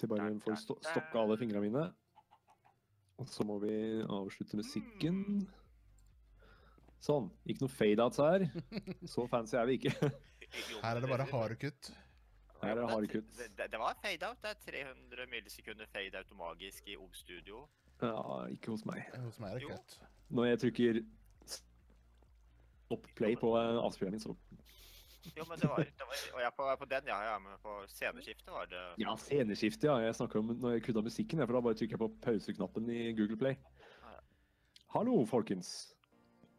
Så jeg bare får sto stokka alle fingrene mine. Og så må vi avslutte musikken. Sånn. Ikke noe fade-outs her. Så fancy er vi ikke. Her er det bare hardkutt. Her er det harde kutt. Det, det, det var fade-out. Det er 300 millisekunder fade automagisk i OB-studio. Ja, ikke hos meg. Hos meg er det kutt. Når jeg trykker opp play på eh, avspilleren min, så Jo, men det var, det var Og jeg på, på den, ja. ja men på sceneskiftet var det Ja, sceneskiftet, ja. Jeg snakker om når jeg kutta musikken, for da bare trykker jeg på pauseknappen i Google Play. Hallo, folkens.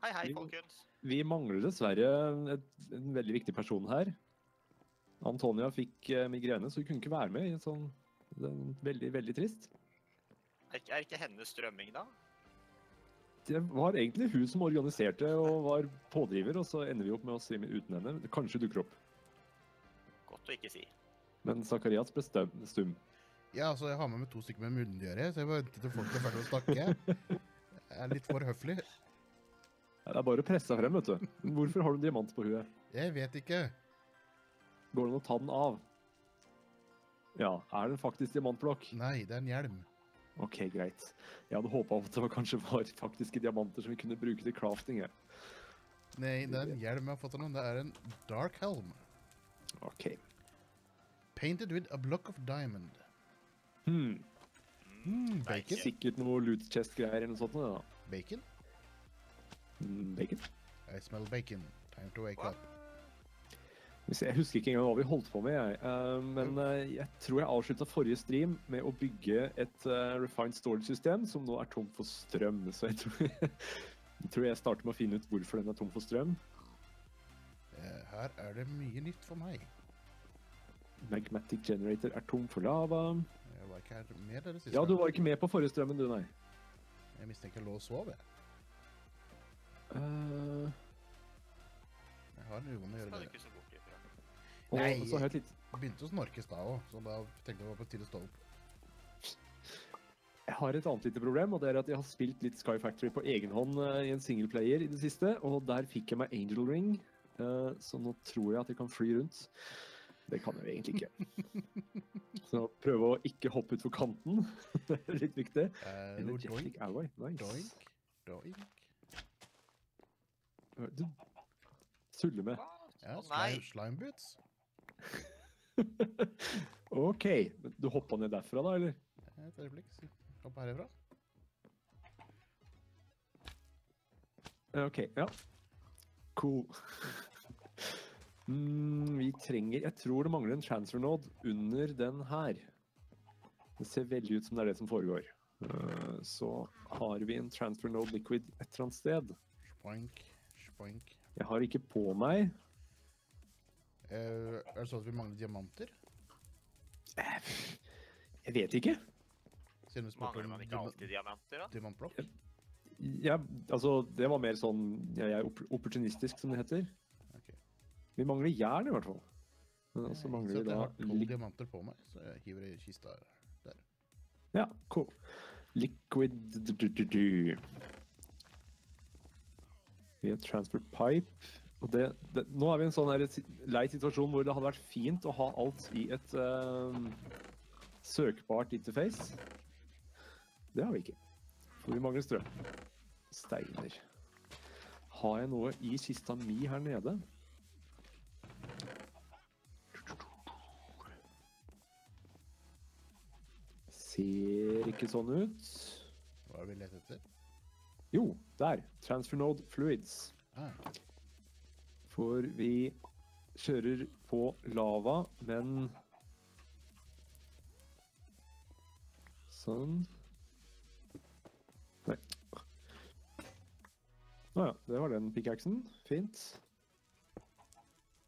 Hei, hei, folkens. Vi mangler dessverre et, en veldig viktig person her. Antonia fikk eh, migrene, så hun kunne ikke være med. i en Sånn, det veldig, veldig trist. Er, ikke- er ikke hennes strømming, da? Det var egentlig hun som organiserte og var pådriver, og så ender vi opp med å streame uten henne. Kanskje dukker opp. Godt å ikke si. Men Zakarias ble stum. Ja, altså, jeg har med meg to stykker med munngjøre, så jeg bare venter til folk er ferdig å snakke. Jeg er litt for høflig. Det er bare å presse frem, vet du. Hvorfor har du diamant på huet? Jeg vet ikke. Går det an å ta den av? Ja, er det faktisk diamantblokk? Nei, det er en hjelm. Ok, greit. Jeg hadde håpa at det var kanskje var faktiske diamanter som vi kunne bruke til crafting. jeg. Nei, det er en hjelm jeg har fått av noen. Det er en dark helm. Ok. Painted with a block of diamond. Hmm. Mm, bacon. Sikkert noe loot chest-greier eller noe sånt. Ja. Bacon? Mm, Bacon. I smell bacon. Time to wake What? up. Jeg husker ikke engang hva vi holdt på med, jeg. Eh, men eh, jeg tror jeg avslutta forrige stream med å bygge et eh, refined storage-system som nå er tomt for strøm. Så jeg tror, jeg tror jeg starter med å finne ut hvorfor den er tom for strøm. Eh, Her er det mye nytt for meg. Magmatic generator er tom for lava. Jeg var ikke her med dere sist Ja, du var ikke med på forrige strømmen, du, nei. Jeg mistenker lå og sov, jeg. Uh... Jeg har en uvane å gjøre det. Og Nei. så helt litt... Jeg begynte å snorke i stad òg, så da tenkte jeg det var på tide å stå opp. Jeg har et annet lite problem, og det er at jeg har spilt litt Sky Factory på egen hånd eh, i en singleplayer i det siste, og der fikk jeg meg Angel Ring, eh, så nå tror jeg at jeg kan fly rundt. Det kan jeg jo egentlig ikke. Så prøve å ikke hoppe utfor kanten, det er litt viktig. Energetic doink, alloy, nice. doink, doink. Du tuller med. Ja, slime, slime boots. OK, du hoppa ned derfra da, eller? Et øyeblikk. så hopper herifra. herfra OK, ja. Cool. Mm, vi trenger Jeg tror det mangler en transfer node under den her. Det ser veldig ut som det er det som foregår. Eh, Så har vi en transfer node liquid et eller annet sted. Spoink, spoink. Jeg har ikke på meg. Eh, er det sånn at vi mangler diamanter? Jeg vet ikke. Siden vi spurte Mangler man ikke alltid diamanter, da? diamantblokk? Ja, altså, det var mer sånn jeg er opp- opportunistisk, som det heter. Okay. Vi mangler jern, i hvert fall. Men også mangler vi at jeg har tolv diamanter på meg, så jeg hiver i kista der. Ja, cool. Liquid du, du, du, du. Vi har transfer pipe. Det, det, nå er vi i en sånn lei situasjon hvor det hadde vært fint å ha alt i et uh, søkbart interface. Det har vi ikke. For vi mangler strøm. Steiner. Har jeg noe i kista mi her nede? Ser ikke sånn ut. Hva er det vi leter etter? Jo, der. Transfer node fluids. Ah. For vi kjører på lava, men Sånn. Nei. Å ja, det var den pickaxen. Fint.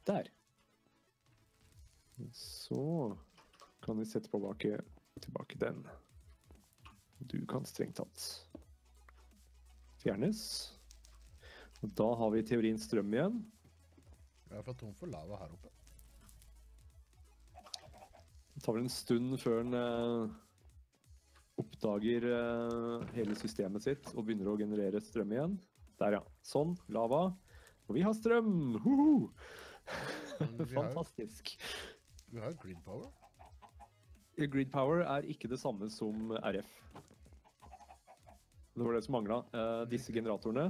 Der. Så kan vi sette tilbake, tilbake den. Du kan strengt tatt fjernes. Og da har vi teorien strøm igjen. Vi er for tom for lava her oppe. Det tar vel en stund før den eh, oppdager eh, hele systemet sitt og begynner å generere strøm igjen. Der, ja. Sånn. Lava. Og vi har strøm! Hoho! Har Fantastisk. Vi har grid power. Grid power er ikke det samme som RF. Det var det som mangla. Eh, disse generatorene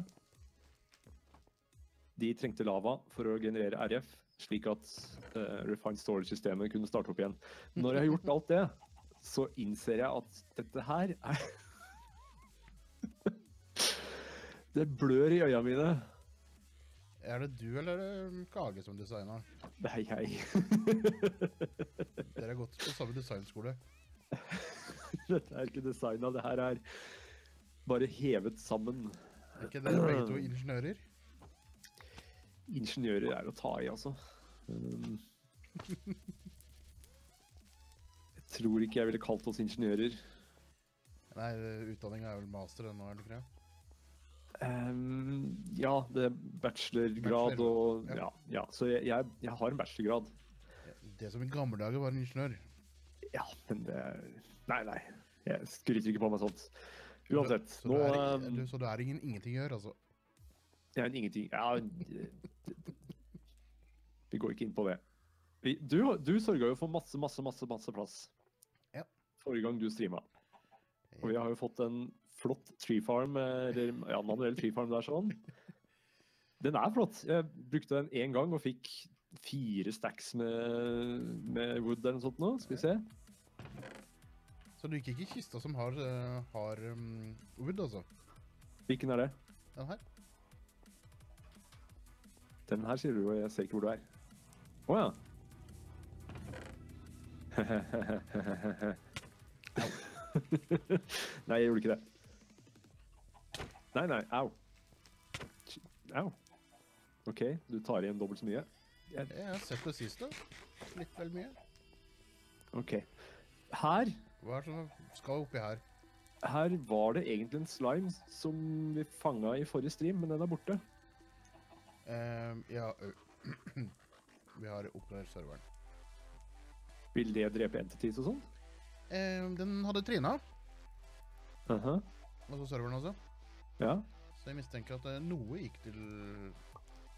de trengte lava for å generere RF, slik at uh, Refined Storage-systemet kunne starte opp igjen. Når jeg har gjort alt det, så innser jeg at dette her er Det blør i øya mine. Er det du eller er det Kage som designer? Det er jeg. Dere har gått på samme designskole. Dette er ikke designa, det her er bare hevet sammen. Er ikke dere begge to ingeniører? Ingeniører er å ta i, altså. Um, jeg tror ikke jeg ville kalt oss ingeniører. Nei, utdanninga er vel master ennå, er det ikke? Um, ja, det er bachelorgrad Bachelor, og ja. Ja, ja så jeg, jeg, jeg har en bachelorgrad. Det som i gamle dager var en ingeniør. Ja, men det Nei, nei. Jeg skryter ikke på meg sånt. Uansett. Så, Nå du er, um, du, så du er ingen ingenting gjør, altså? Jeg er en ingenting Ja, vi går ikke inn på det. Du du sørga jo for masse, masse, masse, masse plass. Ja. Forrige gang du streama. Og vi har jo fått en flott tree farm, eh, eller ja, manuell tree farm der sånn. Den er flott. Jeg brukte den én gang og fikk fire stacks med, med wood eller noe sånt nå. Skal vi se. Så du gikk ikke i kista som har, eh, har um, wood, altså? Hvilken er det? Den her? Den her sier du, og jeg ser ikke hvor du er. Å ja. nei, jeg gjorde ikke det. Nei, nei, au. Au. OK, du tar igjen dobbelt så mye. Jeg, Jeg har sett det sist, da. Litt vel mye. OK. Her, Hva er det som skal oppi her? her var det egentlig en slime som vi fanga i forrige stream, men den er borte. Ehm, ja, Vi har oppgradert serveren. Vil det drepe entities og sånn? Ehm, den hadde trina, Aha. altså serveren også. Ja. Så jeg mistenker at eh, noe gikk til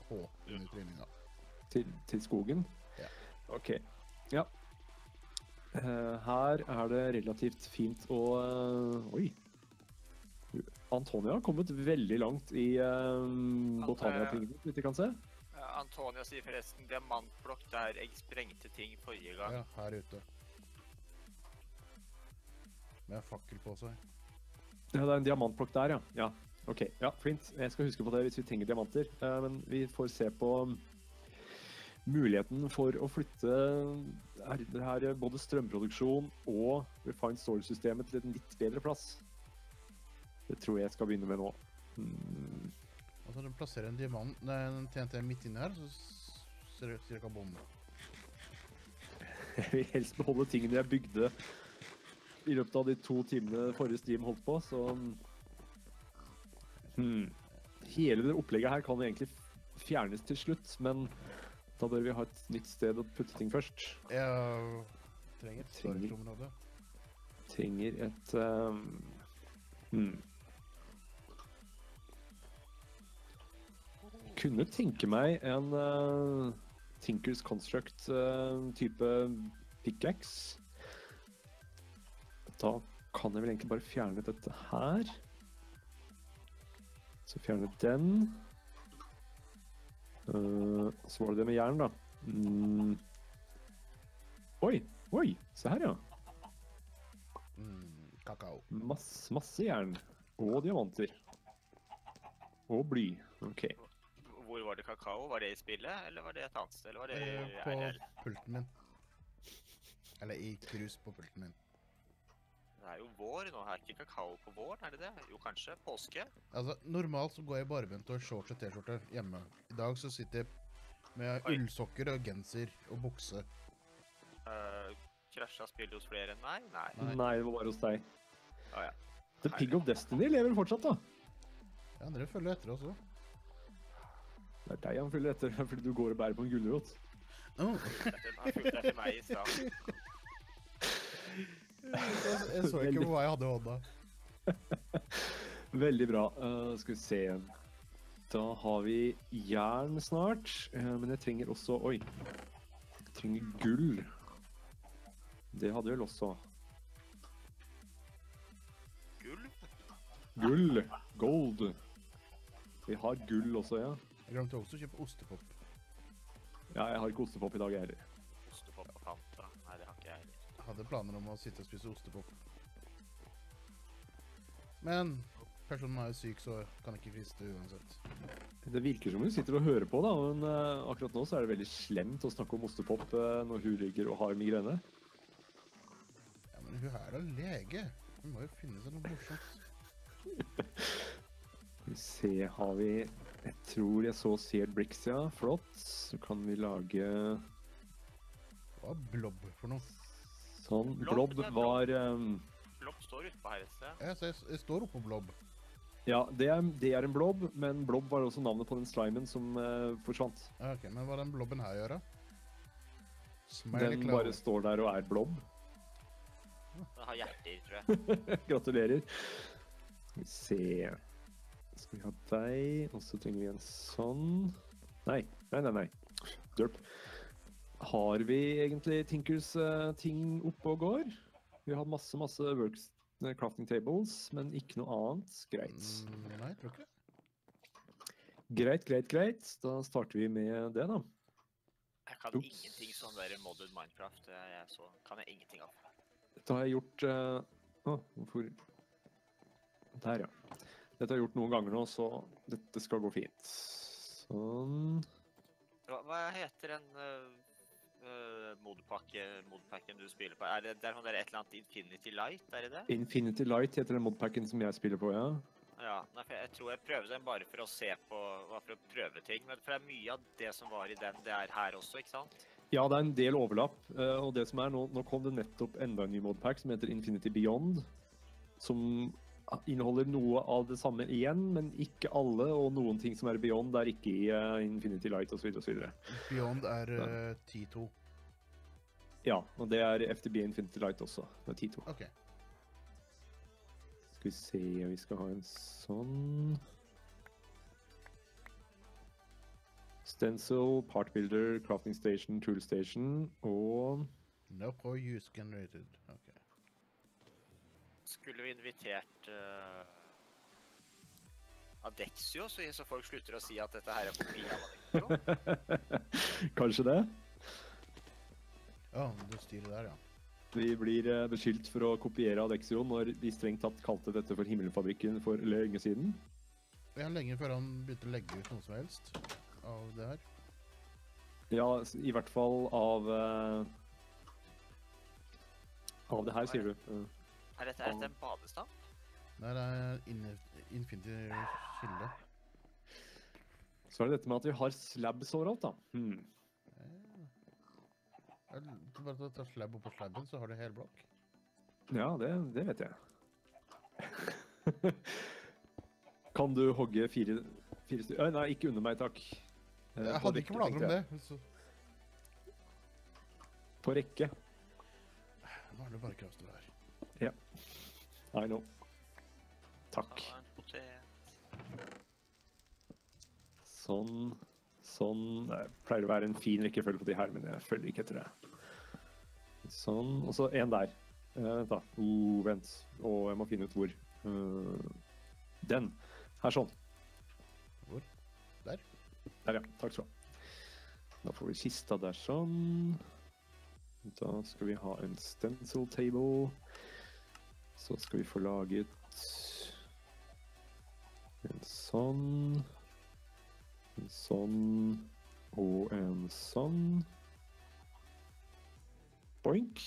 H under trininga. Til, til skogen? Ja. OK. Ja. Eh, her er det relativt fint å eh, Oi. Antonia har kommet veldig langt i uh, Botania-tingene, hvis vi kan se. Antonia sier forresten diamantblokk der jeg sprengte ting forrige gang. Ja, her ute. Med fakkel på seg. Ja, det er en diamantblokk der, ja. ja. OK. Ja, flint. Jeg skal huske på det hvis vi trenger diamanter. Eh, men vi får se på um, muligheten for å flytte her, her, både strømproduksjon og refined storage-systemet til en litt bedre plass. Det tror jeg skal begynne med nå. Mm. Altså, du plasserer en diamant Nei, en TNT midt inni her, så ser det cirka bombe. Jeg vil helst beholde tingene jeg bygde i løpet av de to timene forrige stream holdt på, så hmm. Hele det opplegget her kan egentlig fjernes til slutt, men da bør vi ha et nytt sted å putte ting først. Jeg trenger et storage-område. Trenger et um, hmm. Kunne tenke meg en uh, Tinkers Construct-type pickaxe. Da kan jeg vel egentlig bare fjerne dette her. Så fjerne den. Uh, så var det det med jern, da. Mm. Oi, oi, se her, ja. Mm, kakao. Mass, masse jern. Og diamanter. Og bly. OK. Hvor var det kakao? Var det i spillet, eller var det et annet sted? Eller var det det Eh, På RL? pulten min. Eller i krus på pulten min. Det er jo vår nå. Er ikke kakao på våren, er det det? Jo, kanskje. Påske? Altså, Normalt så går jeg barbent og shorts og T-skjorte hjemme. I dag så sitter jeg med Oi. ullsokker og genser og bukse. Uh, krasja spillet hos flere enn meg? Nei. Nei. Nei, det var bare hos deg. Ah, ja. The Pig of Destiny lever fortsatt, da. Ja, dere følger etter oss òg. Det er deg han følger etter, fordi du går og bærer på en gulrot. Oh. Han fulgte etter meg i stad. jeg, jeg så ikke hva jeg hadde i hånda. Veldig bra. Uh, skal vi se. Da har vi jern snart, Uh, men jeg trenger også Oi. Jeg trenger gull. Det hadde vel også. Gull? Gull. Gold. Vi har gull også, ja. Jeg glemte også å kjøpe ostepop. Ja, jeg har ikke ostepop i dag, jeg heller. Ostepop og Fanta? Nei, det har ikke jeg heller. Jeg hadde planer om å sitte og spise ostepop. Men personen er jo syk, så kan ikke friste uansett. Det virker som hun sitter og hører på, da, men uh, akkurat nå så er det veldig slemt å snakke om ostepop uh, når hun ligger og har migrene. Ja, men hun er da lege. Hun må jo finne seg noe morsomt. Skal vi se, har vi Jeg tror jeg så Seared Bricks, ja. Flott. Så kan vi lage Hva er blob for noe? sånn. Blob, Blob var um... Blob står utpå her et sted. Jeg, jeg, jeg står oppå blob. Ja, det er, det er en blob, men blob var også navnet på den slimen som uh, forsvant. Ok, Men hva er den blobben her gjør, da? Smiley Den bare står der og er blob. Den har hjerter, tror jeg. Gratulerer. Skal vi se vi har deg, og så trenger vi en sånn. Nei, nei, nei. nei. Derp. Har vi egentlig Tinkers uh, ting oppe og går? Vi har masse, masse works, eh, crafting tables, men ikke noe annet. Greit. Mm, nei, tror ikke det. Greit, greit, greit. Da starter vi med det, da. Jeg kan Oops. ingenting sånn der modded Minecraft. Det er jeg så, kan jeg ingenting av. Dette har jeg gjort uh... oh, hvorfor Der, ja. Dette har jeg gjort noen ganger nå, så dette skal gå fint. Sånn. Hva, hva heter den uh, modpakke, modpacken du spiller på? Er det, det er sånn der et eller annet Infinity Light, er det det? Infinity Light heter den modpacken som jeg spiller på, ja. Ja, nei, jeg tror jeg prøvde den bare for å se på, for å prøve ting. Men for det er mye av det som var i den, det er her også, ikke sant? Ja, det er en del overlapp. eh, og det som er nå, nå kom det nettopp enda en ny modpack som heter Infinity Beyond. Som inneholder noe av det samme igjen, men ikke alle. Og noen ting som er Beyond, er ikke i uh, Infinity Light osv. Beyond er uh, 10-2. Ja, og det er FTB Infinity Light også. Det er T2. Okay. Skal vi se, vi skal ha en sånn Stencil, Part Builder, Crafting Station, Tool Station og No pro use generated. OK. Skulle vi invitert uh, Adexio, så, så folk slutter å si at dette her er kopi av Adexio? Kanskje det? Ja, det styret der, ja. Vi blir eh, beskyldt for å kopiere Adexio når de strengt tatt kalte dette for Himmelfabrikken for lenge siden. Ja, lenge før han begynte å legge ut noe som helst av det her. Ja, i hvert fall av uh, Av det her, sier du. Eh, Er dette, er dette en badestamp? Nei, det er in- Infinity Kilde. Så er det dette med at vi har slabs overalt, da. Hmm. Ja, du bare ta slab oppå slaben, så har du hel blokk. Ja, det, det vet jeg. kan du hogge fire, fire stykker? Nei, ikke under meg, takk. Eh, Jeg på hadde rekke, ikke planer om det. Så. På rekke. nå er det bare kravstår her. I know. Takk. Ja. Sånn. Sånn. Det pleier å være en fin rekkefølge på de her, men jeg følger ikke etter det. Sånn. Og så en der. Uh, vent, da. Uh, vent. Å, jeg må finne ut hvor. Uh, den. Her sånn. Hvor? Der? Der, ja. Takk skal du ha. Da får vi kista der sånn. Da skal vi ha en stencil table. Så skal vi få laget en sånn, en sånn og en sånn. Boink.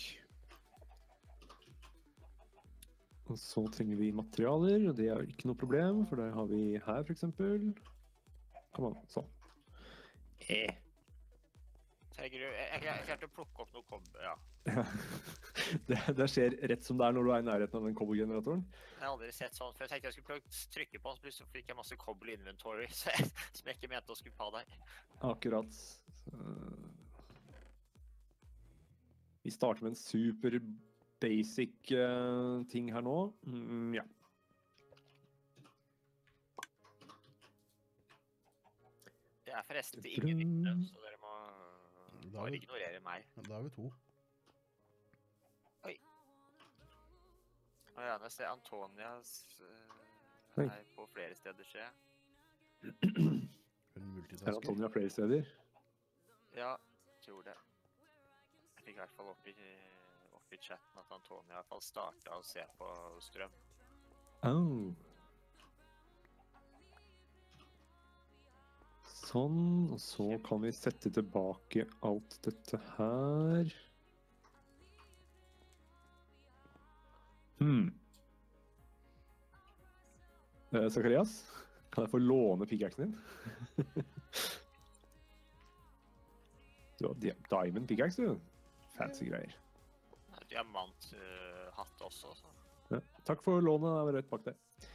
Og så trenger vi materialer, og det er ikke noe problem, for der har vi her eksempel. Kom an, sånn. Eh. Trenger du Jeg, klarte å plukke opp noe kobber, ja. det, det skjer rett som det er når du er i nærheten av den kobbelgeneratoren. Jeg har aldri sett sånn før. Jeg tenkte jeg skulle trykke på den, så plutselig fikk jeg masse kobbel inventory så jeg, som jeg ikke mente å skulle ha der. Akkurat. Vi starter med en super basic uh, ting her nå. Mm, ja. Det er forresten ingen nytte, så dere bare vi- ignorere meg. Da er vi to. Og ja, jeg ser Antonias Oi. uh, er på flere steder, ser jeg. Hun Er. Antonia flere steder? Ja, tror det. Jeg fikk i hvert fall opp i, opp i chatten at Antonia i hvert fall starta å se på strøm. Oh. Sånn, og så kan vi sette tilbake alt dette her. Hmm. Eh, Zakarias, kan jeg få låne pickaxen din? du har di- diamond pickaxe, du. Fancy greier. Diamanthatt også, så. Ja, takk for lånet. Jeg var rett bak deg.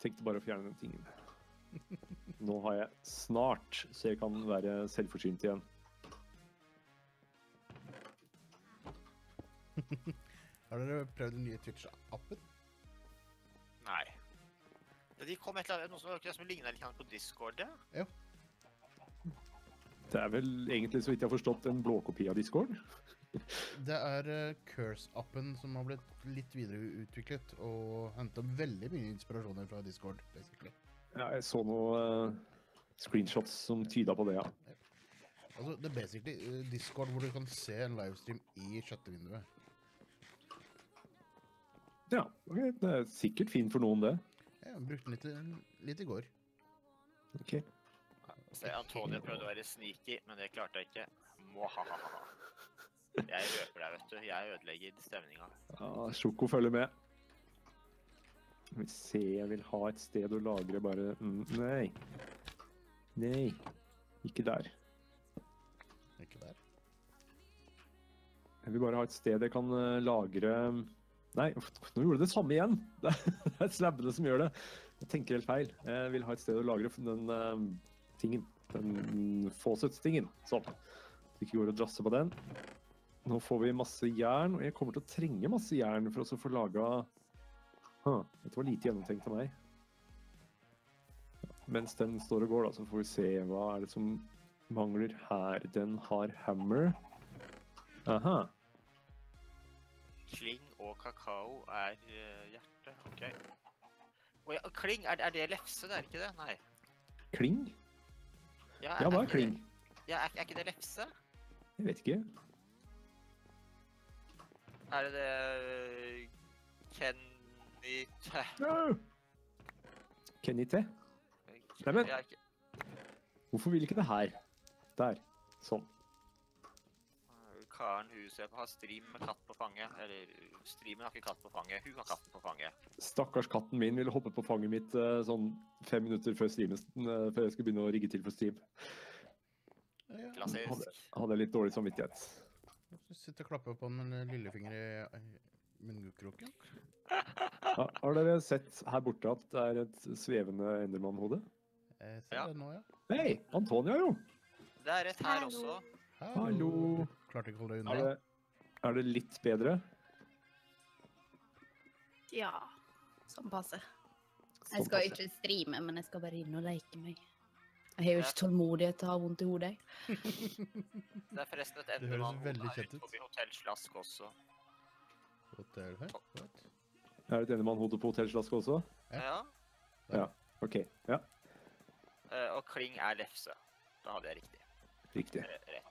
Tenkte bare å fjerne den tingen. Nå har jeg snart, så jeg kan være selvforsynt igjen. Har dere prøvd den nye Twitch-appen? Nei. De kom et eller annet, noe som, som lignet litt på Discord, ja. Det er vel egentlig, så vidt jeg har forstått, en blåkopi av Discord. Det er eh, Curse-appen som har blitt litt videreutviklet og henta veldig mye inspirasjoner fra Discord, basically. Ja, jeg så noen uh, screenshots som tyda på det, ja. Altså, det er basically eh, Discord hvor du kan se en livestream i chattevinduet. Ja, ok, Det er sikkert fint for noen, det. Jeg brukte den litt, i- litt i går. Ok. Så Antonio prøvde å være sneaky, men det klarte jeg ikke. Mwahaha. Jeg røper deg, vet du. Jeg ødelegger stemninga. Ja, Sjoko følger med. Skal vi se, jeg vil ha et sted å lagre bare mm, Nei. Nei. Ikke der. Ikke der. Jeg vil bare ha et sted jeg kan eh, lagre Nei, nå gjorde det det samme igjen! Det det er slabbene som gjør det. Jeg tenker helt feil. Jeg vil ha et sted å lagre den uh, tingen. Den fawcett-tingen. Sånn. Så det ikke går å drasse på den. Nå får vi masse jern, og jeg kommer til å trenge masse jern for å få laga huh, Dette var lite gjennomtenkt av meg. Mens den står og går, da, så får vi se hva er det som mangler her. Den har hammer. Aha. Kling og kakao er hjerte. hjertet. OK. Å ja, kling, er, er det lefse, det er ikke det? Nei. Kling? Ja, Ja, hva er kling? Det, ja, er, er ikke det lefse? Jeg vet ikke. Er det det Kenny Kenny T. Neimen. Ikke- Hvorfor vil ikke det her? Der. Sånn. Karen huset har stream med katt på fanget. Eller streamen har ikke katt på fanget, hun har katten på fanget. Stakkars katten min ville hoppe på fanget mitt eh, sånn fem minutter før, streamen, eh, før jeg skulle begynne å rigge til for stream. Klassisk. Hadde, hadde jeg litt dårlig samvittighet. Sitter og klapper på den med lillefinger i munnkroken. Har dere sett her borte at det er et svevende Endermann-hode? Jeg ser Ja. det nå, ja. Hei! Antonia, jo! Det er et her Hallo. også. Hallo. Klarte ikke å holde deg Er unna. det, er det litt bedre? Ja, sånn passe. Sånn Jeg skal ikke streame, men jeg skal bare inn og leke meg. Jeg har jo ikke tålmodighet til å ha vondt i hodet. jeg. Det er forresten et høres endermann veldig kjent ut. forbi Hotell Slask også. Hotel her? What? Er det et Endermann-hode på hotellslaske også? Ja. Ja. OK. Ja, Uh, Og kling er lefse. Da hadde jeg riktig. riktig. R Rett.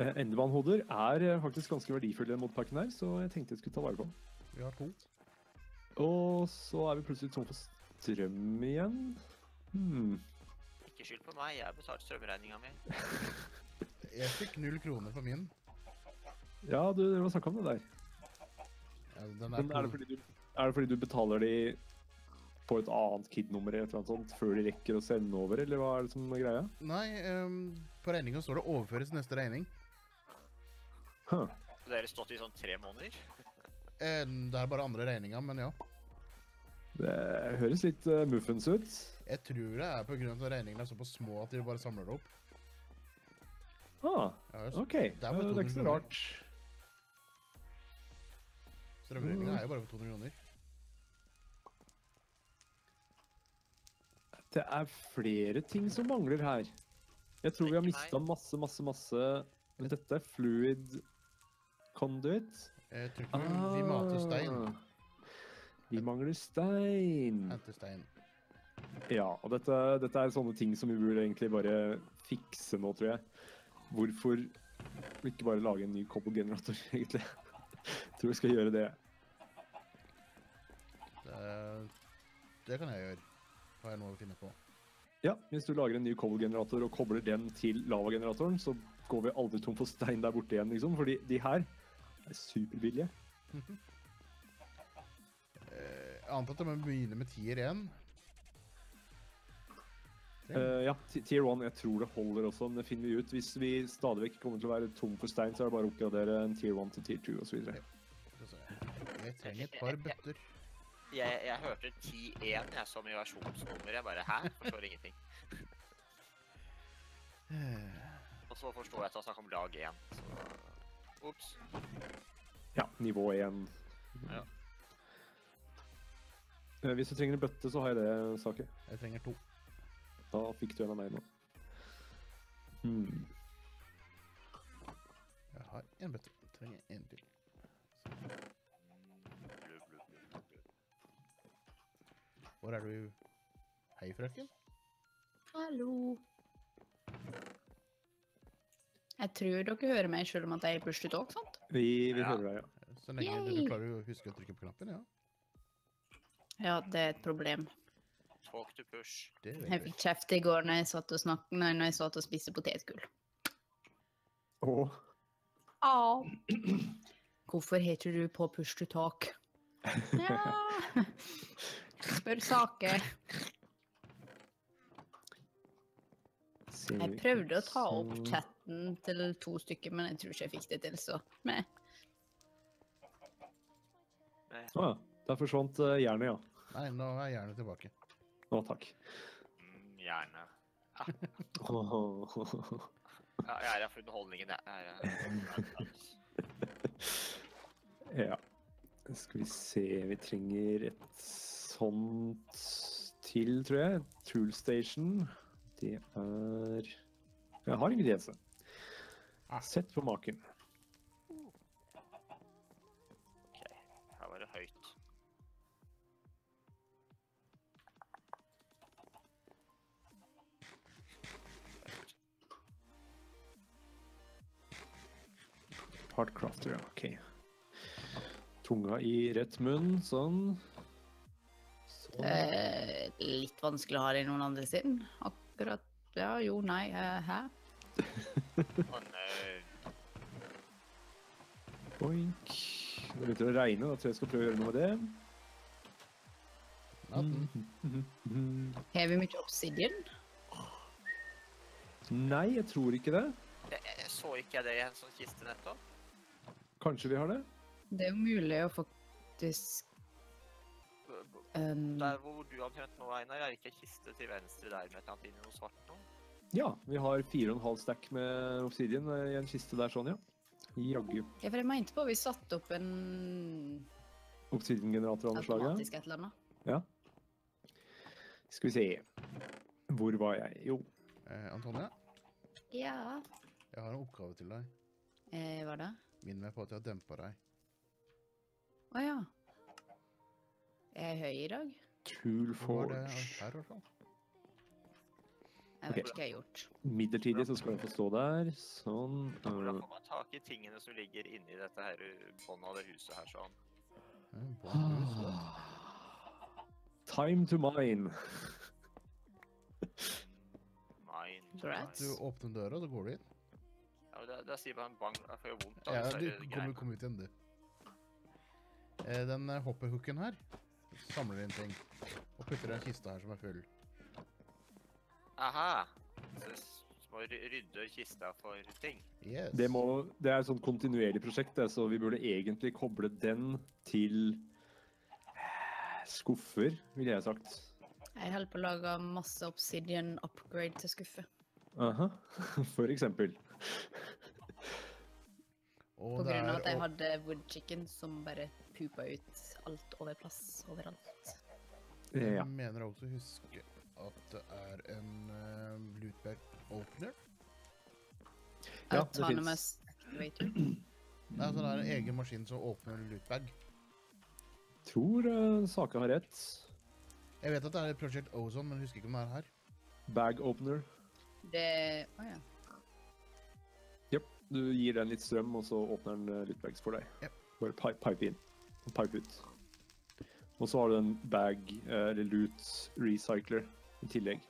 Uh, Endermann-hoder er eh, faktisk ganske verdifulle i modpakken her, så jeg tenkte jeg skulle ta vare på den. Vi har to. Og så er vi plutselig tom for strøm igjen. Hmm. Ikke skyld på meg, jeg har betalt strømregninga mi. Jeg fikk null kroner for min. Ja, du dere har snakka om det der. Ja, den Men er det, fordi du, er det fordi du betaler de på et annet KID-nummer eller noe sånt før de rekker å sende over, eller hva er det som er greia? Nei, um, på regninga står det 'overføres neste regning'. Huh. Så dere har stått i sånn tre måneder? Eh, det er bare andre regninga, men ja. Det høres litt uh, muffens ut. Jeg tror det er av at regningene er såpass små at de bare samler det opp. Ah, s- OK. Det er, det er ikke så 200 rart. Strømregninga er jo bare på 200 kroner. Det er flere ting som mangler her. Jeg tror vi har mista masse, masse, masse Men dette er fluid conduit. Jeg tror ikke vi- vi mater stein. Ah. Vi mangler stein. Henter stein. Ja, og dette, dette er sånne ting som vi burde egentlig bare fikse nå, tror jeg. Hvorfor ikke bare lage en ny kobbelgenerator, egentlig? Jeg tror vi skal gjøre det. Det, det kan jeg gjøre. Har jeg noe å finne på. Ja, hvis du lager en ny kobbelgenerator og kobler den til lavageneratoren, så går vi aldri tom for stein der borte igjen, liksom. Fordi de her er superbillige. Eh, Jeg antar at jeg må begynne med tier 1. Uh, ja, tier 1, jeg tror det holder også, men det finner vi ut. Hvis vi stadig vekk kommer til å være tom for stein, så er det bare å oppgradere en tier 1 til tier 2 osv. Jeg trenger et par bøtter. Jeg, jeg hørte 10.1 jeg som i versjonsnummer. Jeg bare Hæ? Forstår ingenting. Og så forstår jeg at han snakker om lag 1. Så Ops. Ja, nivå 1. Ja. Eh, Hvis du trenger en bøtte, så har jeg det, Sake. Jeg trenger to. Da fikk du en av meg nå. Hmm. Jeg har en bøtte. Jeg trenger en til. Blu, Hvor er du? Hei, frøken. Hallo. Jeg tror dere hører meg selv om at jeg er push to talk, sant? Vi, vi Ja. hører deg, ja. Så lenge Yay! du klarer å huske å trykke på knappen, ja. Ja, det er et problem. Talk to push. Jeg fikk kjeft i går når jeg satt og, snak nei, når jeg satt og spiste potetgull. Åh. Oh. Hvorfor heter du på push to talk? Ja. Spør saker. Jeg prøvde å ta opp chatten til to stykker, men jeg tror ikke jeg fikk det til, så meh. Ah, der forsvant uh, jernet, ja. Nei, nå er jernet tilbake. Å, takk. Mm, gjerne. oh. Ja, jeg er her for underholdningen, jeg. jeg. er- Ja. Skal vi se Vi trenger et sånt til, tror jeg. Tool Station. Det er Jeg har ingredienser. Ah. Sett på maken. Ok, her var det høyt. Hardcrafter, ja. OK. Tunga i rett munn, sånn. Eh, litt vanskelig å ha det i noen andre sin. Akkurat Ja, jo, nei, eh, hæ? Å nei. Boink. Det begynner å regne, da tror jeg jeg skal prøve å gjøre noe med det. Natten. Har vi mye obsidian? Nei, jeg tror ikke det. Jeg, jeg så ikke jeg det i en sånn kiste nettopp. Kanskje vi har det? Det er jo mulig å faktisk um, Der hvor du har omtrent nå, Einar, er ikke kiste til venstre der med et eller annet inni noe svart noe? Ja, vi har fire og en halv stack med obsidian eh, i en kiste der sånn, ja. Jaggu. Ja, for jeg mente på vi satte opp en Obsidian-generator av noe slag, automatisk et eller annet. ja. Skal vi se. Hvor var jeg? Jo, Eh, Antonia, Ja. jeg har en oppgave til deg. Eh, hva da? Minn meg på at jeg har dempa deg. Å ja. Er høy i dag? Det Forge. her? Jeg vet ikke hva jeg har gjort. Midlertidig så skal jeg få stå der. Sånn. Hvordan øh, får man tak i tingene som ligger inni dette her båndet av det huset her sånn? Ah. da. Time to mine. mine to mine. Du åpner døra, så går du inn. Ja, men da, da sier en bang. Jeg får jo vondt av Ja, du kommer, kommer ut igjen, du. Eh, Den eh, hopperhooken her samler inn ting. Og putter i en kiste her som er full. Aha! Så må ry- rydde kista for ting. Yes. Det, må, det er et sånt kontinuerlig prosjekt, det, så vi burde egentlig koble den til eh, skuffer, ville jeg sagt. Jeg holder på å lage masse obsidian upgrade til skuffe. Aha. For eksempel. Og På grunn av at jeg hadde wood chicken som bare pupa ut alt over plass overalt. Ja. Jeg mener også å huske at det er en uh, lootbag opener. Ja, det Autonomous activator. Nei, altså det er en egen maskin som åpner en lootbag. Tror uh, Sake har rett. Jeg vet at det er Project Ozone, men jeg husker ikke om det er her. Bag opener. Det Å ja. Jep. Du gir den litt strøm, og så åpner den uh, lootbags for deg. Yep. Bare pipe, pipe inn. Pipe ut. Og så har du en bag, eh, eller loot recycler i tillegg.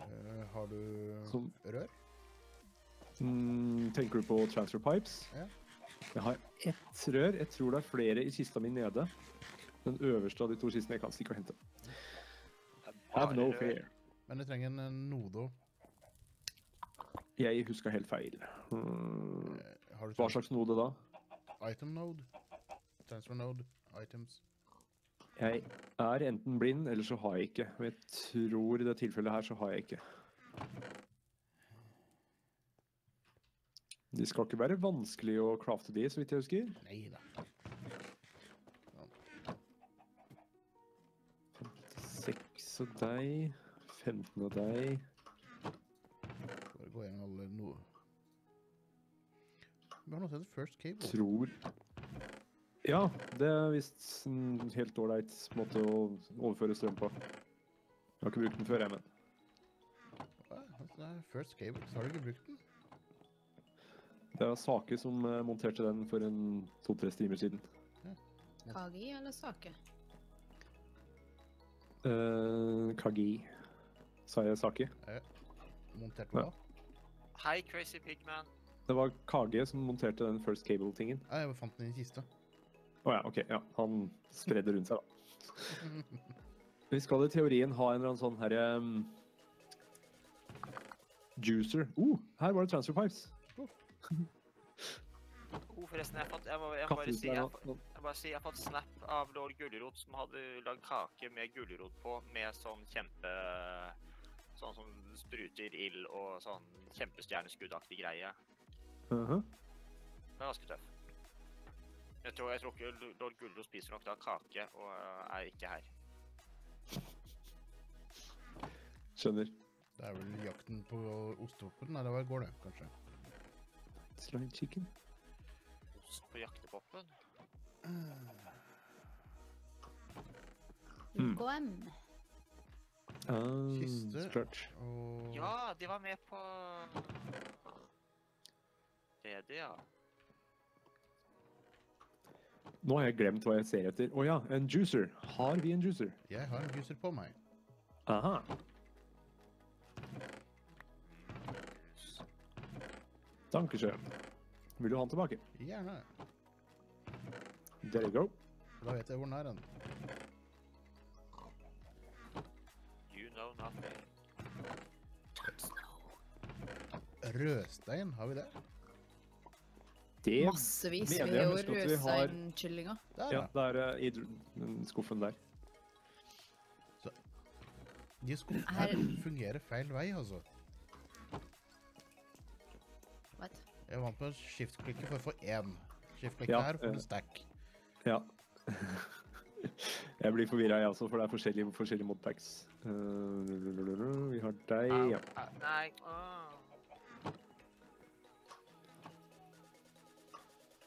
Eh, har du Som rør? mm, Tenker du på transfer pipes? Ja. Jeg har ett rør. Jeg tror det er flere i kista mi nede. Den øverste av de to kistene jeg kan stikke og hente. Have no fear. Men du trenger en Nodo. Jeg huska helt feil. Hmm. Eh, Har du Hva slags node da? item node? Transfer node? Items? Jeg er enten blind, eller så har jeg ikke. Og jeg tror i det tilfellet her så har jeg ikke. Det skal ikke være vanskelig å crafte de, så vidt jeg husker. Nei da. 6 av deg, 15 av deg. Bare gå gjennom alle nå. Vi har noe som heter First Cable. Tror Ja, det er visst en helt ålreit måte å overføre strøm på. Jeg har ikke brukt den før, jeg, men First Cable. Så har du ikke brukt den? det var Sake som eh, monterte den for en to-tre timer siden. Kagi eller sake? Uh, Kagi. Sa jeg Sake? Montert Ja. hva? Hei, Crazy Pigman. Det var KG som monterte den First Cable-tingen. Ja, jeg fant den i kista. Å ja, OK. Ja, han spredde rundt seg, da. Vi skal i teorien ha en eller annen sånn herre um, Juicer. Oh, her var det transfer pipes. Oh, forresten, jeg har Jeg må, jeg bare si jeg jeg bare si jeg fått snap av lord Gulrot som hadde lagd kake med gulrot på, med sånn kjempe Sånn som spruter ild og sånn kjempestjerneskuddaktig greie. Mhm. Den er ganske tøff. Jeg tror, jeg tror ikke lord Guldo spiser nok da kake og øh, er ikke her. Skjønner. Det er vel jakten på ostehoppen? Nei, det var i går, det, kanskje. Slime chicken. Ost på jaktepoppen. Mm. UKM. Ah, Kiste. Og Ja, de var med på DD, ja. Nå har jeg glemt hva jeg ser etter. Å ja, en juicer. Har vi en juicer? jeg har en juicer på meg. Aha. Dankesjø. Vil du ha den tilbake? Gjerne. There you go. Da vet jeg hvor den er Den. You know nothing. Rødstein, har vi det? Det Massevis. Vi jeg jo har- rødsteinkyllinger. Der, Ja, det er uh, i dr- den skuffen der. De skuffene Her- fungerer feil vei, altså. What? Jeg er vant med å skiftklikke for å få én. Skiftklikke Ja, her for eh. en stack. Ja. Jeg blir forvirra, jeg også, for det er forskjellige, forskjellige modpacks. Uh, vi har deg, ja. Nei. åh.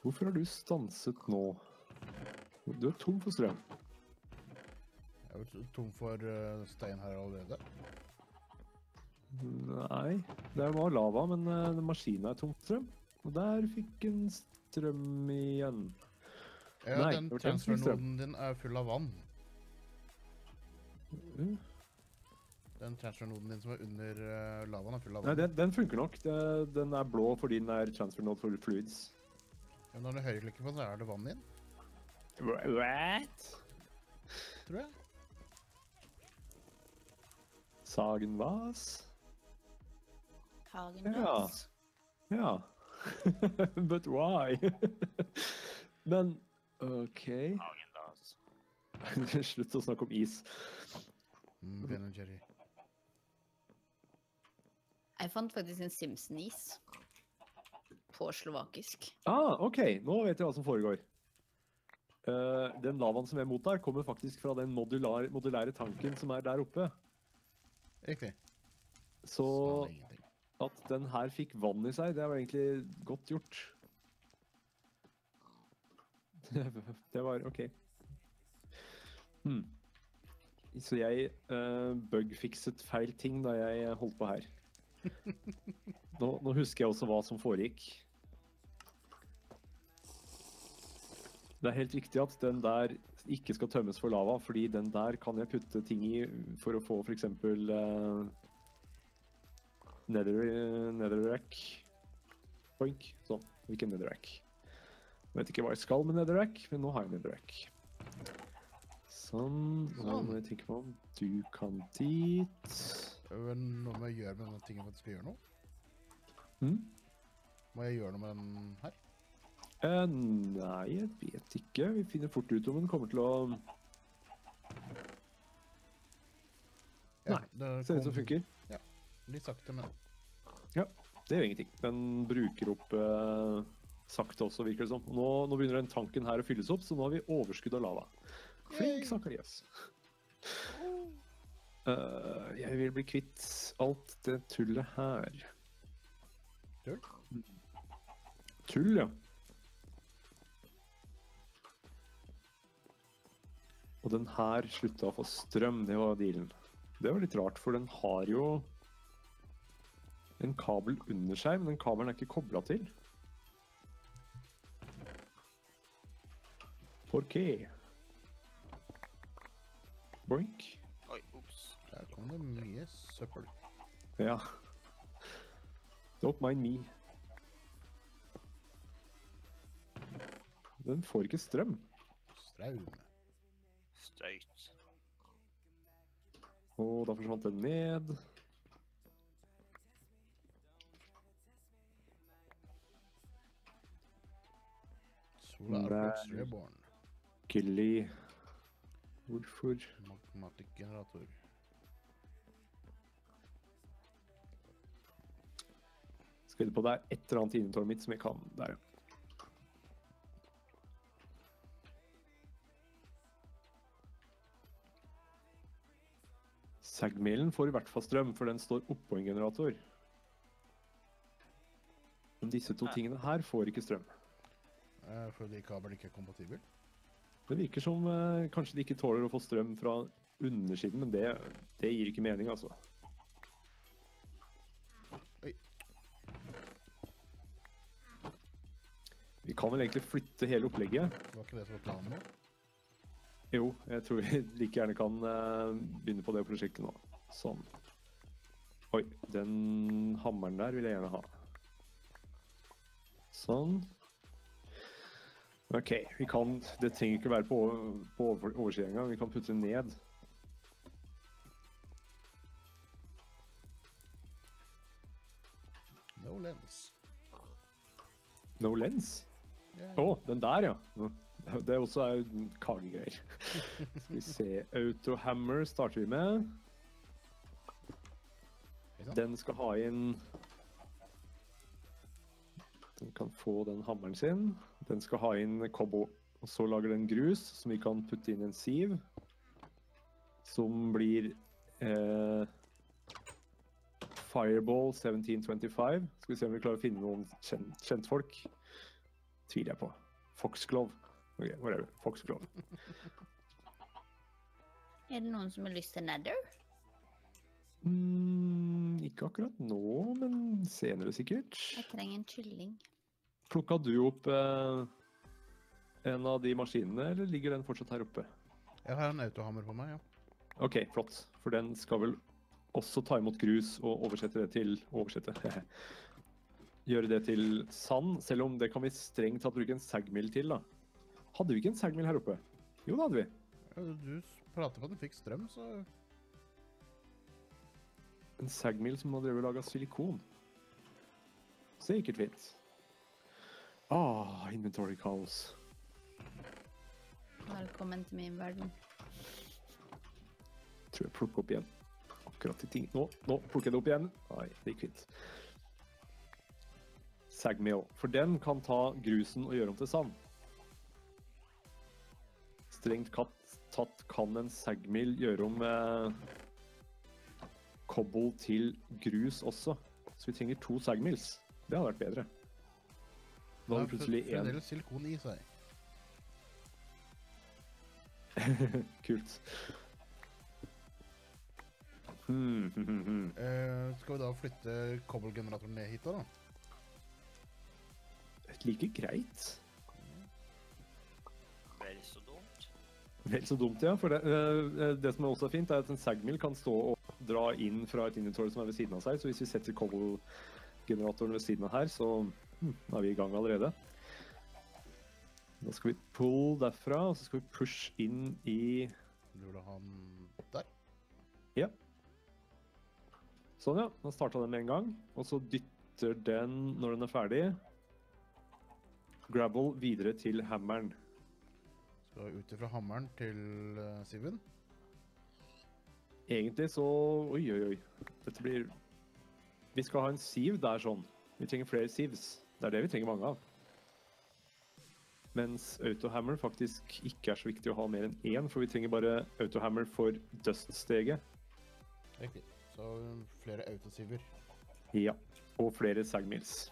Hvorfor har du stanset nå? Du er tom for strøm. Jeg er tom for eh, stein her allerede. Nei, det var lava, men uh, maskinen er tom for strøm. Og der fikk en strøm igjen. Ja, Nei, den transfernoden din er full av vann. Mm. Den transfernoden din som er under uh, lavaen, er full av Nei, vann. den, den funker nok. Den er blå fordi den er transfernode for fluids. Ja, når du høyreklikker på den, så er det vann inn. What? tror jeg. Sagenvas? Hagen Ja. Dance. Ja. But why? Men OK. Hagen, da, altså. Slutt å snakke om is. Mm, ben Jerry. Jeg fant faktisk en Simpson-is. På slovakisk. Ah, OK. Nå vet jeg hva som foregår. Uh, den lavaen som jeg mottar, kommer faktisk fra den modular, modulære tanken som er der oppe. Riktig. Så at den her fikk vann i seg, det var egentlig godt gjort. Det var OK. Hmm. Så jeg uh, bugfikset feil ting da jeg holdt på her. Nå, nå husker jeg også hva som foregikk. Det er helt riktig at den der ikke skal tømmes for lava, fordi den der kan jeg putte ting i for å få f.eks. Uh, nether, netherrack. Poink. Sånn. Ikke netherrack. Vet ikke hva jeg skal med netherrack, men nå har jeg netherrack. Sånn. Nå Sånn. må jeg tenke meg om. Du kan dit. Noe med å gjøre med denne tingen jeg skal gjøre nå? Hm? Må jeg gjøre noe med den her? Eh, nei, jeg vet ikke. Vi finner fort ut om den kommer til å Nei, det se ut som funker. funker. Litt sakte, men Det gjør ingenting. Den bruker opp uh, sakte også, virker det som. Nå, nå begynner den tanken her å fylles opp, så nå har vi overskudd av lava. Flink, Sakarias. Eh, jeg vil bli kvitt alt det tullet her. Tull? Tull, ja. Og den her slutta å få strøm, det var dealen. Det var litt rart, for den har jo en kabel under seg, men den kabelen er ikke kobla til. Qué? Boink. Oi, ops. der kom det mye søppel. Ja. Don't mind me. Den får ikke strøm. Straum. Støyt. Og da forsvant den ned. Sola Der. Airpods Reborn. Gilly. Hvorfor? Magmatic generator. Skal vi på det er et eller annet inni tårnet mitt som jeg kan. Der, ja. Sagmailen får i hvert fall strøm, for den står oppå en generator. Men disse to tingene her får ikke strøm. Eh, fordi kabelen ikke er kompatibel. Det virker som eh, kanskje de ikke tåler å få strøm fra undersiden, men det, det gir ikke mening, altså. Oi. Vi kan vel egentlig flytte hele opplegget. Var ikke det som var planen nå? Jo, jeg tror vi like gjerne kan eh, begynne på det prosjektet nå. Sånn. Oi, den hammeren der vil jeg gjerne ha. Sånn. OK, vi kan Det trenger ikke være på, på over, engang. Vi kan putte den ned. No lens. No lens. Yeah. Å, den der, ja. Det er også er kagegreier. Skal vi se. Autohammer starter vi med. Den skal ha inn Den kan få den hammeren sin. Den skal ha inn kobbo. Og så lager den grus som vi kan putte inn en siv. Som blir eh, Fireball 1725. Skal vi se om vi klarer å finne noen kjent, kjentfolk. Tviler jeg på. Foxglove. Ok, whatever. Foxglove. Er det noen som har lyst til Nether? Mm, ikke akkurat nå, men senere sikkert. Jeg trenger en kylling. Plukka du opp eh, en av de maskinene, eller ligger den fortsatt her oppe? Jeg har en autohammer på meg, ja. OK, flott. For den skal vel også ta imot grus og oversette det til Oversette. Gjøre det til sand, selv om det kan vi strengt tatt bruke en sagmill til, da. Hadde vi ikke en sagmill her oppe? Jo, det hadde vi. Ja, Du prater om at den fikk strøm, så En sagmill som har drevet og laga silikon. Sikkert fint. Ah, inventory kaos. Velkommen til min verden. Tror jeg plukker opp igjen. Akkurat i ting. Nå, nå plukker jeg det opp igjen. Nei, det gikk fint. Sagmill. For den kan ta grusen og gjøre om til sand. Strengt katt, tatt kan en sagmill gjøre om eh, cobble til grus også. Så vi trenger to sagmills. Det hadde vært bedre. Da har vi plutselig Det én. fremdeles silikon i seg. Kult. Hmm, hmm, hmm. Eh, skal vi da flytte kobbelgeneratoren ned hit, da? da? Like greit. Vel så. Vel så dumt, ja. For det, uh, det som er også fint, er at en sagmill kan stå og dra inn fra et inventory som er ved siden av seg. Så hvis vi setter cobble-generatoren ved siden av her, så hm, er vi i gang allerede. Da skal vi pull derfra, og så skal vi push inn i Lurer han ha der? Ja. Sånn, ja. Da starta den med en gang. Og så dytter den, når den er ferdig, gravel videre til hammeren. Skal ut ifra hammeren til uh, Siven. Egentlig så Oi, oi, oi. Dette blir Vi skal ha en siv der sånn. Vi trenger flere sivs. Det er det vi trenger mange av. Mens autohammer faktisk ikke er så viktig å ha mer enn én, for vi trenger bare autohammer for dust-steget. Riktig. Så flere autosiver. Ja. Og flere sagmills.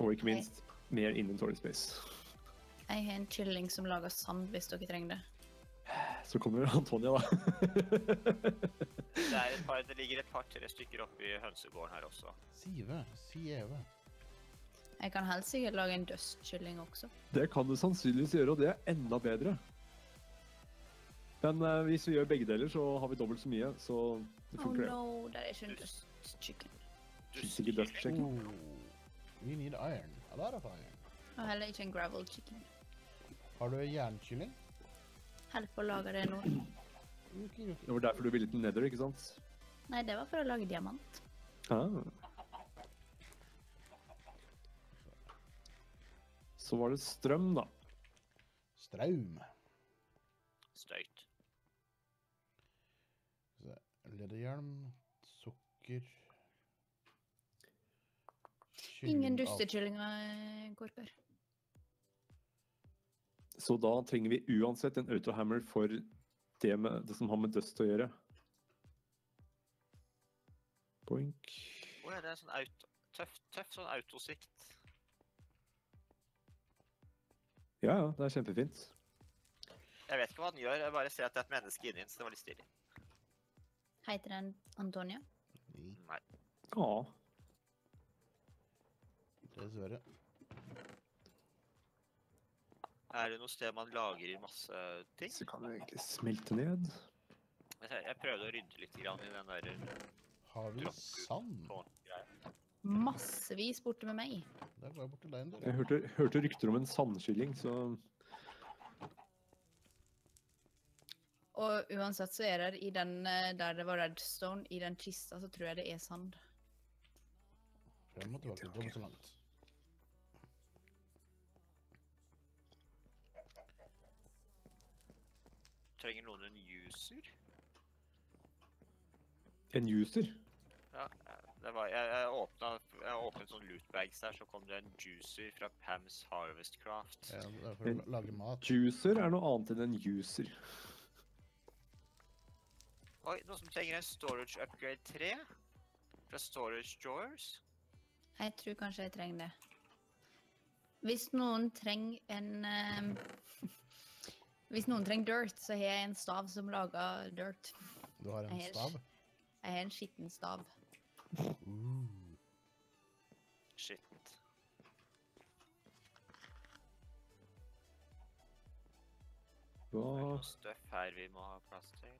Og ikke minst mer inventory space. Jeg har en kylling som lager sand hvis dere trenger det. Så kommer Antonia, da. Det, er et par, det ligger et par-tre stykker oppi hønsegården her også. Sive. Sieve. Jeg kan helst sikkert lage en dustkylling også. Det kan du sannsynligvis gjøre, og det er enda bedre. Men uh, hvis vi gjør begge deler, så har vi dobbelt så mye, så det Oh funker, det. no, det er ikke en dustchicken. Fins ikke dust. Oh, we need iron. A lot of iron. Og heller ikke en gravel chicken. Har du jernkylling? Holder på å lage det nå. Det var derfor du ville til Nether, ikke sant? Nei, det var for å lage diamant. Ah. Så var det strøm, da. Strøm. Støyt. Lederhjelm, sukker Ingen kylling- dustekyllinger, Korkar. Så da trenger vi uansett en autohammer for det, med, det som har med dust å gjøre. Boink. Å ja, det er sånn auto... Tøff, tøff sånn autosikt. Ja, ja, det er kjempefint. Jeg vet ikke hva den gjør, jeg bare ser at det er et menneske inni den, så det var litt stilig. Heter den Antonia? Nei, Nei. Ja. dessverre. Er det noe sted man lagrer masse ting? Så kan det egentlig smelte ned. Jeg prøvde å rydde litt grann i den der Har du sand? Massevis borte med meg. Det er jeg borte deg en del. Jeg hørte, hørte rykter om en sandkylling, så Og uansett så er det i den eh, der det var redstone, i den kista, så tror jeg det er sand. Jeg må tilbake, så langt. Trenger noen en user? En user. Ja, det var, jeg, jeg åpna jeg åpnet sånn lootbags der, så kom det en juicer fra Pams Harvest Craft. Ja, det er for å En- lage mat. Juicer er noe annet enn en user. Oi, noen som trenger en storage upgrade 3? Fra Storage Drawers? Jeg tror kanskje jeg trenger det. Hvis noen trenger en ehm, Hvis noen trenger dirt, så har jeg en stav som lager dirt. Du har en Jeg er- stav. Jeg har en skitten stav. Uh. Skittent. Det er Hva, noe støff her vi må ha plass til.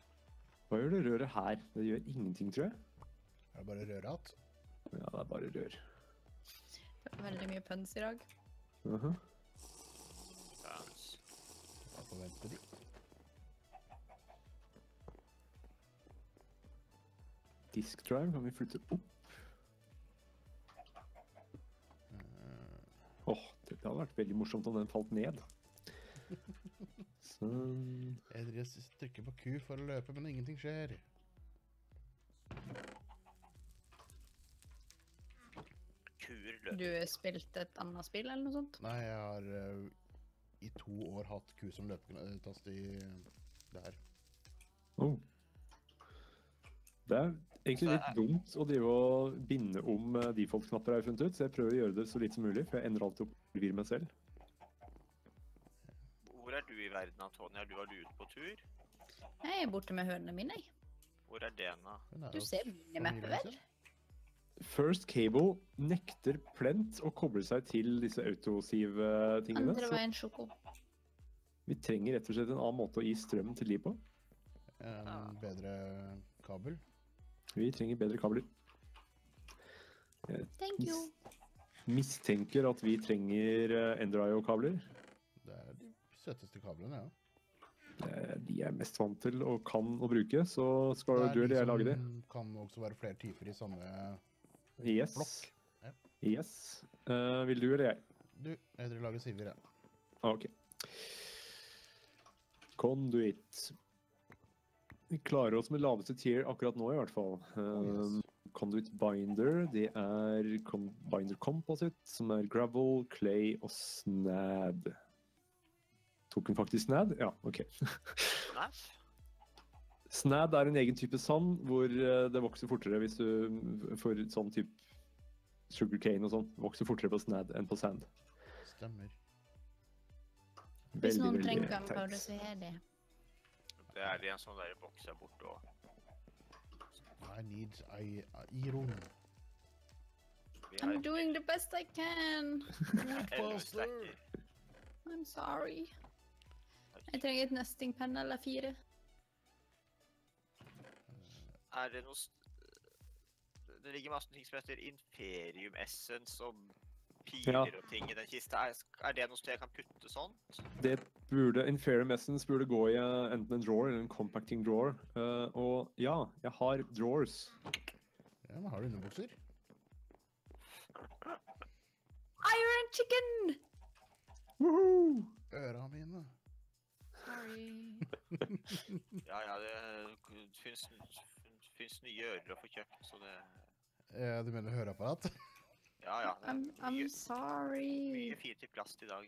hva gjør det røret her? Det gjør ingenting, tror jeg. Er det bare røre att? Ja, det er bare rør. Det var veldig mye pønsk i dag. Mhm. Forventer de? Disk drive kan vi flytte opp. Eh, Åh, det hadde vært veldig morsomt om den falt ned. Sånn. Jeg trykker på Q for å løpe, men ingenting skjer. Du spilte et annet spill eller noe sånt? Nei, jeg har eh, i to år hatt Q som løpetast i det her. Oh. Det er egentlig litt er- dumt å drive og binde om eh, default-knapper, har jeg funnet ut, så jeg prøver å gjøre det så lite som mulig, for jeg ender alltid opp og meg selv. Hvor er du i verden, Antonia? Du var du ute på tur? Jeg er borte med hønene mine. jeg. Hvor er Dena? Du ser minimappet, vel? First Cable nekter plent å koble seg til disse autosiv-tingene, Andre veien sjoko. vi trenger rett og slett en annen måte å gi strøm til de på. En Ah. bedre kabel. Vi trenger bedre kabler. Thank you. Mistenker at vi trenger eh, Endrio-kabler. Det er de søteste kablene, ja. De jeg er mest vant til og kan å bruke, så skal du eller jeg de lage det. kan også være flere typer i samme Yes. blokk. Ja. Yes. Uh, vil du eller jeg? Du, jeg tror jeg lager siver, jeg. Ah, Ok. Conduit. Vi klarer oss med laveste tier akkurat nå, i hvert fall. Um, Conduit Binder, det er Binder Composite, som er gravel, clay og snad. Tok den faktisk snad? Ja, OK. Snad er en egen type sand hvor eh, det vokser fortere hvis du får sånn type sugarcane og sånn. Vokser fortere på snad enn på sand. Stemmer. Hvis noen trenger den, kan så er det. Det er i en sånn der boks her borte òg. I need I, iron. I'm doing the best I can. I'm sorry. Jeg trenger et nestingpenn eller fire. Er det noe Det ligger masse ting som heter Inferium Essence og piler Ja. og ting i den kista. Er, er det noe sted jeg kan putte sånt? Det burde, Inferium Essence burde gå i eh, enten en drawer eller en compacting drawer. Uh, og ja, jeg har drawers. Ja, men har du underbukser? Iron chicken! Woohoo! Øra mine. Sorry. Ja, ja, det fins fins nye ører å få kjøpt, så det Eh, du mener høreapparat? Ja, ja. Det er I'm, I'm mye, sorry. mye fint i plast i dag.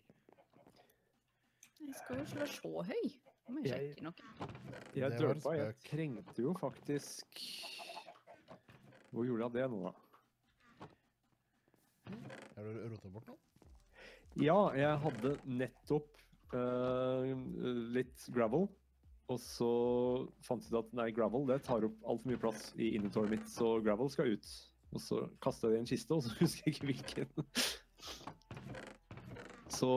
Jeg skal jo slå så høy. Må jeg sjekke noe. Jeg derpa. Jeg trengte jo faktisk Hvor gjorde jeg det nå, da? Har du rota bort noe? Ja, jeg hadde nettopp uh, litt gravel. Og så fant jeg ut at nei, gravel det tar opp altfor mye plass i inventoret mitt, så gravel skal ut. Og så kasta jeg det i en kiste, og så husker jeg ikke hvilken. Så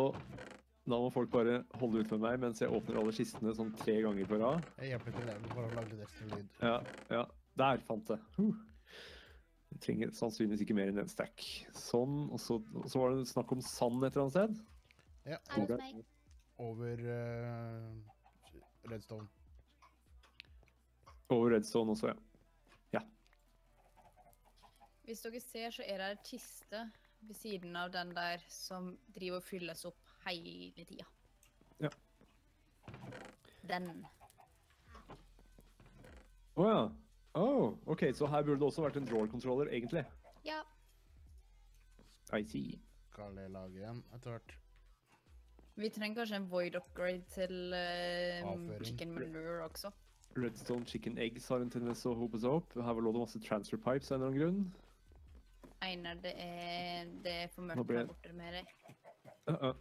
da må folk bare holde ut med meg mens jeg åpner alle kistene sånn tre ganger på rad. Jeg hjelper til jeg bare å lage det ekstra lyd. Ja, ja. Der fant jeg. Huh. Jeg trenger sannsynligvis ikke mer enn en stack. Sånn, og så, og så var det snakk om sand et eller annet sted. Ja, Her over eh, Redstone. Og redstone også, ja. Ja. Hvis dere ser, så er det en kiste ved siden av den der som driver og fylles opp hele tida. Ja. Den. Å ja. Oh, OK, så her burde det også vært en drawer controller, egentlig. Ja. I see. Skal jeg lage en etter hvert? Vi trenger kanskje en void upgrade til uh, Avføring. chicken manure også. Redstone chicken eggs har en tendens til å hope seg opp. Her lå det masse transfer pipes av en eller annen grunn. Einar, det er, det er for mørkt ble- her borte med deg. Uh -uh.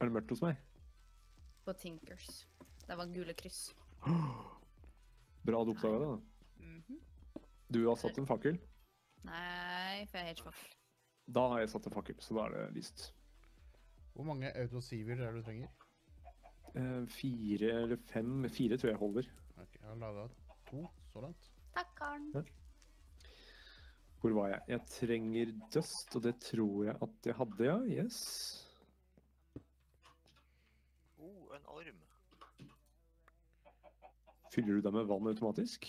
Er det mørkt hos meg? På Tinkers. Det var gule kryss. Bra du oppdaga det. da. Mhm. Du har satt en fakkel. Nei, for jeg har ikke fakkel. Da har jeg satt en fakkel, så da er det lyst. Hvor mange autosiver er det du trenger? eh, fire eller fem Fire tror jeg holder. Ok, jeg har laga to så langt. Takkar'n. Hvor var jeg? Jeg trenger dust, og det tror jeg at jeg hadde, ja. Yes. Oh, en arm. Fyller du deg med vann automatisk?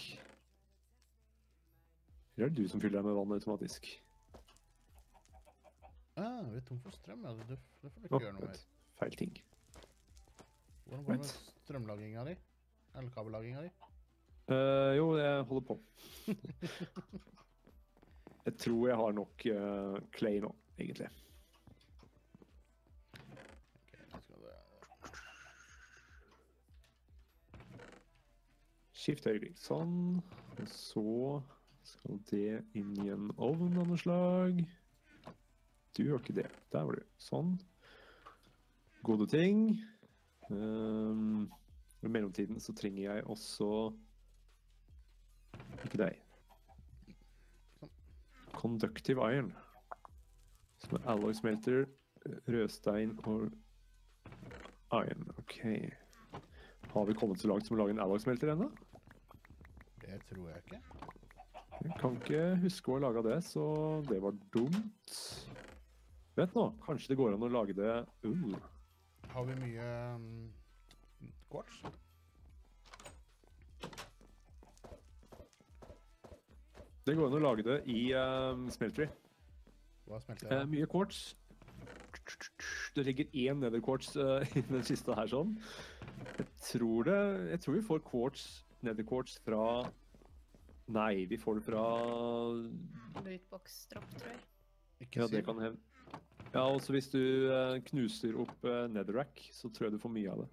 Eller er det du som fyller deg med vann automatisk? Ah, vi er tom for strøm, ja. Det, det får du ikke ikke gjøre noe med. Feil ting. Hvordan går det med strømlaginga di? Eller kabellaginga di? Uh, jo, jeg holder på. jeg tror jeg har nok uh, clay nå, egentlig. Skift høyreklikk. Sånn. Og så skal det inn i en ovn av noe slag. Du gjør ikke det. Der var du. Sånn. Gode ting. Um, I mellomtiden så trenger jeg også Ikke deg. Conductive iron. Som er alloy smelter, rødstein og iron. OK. Har vi kommet så langt som å lage en alloy smelter ennå? Det tror jeg ikke. Jeg kan ikke huske å ha laga det, så det var dumt. Vent nå, kanskje det går an å lage det ull? Har vi mye um, quartz? Det går an å lage det i um, smeltery. Hva smelter Eh, jeg? mye quartz. Det ligger én nether quartz eh, i den siste her sånn. Jeg tror det Jeg tror vi får quartz, nether quartz fra Nei, vi får det fra Lootbox-dropp, tror jeg. Ikke Ja, det kan hende. Ja, også hvis du eh, knuser opp uh, netherrack, så tror jeg du får mye av det.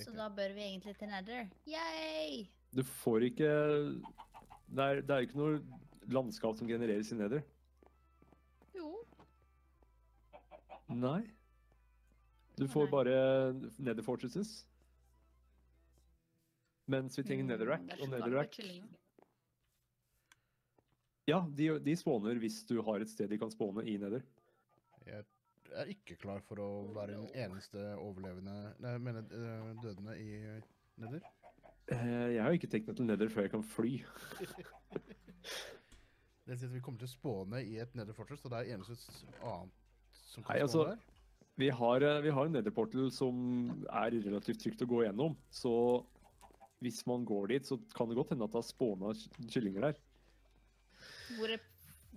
Så da bør vi egentlig til Nether. Yay! Du får ikke Det er, det er ikke noe landskap som genereres i nether. Jo. Nei. Du får nei. bare nether fortresses. Mens vi trenger Mm, netherrack, er og netherrack. Ja, de, de spawner hvis du har et sted de kan spawne i nether. Jeg er ikke klar for å være den eneste overlevende Nei, jeg mener eh, dødende i Nether. Eh, Jeg har ikke tenkt meg til nether før jeg kan fly. Det sier at vi kommer til å spåne i et Nether Fortress, og det er eneste annet som kan Nei, altså, spåne der. Vi har, eh, vi har en netherportal som er relativt trygt å gå gjennom. Så hvis man går dit, så kan det godt hende at det har spåna kyllinger der. Hvor er,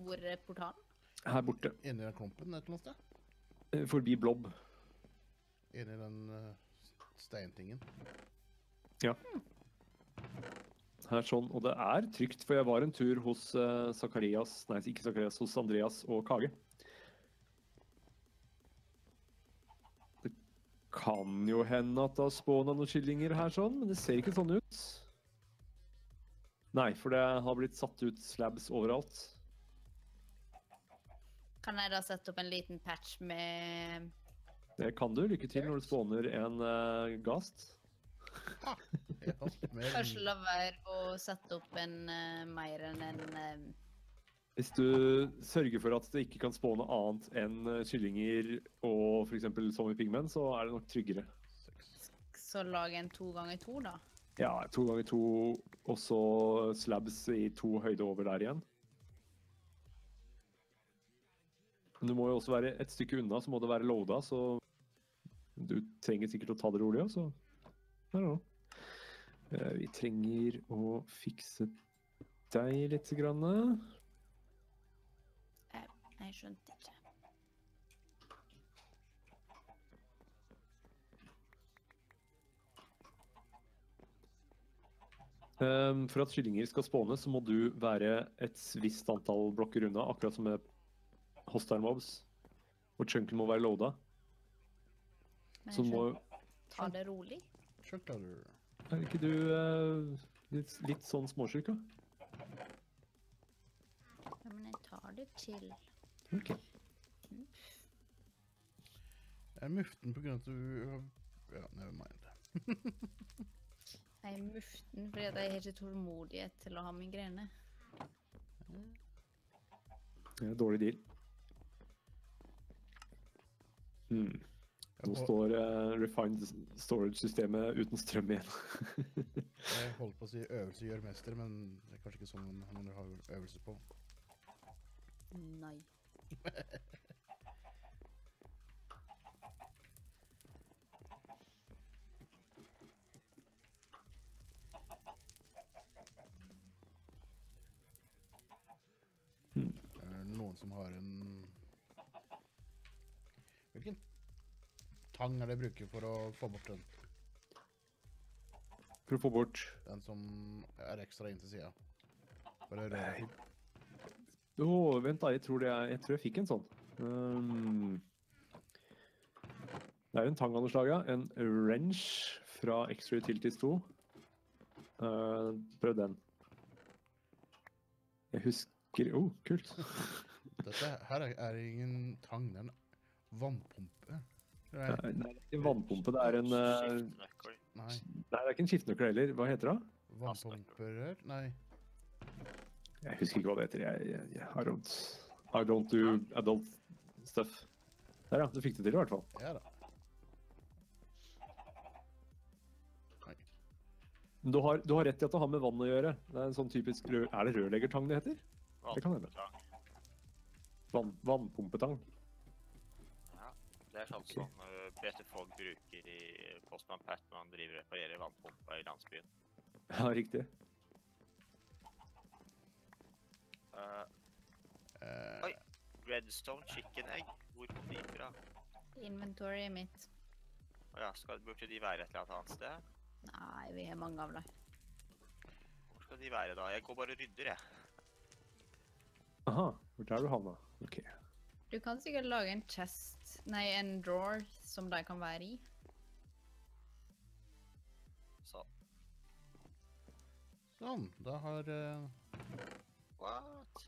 hvor er portalen? Her borte. Inni den klumpen et eller annet sted. eh, Forbi blob. Inni den uh, steintingen. Her sånn, og det er trygt, for jeg var en tur hos uh, Zakarias, nei, ikke Zakarias, hos Andreas og Kage. Det kan jo hende at det har spåna noen kyllinger her sånn, men det ser ikke sånn ut. Nei, for det har blitt satt ut slabs overalt. Kan jeg da sette opp en liten patch med Det kan du. Lykke til når du spåner en uh, gast. Ja, Kanskje la være å sette opp en uh, mer enn en uh... Hvis du sørger for at det ikke kan spåne annet enn kyllinger og f.eks. zombie pigmen, så er det nok tryggere. Så lag en to ganger to, da. Ja, to ganger to, og så slabs i to høyde over der igjen. Men du må jo også være et stykke unna, så må det være loada, så du trenger sikkert å ta det rolig, så know. Eh, Vi trenger å fikse deg litt. Grann. Jeg skjønte ikke. Um, for at kyllinger skal spåne, så må du være et visst antall blokker unna, akkurat som med hostile mobs. Og chunken må være loada. Så må. Ta det rolig. Chuck Ladder. Er ikke du eh, litt, litt sånn småsjuk, da? Ja, men jeg tar det chill. Ok. Jeg er muften på grunn av at du Ja, never mind. Jeg er muften fordi at jeg har ikke tålmodighet til å ha migrene. Det er en dårlig deal. Hmm. Nå står uh, refined storage-systemet uten strøm igjen. jeg holdt på å si øvelse gjør mester, men det er kanskje ikke sånn man har øvelse på. Nei. Er det noen som har en tang er det jeg bruker for å få bort den? For å få bort Den som er ekstra inn til sida. Bare rør den. Å, vent da, jeg tror, det er, jeg tror jeg fikk en sånn. Um, det er en tang av noe slag, ja. En wrench fra Extra Utilities 2. Uh, prøv den. Jeg husker Å, oh, kult. Dette her er, er ingen tang, det er en vannpumpe. Det Nei, er, nei, det er ikke en vannpumpe, det er en uh, Skiftenøkkel. nei. Nei, det er ikke en skiftenøkkel heller. Hva heter det? vannpumperør? Nei. Jeg husker ikke hva det heter. Jeg, jeg, jeg I, don't, I don't do adult stuff. Der, ja. Du fikk det til, i hvert fall. Ja da. Men Du har, du har rett i at det har med vann å gjøre. Det er en sånn typisk rør, Er det rørleggertang det heter? Det kan hende. Vann, vannpumpetang. Det er sånn som uh, Peter Fogg bruker i Postman Pat når han driver og reparerer vannpumpa i landsbyen. Ja, riktig. Uh, uh, Oi. Redstone chicken egg. Hvor kom de fra? Inventoryet mitt. Å ja, skal, burde de være et eller annet annet sted? Nei, vi har mange av dem. Hvor skal de være da? Jeg går bare og rydder, jeg. Aha, hvor der du havna. Ok. Du kan sikkert lage en chest, nei, en drawer som de kan være i. Sånn. sånn. Da har uh... What?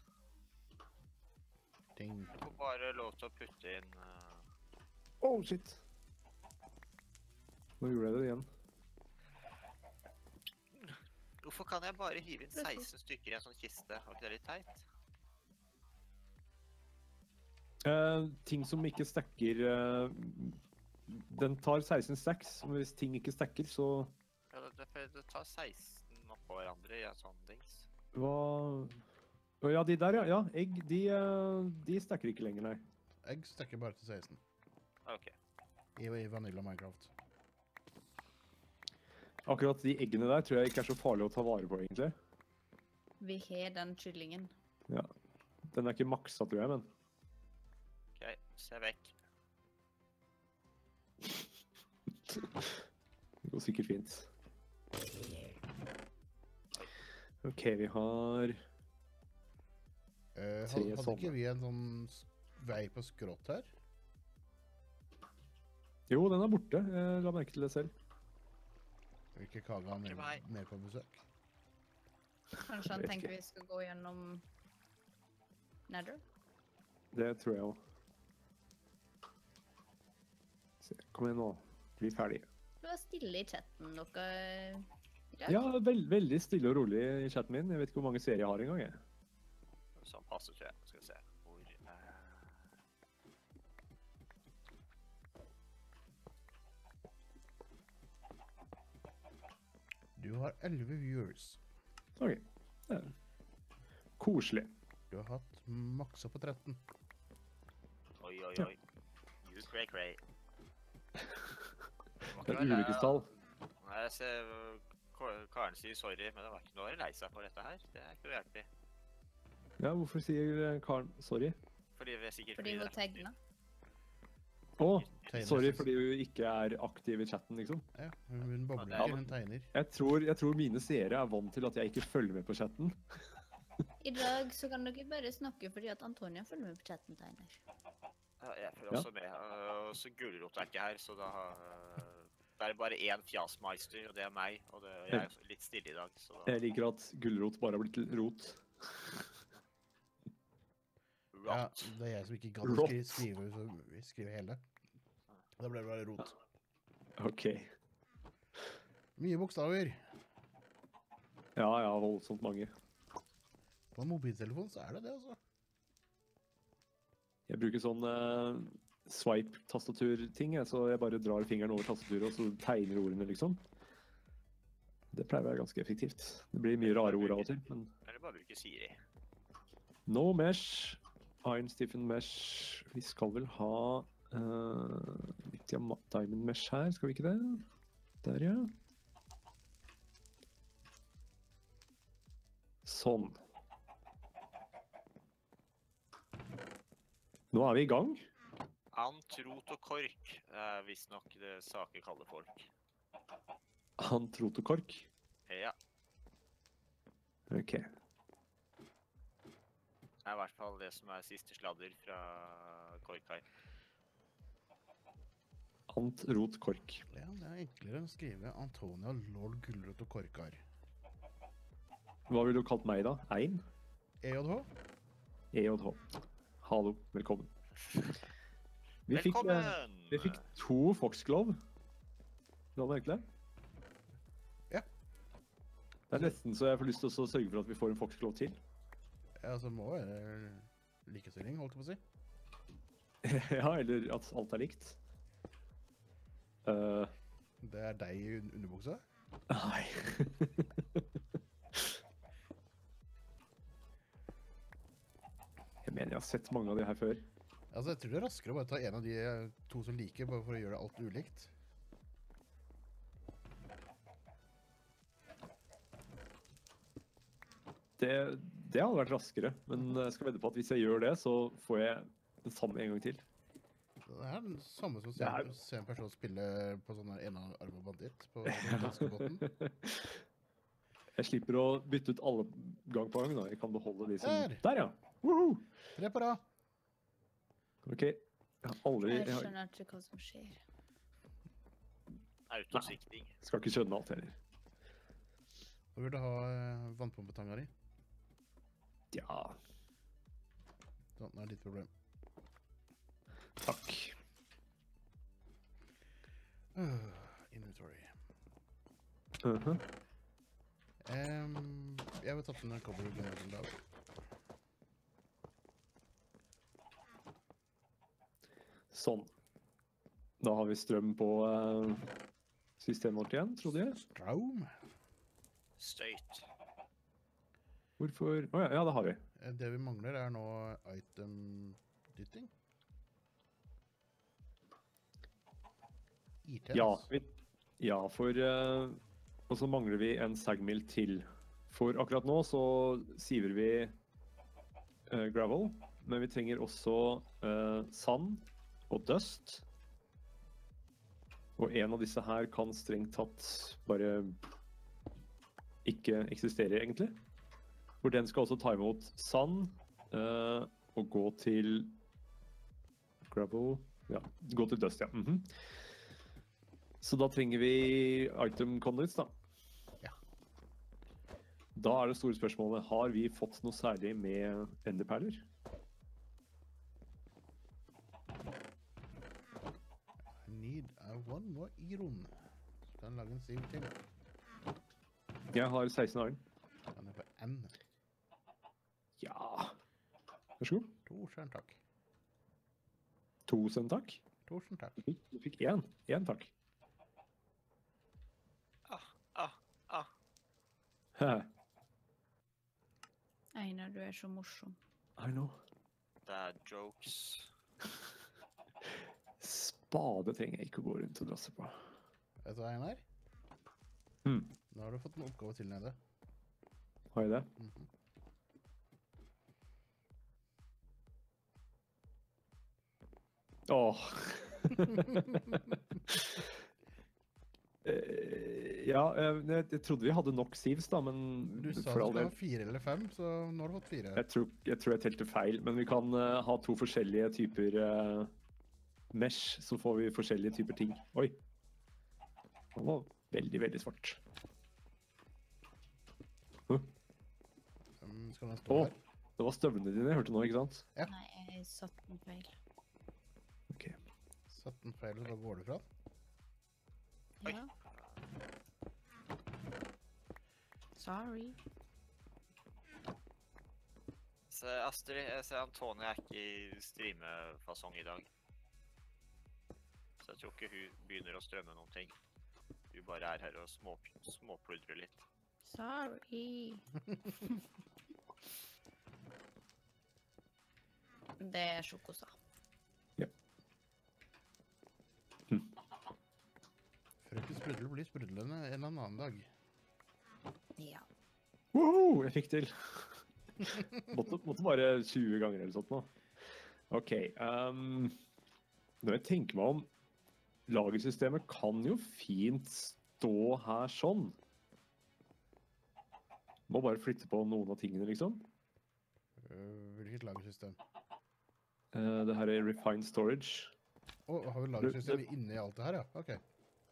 ting Jeg får bare lov til å putte inn uh, Oh, shit. Nå gjorde jeg det igjen. Hvorfor kan jeg bare hive inn 16 stykker i en sånn kiste? Var ikke det litt teit? Eh, ting som ikke stacker eh, Den tar 16 stacks, men hvis ting ikke stacker, så Ja, det, det, det tar 16 oppå hverandre i en sånn dings. Hva Å ja, de der, ja. ja. Egg, de, uh, de stacker ikke lenger, nei. Egg stekker bare til 16 OK. i, i Vanilla Minecraft. Akkurat de eggene der tror jeg ikke er så farlig å ta vare på, egentlig. Vi har den kyllingen. Ja. Den er ikke maksa, tror jeg, men Se vekk. det går sikkert fint. OK, vi har Eh, hadde ikke vi en sånn vei på skrått her? Jo, den er borte. Jeg la merke til det selv. Vil ikke Kaga mer, mer på besøk? Kanskje han tenker vi skal gå gjennom Nether? Det tror jeg òg. Kom igjen nå. Bli ferdig. Du er stille i chatten dere. Ja, veld, veldig stille og rolig i chatten min. Jeg vet ikke hvor mange serier jeg har engang. Sånn passer, tror. Skal vi se. Hvor Du har 11 viewers. OK. Er Koselig. Du har hatt maksa på 13. Oi, oi, Ja. oi. You cray cray. Det er ulykkestall. Nei, jeg ser Karen sier sorry, men det var ikke noe å være lei seg for dette her. Det er ikke noe i. Ja, hvorfor sier eh, Karen sorry? Fordi vi er sikkert Fordi hun er- Å, sorry fordi hun ikke er aktiv i chatten, liksom. Ja, hun, bobler Ja, ikke, men- hun tegner. Jeg tror, jeg tror mine seere er vant til at jeg ikke følger med på chatten. I dag så kan dere bare snakke fordi at Antonia følger med på chatten tegner. Ja, jeg følger Ja. også med. Og Så Gulrot er ikke her, så da øh, Det er bare én fjasmeister, og det er meg. Og det, jeg er litt stille i dag, så da Jeg liker at gulrot bare har blitt til rot. Ja, det er jeg som ikke gadd å skrive, skrive, så skrive hele. Da ble det bare rot. OK. Mye bokstaver. Ja, ja, voldsomt mange. På en mobiltelefon så er det det, altså. Jeg bruker sånn uh, swipe-tastaturting, så jeg bare drar fingeren over tastaturet og så tegner ordene, liksom. Det pleier å være ganske effektivt. Det blir mye rare ord av og til, men Eller bare bruke Siri. No mesh, iron stiffen mesh Vi skal vel ha uh, diamond mesh her, skal vi ikke det? Der, ja. Sånn. Nå er vi i gang. Antrot og kork er visstnok det saker kaller folk. Antrot og kork? Ja, Ok. det er i hvert fall det som er siste sladder fra Korkai. Ant rot kork. Ja, det er enklere å skrive Antonia lord Gulrot og Korkar. Hva ville du kalt meg, da? Ein? EJH? EJH. Hallo, velkommen. Vi fikk, eh, Velkommen! vi fikk to Foxglove. Det du egentlig. Ja. Det er nesten så jeg får lyst til å sørge for at vi får en Foxglove til. Ja, så må være likestilling, holdt jeg på å si. ja, eller at alt er likt. Uh, Det er deg i un- underbuksa. nei. jeg mener jeg har sett mange av de her før. Altså, jeg tror det er raskere å bare ta en av de eh, to som liker, bare for å gjøre alt ulikt. Det, det hadde vært raskere, men jeg skal vedde på at hvis jeg gjør det, så får jeg den samme en gang til. Det er den samme som å se, er- se en person spille på sånn enarma banditt på danskebåten. danske båten. Jeg slipper å bytte ut alle gang på gang. da. Jeg kan beholde de som Der! Der, ja! Woohoo! Tre på rad. OK. Jeg har aldri Jeg Jeg har, skjønner ikke hva som skjer. Autosikting. skal ikke skjønne alt heller. Du burde ha eh, vannpumpetanga di? Ja, Sånn, det er ditt problem. takk. Uh, inventory. Mhm. Em, jeg vil tatt en cobber generator da. Sånn. Da har vi strøm på uh, systemet vårt igjen, trodde jeg. Strøm? Støyt. Hvorfor Å ja, ja, det har vi. Eh, Det vi mangler er nå item dytting. ITS. Ja, vi, ja for eh, Og så mangler vi en sagmill til. For akkurat nå så siver vi eh, gravel, men vi trenger også eh, sand og dust. Og en av disse her kan strengt tatt bare ikke eksistere, egentlig. For den skal også ta imot sand eh, og gå til gravel Ja, gå til dust, ja. Mhm. Så da trenger vi item conduits, da. Da er det store spørsmålet har vi fått noe særlig med enderperler. I need a one more iron. Så kan lage en siv til. Jeg har 16 iron. Den er på N. Ja Vær så god. Torsen, takk. To send, takk. Tusen takk. Du fikk- Du fikk én. Én, takk. Ah, ah, ah. Einar, du er så morsom. I know. Er jokes. Spade trenger jeg ikke å gå rundt og drasse på. Vet du hva, Einar? Hmm. Nå har du fått en oppgave til nede. Har jeg det? Mhm. Åh. Eh, ja, eh, jeg, jeg trodde vi hadde nok sieves, da, men Du sa for du all skulle del. ha fire eller fem, så nå har du fått fire. Jeg tror, jeg tror jeg telte feil, men vi kan uh, ha to forskjellige typer uh, mesh, så får vi forskjellige typer ting. Oi. Den var veldig, veldig svart. Um, skal den stå Å, her? det var støvlene dine jeg hørte nå, ikke sant? Ja. Nei, jeg satte den feil. Ok. Satt den feil, da går du fra? Oi. Ja. Sorry. Se, Astrid, jeg ser Antonia er ikke i streamefasong i dag. Så jeg tror ikke hun begynner å strømme noen ting. Hun bare er her og små, småpludrer litt. Sorry. Det er sjokosa. Frøken Sprudle blir sprudlende en eller annen dag. Ja. Woho! Jeg fikk til. måtte, måtte bare 20 ganger eller sånt nå. OK. Um, når jeg tenker meg om Lagersystemet kan jo fint stå her sånn. Må bare flytte på noen av tingene, liksom. Øh, hvilket lagersystem? Uh, det her er refined storage. Å, har vi lagersystem inni alt det her, ja? Ok.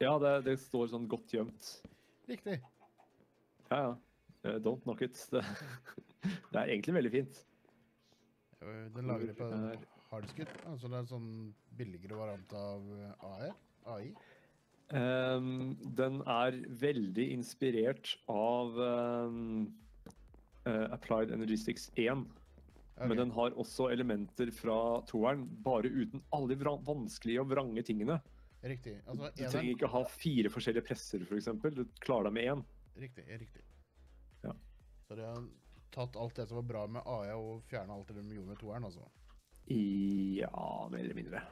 Ja, det, det står sånn godt gjemt. Riktig. Ja, ja. Eh, don't knock it. Det, det er egentlig veldig fint. Den lagrer på hardskutt. Altså det er en sånn billigere variant av øh, AI? Um, den er veldig inspirert av um, uh, Applied Energistics 1. Okay. Men den har også elementer fra toeren, bare uten alle de vanskelige og vrange tingene. Riktig. Altså, Du trenger ikke ha fire forskjellige presser, f.eks. Du klarer deg med én. Riktig. riktig. Ja. Så de har tatt alt det som var bra med AE og fjerna alt det de gjorde med toeren, altså. Ja, mer eller mindre.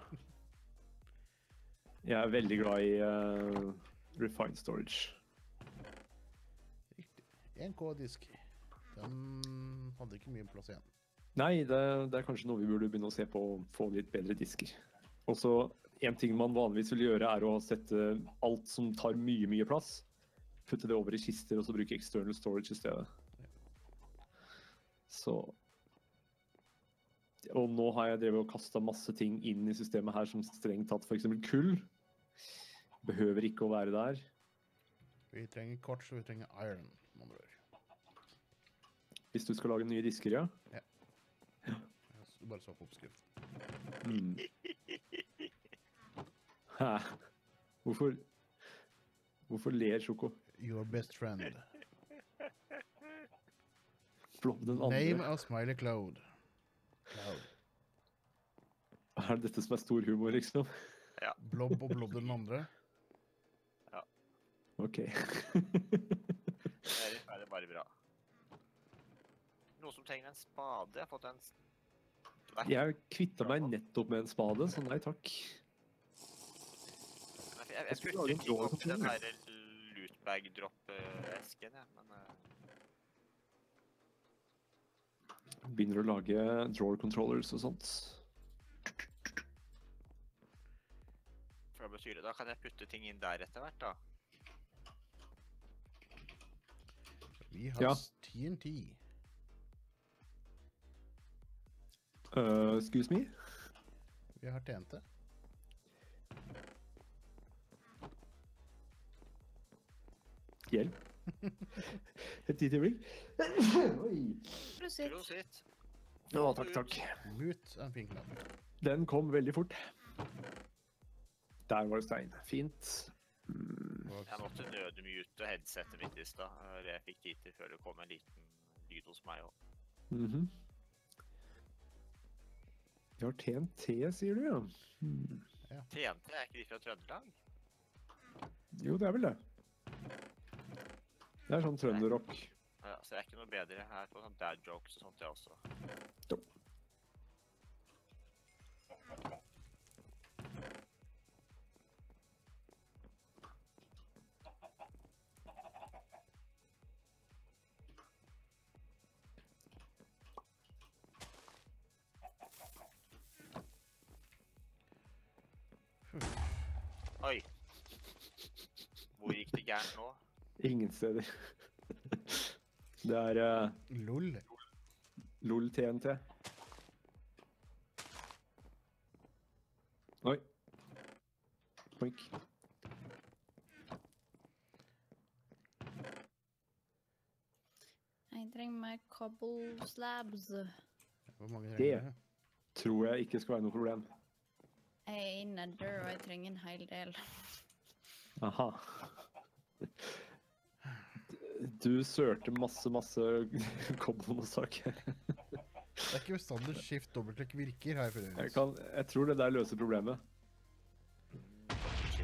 Jeg er veldig glad i uh, refined storage. Riktig. 1K-disk. Den hadde ikke mye plass igjen. Nei, det, det er kanskje noe vi burde begynne å se på å få litt bedre disker. Også, en ting man vanligvis vil gjøre, er å sette alt som tar mye, mye plass, putte det over i kister og så bruke external storage i stedet. Så Og nå har jeg drevet og kasta masse ting inn i systemet her som strengt tatt f.eks. kull. Behøver ikke å være der. Vi trenger quartz, og vi trenger iron. Hvis du skal lage nye disker, ja. Jeg Du bare så på oppskrift. Mm. Hæ? Hvorfor Hvorfor ler Sjoko? Your best friend. Blob den andre. Name of Smiley Cloud. Cloud. Er det dette som er stor humor, liksom? Blob og Blob den andre. Ja. OK. Det er, er bare bra. Noen som trenger en spade? Jeg har fått en Nei, Jeg kvitta meg nettopp med en spade, så nei takk. jeg, jeg, jeg putter den controller. Der lootbag-drop-esken, jeg, men uh... Begynner å lage drawer controllers og sånt. for hva betyr det? Da kan jeg putte ting inn der etter hvert, da. Vi har Ja. TNT. Uh, excuse me? Vi har TNT. Hjelp. Et lite øyeblikk. Oi. Prosit. Prosit. Å, takk, takk. Mute er en fin knapp. Den kom veldig fort. Der var det stein. Fint. Mm. Jeg måtte nødmute headsetet mitt i stad. Jeg fikk tid til før det kom en liten lyd hos meg òg. Mhm. Vi har TNT, sier du, ja. Hmm. TNT, er ikke de fra Trøndelag? Jo, det er vel det. Det er sånn trønderrock. Ja, så jeg er ikke noe bedre her på sånn dad jokes og sånt, jeg også. Jo. Oi. Hvor gikk det gærent nå? Ingen steder. Det er uh, LOL. LOL TNT. Oi. Poink. Jeg trenger meg cobble slabs. Hvor mange Det. trenger du? Tror jeg ikke skal være noe problem. Jeg er i nether, og jeg trenger en hel del. Aha. Du sørte masse, masse kobbelmossak. Det er ikke bestandig skift dobbeltklikk virker her. For Jeg, kan, jeg tror det der løser problemet.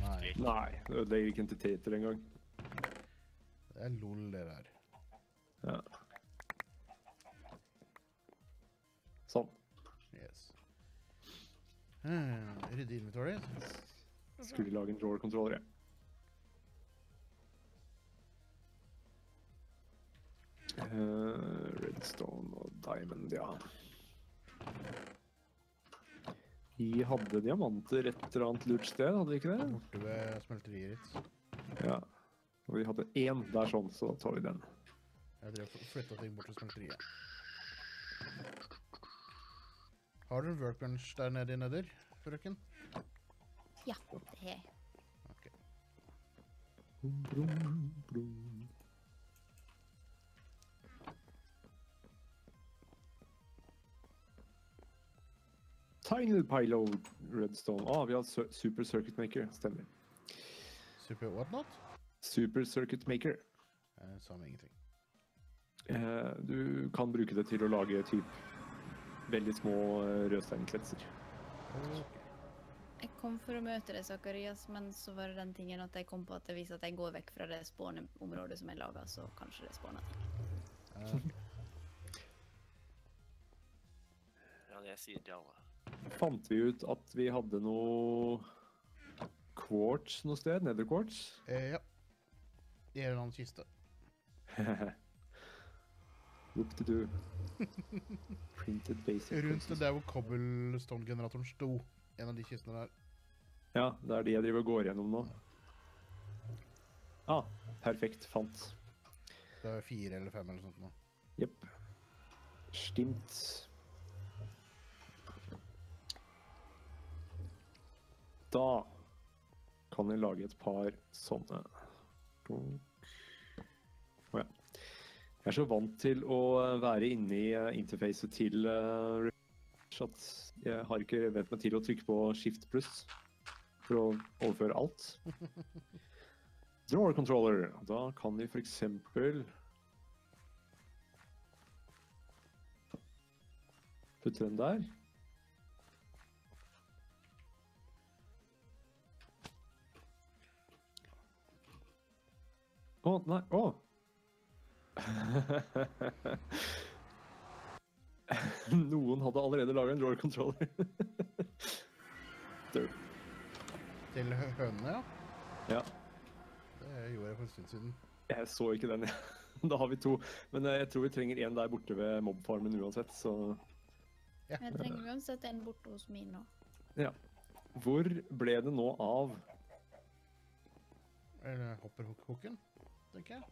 Nei. Nei, det ødelegger ikke entiteter engang. Det er lol, det der. Ja. Sånn. Yes. Hmm, Rydde inventory. Skulle lage en drawer-kontroller, jeg. Eh, redstone og diamond, ja. Vi hadde diamanter et eller annet lurt sted, hadde vi ikke det? Borte ved smelteriet ditt. Ja. Og vi hadde én der sånn, så da tar vi den. Jeg drev og flytta ting bort til smelteriet. Har du en workbench der nede i neder, frøken? Ja, det har jeg. Ok. Brum, brum, brum. Tiny pile of redstone. Ah, vi har super circuit maker. Stemmer. Super what not? Super circuit maker. Eh, Samme ingenting. Eh, du kan bruke det til å lage typ veldig små eh, rødsteinkretser. Ok. Jeg kom for å møte deg, Zakarias, men så var det den tingen at jeg kom på at det viser at jeg går vekk fra det spåneområdet som jeg laga, så kanskje det spåner ting. Eh, Ja, det sier de alle. Fant vi ut at vi hadde noe quartz noe sted? Nether quartz? eh, ja. I en eller annen kiste. Whoop-de-doo. Printed basic. Rundt det der hvor cobblestone-generatoren sto. En av de kistene der. Ja, det er de jeg driver og går gjennom nå. Ah, perfekt. Fant. Det er fire eller fem eller sånt nå. Jepp. Stimt. Da kan jeg lage et par sånne. Dunk. oh, ja. Jeg er så vant til å være inne i eh, interfacet til eh, at jeg har ikke vent meg til å trykke på skift pluss for å overføre alt. Drawer controller. Da kan vi for eksempel Putte den der. Å, nei. Å! Noen hadde allerede laga en drawer controller. Til hønene, ja. Ja, Det gjorde jeg for en stund siden. jeg så ikke den. jeg. Da har vi to. Men eh, jeg tror vi trenger en der borte ved mobfarmen uansett, så Jeg trenger uansett en borte hos min nå. Hvor ble det nå av Eller hopperhook-hooken, tenker jeg.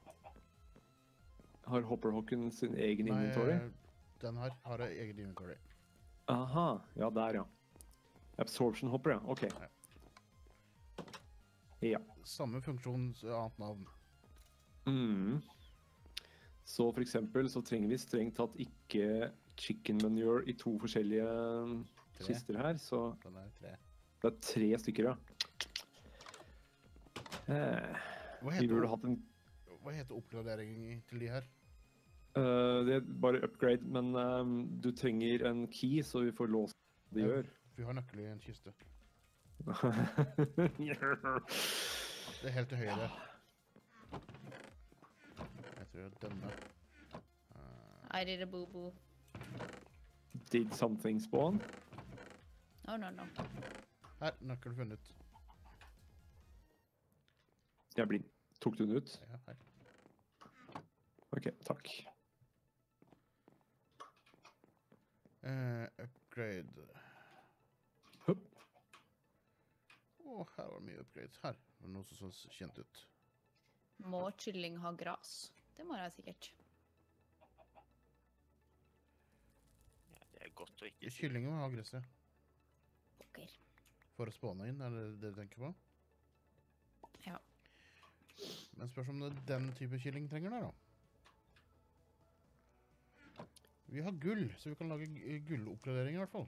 Har Hopperhocken sin egen inventory? Nei, den her har egen inventory. Aha, ja, der, ja. Absorption hopper, ja. OK. Ja. Samme funksjon, annet navn. Mm. Så for eksempel så trenger vi strengt tatt ikke chicken manure i to forskjellige Tre. kister her, så Den er tre. det er tre stykker, ja. Eh, Hva vi burde hatt en hva heter oppgradering til de her? Uh, Det er bare upgrade, men um, du trenger en key, så vi får låst det de Ja. gjør. Vi har nøkkel i en kiste. Det er helt til høyre. Jeg tror denne uh... I did a boo-boo. Did something spawn? No, no, no. Her, nøkkel funnet. Jeg er blind. Tok du den ut? Ja, her. OK, takk. Eh, upgrade. Å, her var det mye upgrades. Her var det noe som så kjent ut. Må kylling ha gras? Det må jeg sikkert. Ja, det er godt å ikke si. Kyllingen må ha gresset. Pokker. For å spåne inn, er det det du tenker på? Ja. Men spørs om det er den type kylling trenger det, da. Vi har gull, så vi kan lage gu- gulloppgradering i hvert fall.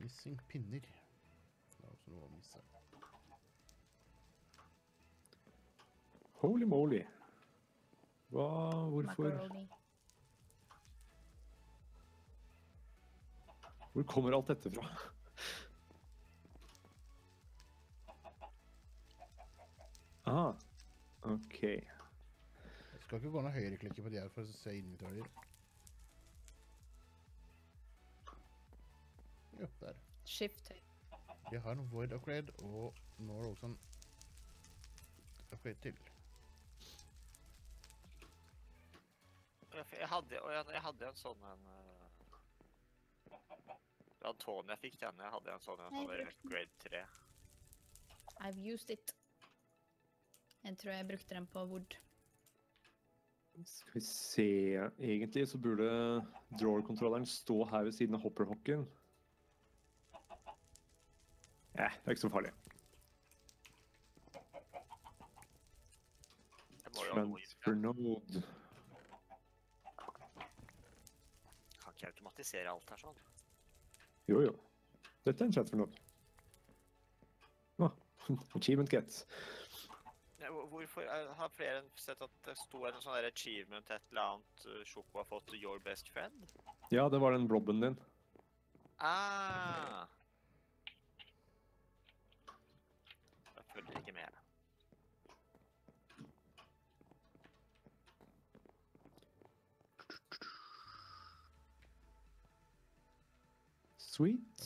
Missing pinner. Det er også noe å misse. Holy moly. Hva Hvorfor Macaroni. Hvor kommer alt dette fra? Aha. OK. Jeg skal ikke gå ned å høyreklikke på de her for å se inventorier. Jo, der. Shift. Vi har en void upgrade, og nå er det også en upgrade til. Jeg, jeg, hadde, jeg, jeg hadde en sånn en Det var Tony jeg fikk den. Jeg hadde en sånn en Nei, som var grade 3. I've used it. Jeg tror jeg brukte den på wood. Skal vi se Egentlig så burde drawer-kontrolleren stå her ved siden av hopperhocken. Eh, det er ikke så farlig. Transfer node. Automatisere alt her sånn. Jo, jo. Dette er en transfer node. Ah, achievement get. Hvorfor har flere sett at det sto en sånn der achievement et eller annet Sjoko har fått your best friend? Ja, det var den blobben din. Ah! Jeg følger ikke med. Sweet.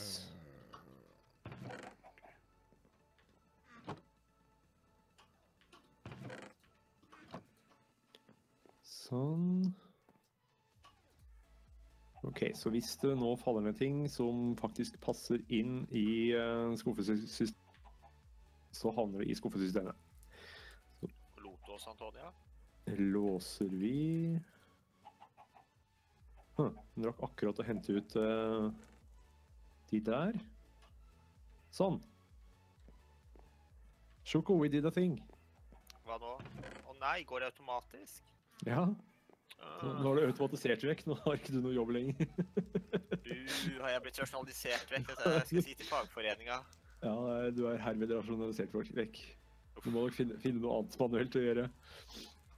Sånn. Ok, så hvis det nå faller ned ting som faktisk passer inn i uh, skuffesystemet, så havner det i skuffesystemet. Lotos, Antonia? Låser vi Hm, Hun rakk akkurat å hente ut eh, de der. Sånn. Sjoko, we did a thing. Hva nå? Å nei, går det automatisk? Ja, nå nå har du automatisert vekk. Nå har ikke du noe jobb lenger. du har jeg blitt rasjonalisert vekk? Det skal jeg skal si til fagforeninga. ja, du er herved rasjonalisert vekk. Du må nok finne, finne noe annet manuelt å gjøre.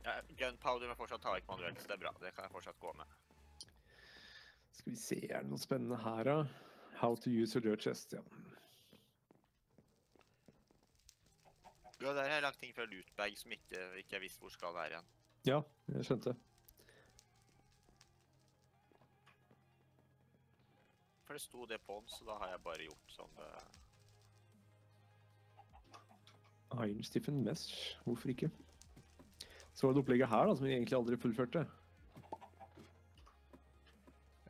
Ja, Gunpowder må fortsatt ta vekk manuelt, så det er bra. Det kan jeg fortsatt gå med. Skal vi se, er det noe spennende her, da? How to use your dirt chest, ja. Ja, der har jeg lagt ting fra lootbag som ikke, ikke jeg visste hvor skal være igjen. Ja, jeg skjønte. For det sto det på den, så da har jeg bare gjort som det Iron Stiffen Mesh, hvorfor ikke? Så var det opplegget her da, som vi egentlig aldri fullførte.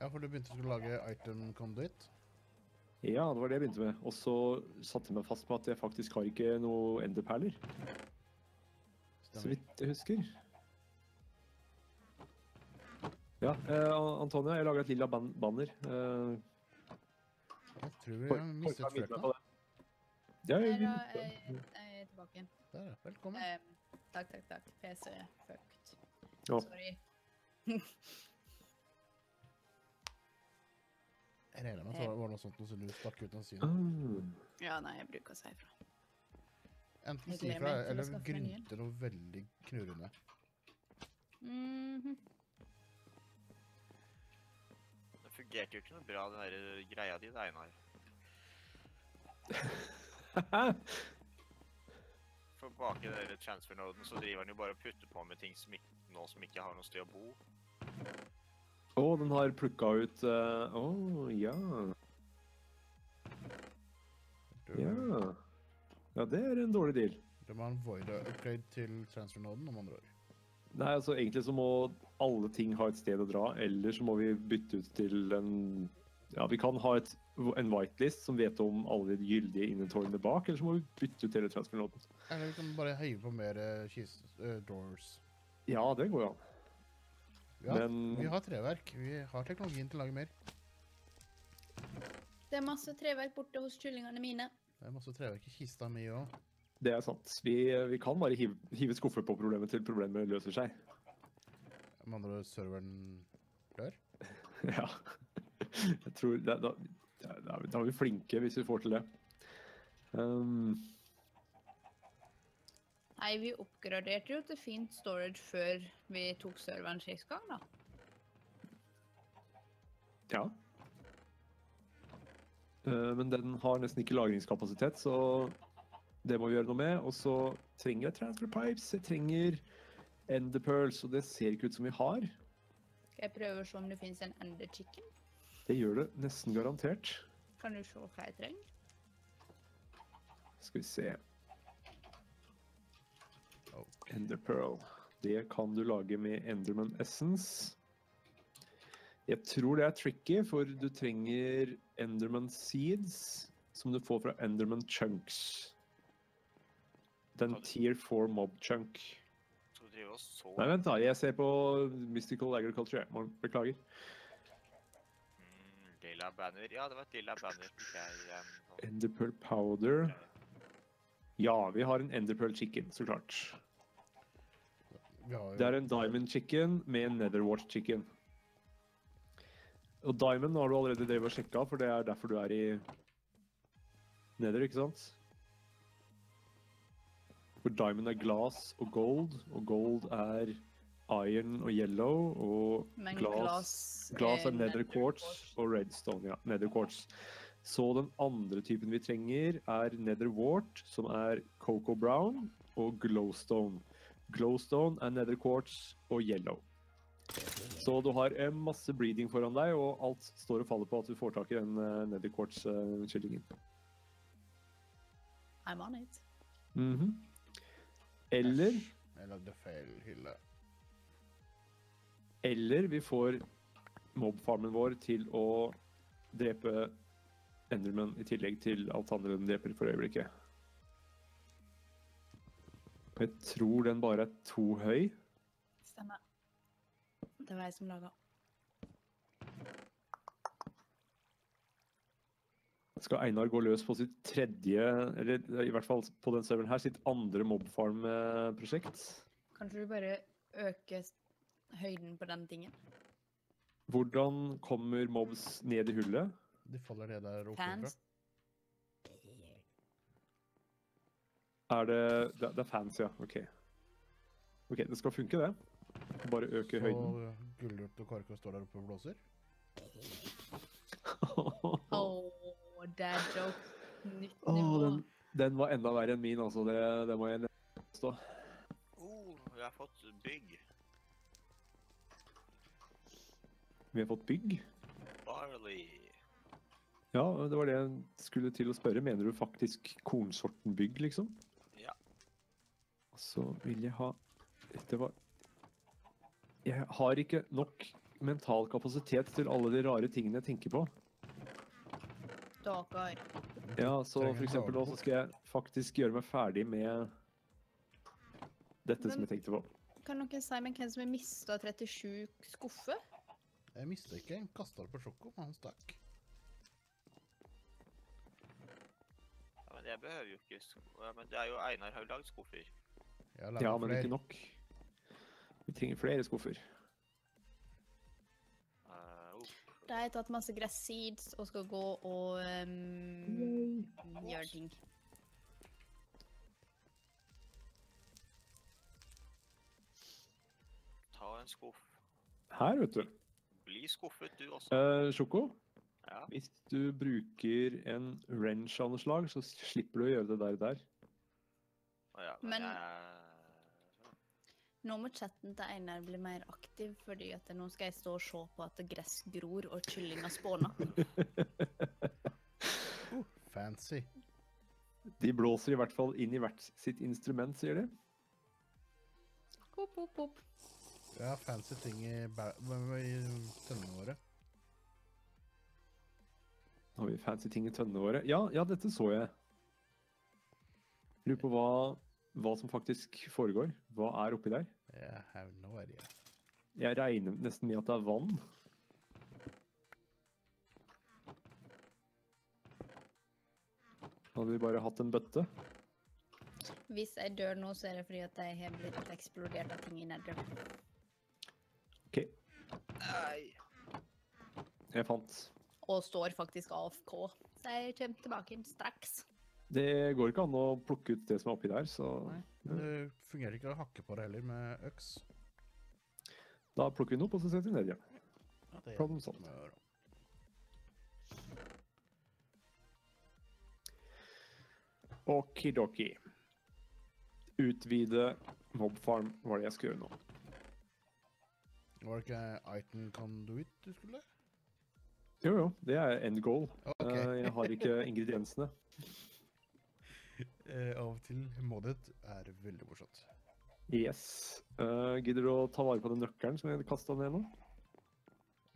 Ja, for du begynte å lage item conduit. Ja, det var det jeg begynte med. Og så satte jeg meg fast på at jeg faktisk har ikke noe enderperler, så vidt jeg husker. Ja, eh, Antonia, jeg laga et lilla ban banner. Eh, Jeg tror vi har mistet fløyta. Ja, jeg, jeg, jeg, jeg er tilbake igjen. Der, velkommen. Eh, takk, takk, takk. PC fucked. Ja. Sorry. Jeg regner med at det var noe sånt noe som du stakk ut av synet. Ah, Ja, nei, jeg bruker å si ifra. Enten si ifra, eller grynte noe veldig knurrende. Mhm. Det fungerte jo ikke noe bra, den der greia di, Einar. For bak i den transfer-noden så driver han jo bare og putter på med ting som ikke, nå som ikke har noe sted å bo. Å, den har plukka ut eh, Å, ja. Du, Ja. Ja, det er en dårlig deal. du må ha en void upgrade til transfernoden, om andre år. Nei, altså egentlig så må alle ting ha et sted å dra, eller så må vi bytte ut til en Ja, vi kan ha et, en whitelist som vet om alle de gyldige inventorene bak, eller så må vi bytte ut hele transfernoden. Eller vi kan bare høye på mer uh, eh, doors. Ja, det går jo an. Vi har, Men- vi har treverk. Vi har teknologien til å lage mer. Det er masse treverk borte hos kyllingene mine. Det er masse treverk i kista mi òg. Det er sant. Vi, vi kan bare hive, hive skuffer på problemet til problemet løser seg. Med andre ord, serveren dør. Ja. Jeg tror da, da, da, da er vi flinke hvis vi får til det. Um, Nei, vi oppgraderte jo til fint storage før vi tok serveren sist gang, da. Ja. Eh, Men den har nesten ikke lagringskapasitet, så det må vi gjøre noe med. Og så trenger jeg transfer pipes, jeg trenger ender pearls, og det ser ikke ut som vi har. Skal jeg prøve å se om det finnes en ender chicken? Det gjør det nesten garantert. Kan du se hva jeg trenger? Skal vi se. Oh. Ender pearl. Det kan du lage med Enderman Essence. Jeg tror det er tricky, for du trenger Enderman Seeds, som du får fra Enderman Chunks. Den tier 4 mob chunk. Skal du drive og så Nei, vent da, jeg ser på Mystical Agriculture. jeg. Må- Beklager. mm, Lilla banner. Ja, det var et lilla banner. Jeg, um, Enderpearl powder. Ja, vi har en Enderpearl chicken, så klart. Det er en diamond chicken med en netherwatch chicken. Og diamond har du allerede drevet og sjekka, for det er derfor du er i nether, ikke sant? For diamond er glass og gold, og gold er iron og yellow, og Men glass, glass, er, er nether quartz og redstone, ja, nether quartz. Så den andre typen vi trenger er nether wart, som er cocoa brown, og glowstone. Glowstone another nether quartz og yellow. Så du har en masse breeding foran deg, og alt står og faller på at du får tak i den uh, nether quartz-kyllingen. I'm on it. Mhm. Eller, Jeg lagde feil hylle. eller vi får mobfarmen vår til å drepe Enderman i tillegg til alt andre den dreper for øyeblikket. Og Jeg tror den bare er to høy. Stemmer. Det var jeg som laga. Skal Einar gå løs på sitt tredje, eller i hvert fall på den serveren her, sitt andre mobfarm-prosjekt? Kanskje du bare øker høyden på den tingen? Hvordan kommer mobs ned i hullet? De faller ned der oppe fra. Er det Det det er fans, ja. OK. Ok, Det skal funke, det. Bare øke høyden. Så Gulrot og Karko står der oppe og blåser. Oh, dad joke. Nytt nivå. nivå. den, den var enda verre enn min, altså. Det, det må jeg stå. Oh, vi har fått bygg. Vi har fått bygg. Barley. Ja, det var det jeg skulle til å spørre. Mener du faktisk kornsorten bygg, liksom? Så vil jeg ha Dette var Jeg har ikke nok mental kapasitet til alle de rare tingene jeg tenker på. Stakkar. Ja, så for eksempel nå så skal jeg faktisk gjøre meg ferdig med dette som jeg tenkte på. Kan noen si meg hvem som har mista 37 skuffer? Jeg mista ikke en. Kasta det på sjokko, men han stakk. Ja, men jeg behøver jo ikke sko... Ja, men det er jo Einar har jo lagd skuffer. Ja, men flere. ikke nok. Vi trenger flere skuffer. Da har jeg tatt masse grass seeds og skal gå og um, gjøre ting. ta en skuff. Her, vet du. Bli skuffet, du også. Eh, Sjoko, Ja. hvis du bruker en wrench av noe slag, så slipper du å gjøre det der der. Ja, men, Men- jeg... Nå må chatten til Einar bli mer aktiv, fordi at nå skal jeg stå og se på at gress gror og kyllinger spåner. Oh, fancy. De blåser i hvert fall inn i hvert sitt instrument, sier de. Hopp, hopp, hopp. Har fancy ting i, i tønnene våre. Har vi fancy ting i tønnene våre? Ja, ja, dette så jeg. Lurer på hva, hva som faktisk foregår. Hva er oppi der? Jeg have no idea. Jeg regner nesten med at det er vann. Hadde vi bare hatt en bøtte? Hvis jeg dør nå, så er det fordi at jeg har blitt eksplodert av ting i nedre. OK, Nei. jeg fant. Og står faktisk AFK. Så jeg kommer tilbake straks. Det går ikke an å plukke ut det som er oppi der, så Nei. Det fungerer ikke å hakke på det heller med øks. da plukker vi den opp, og så setter vi ned igjen. Ja, det Problem solved. Okidoki. Utvide mobfarm var det jeg skulle gjøre nå. Var det ikke Item Conduit du skulle? Jo, jo, det er end goal. Ok. Eh, Jeg har ikke ingrediensene. Eh, av og til modet er veldig morsomt. Yes. Uh, gidder du å ta vare på den nøkkelen som jeg kasta ned nå?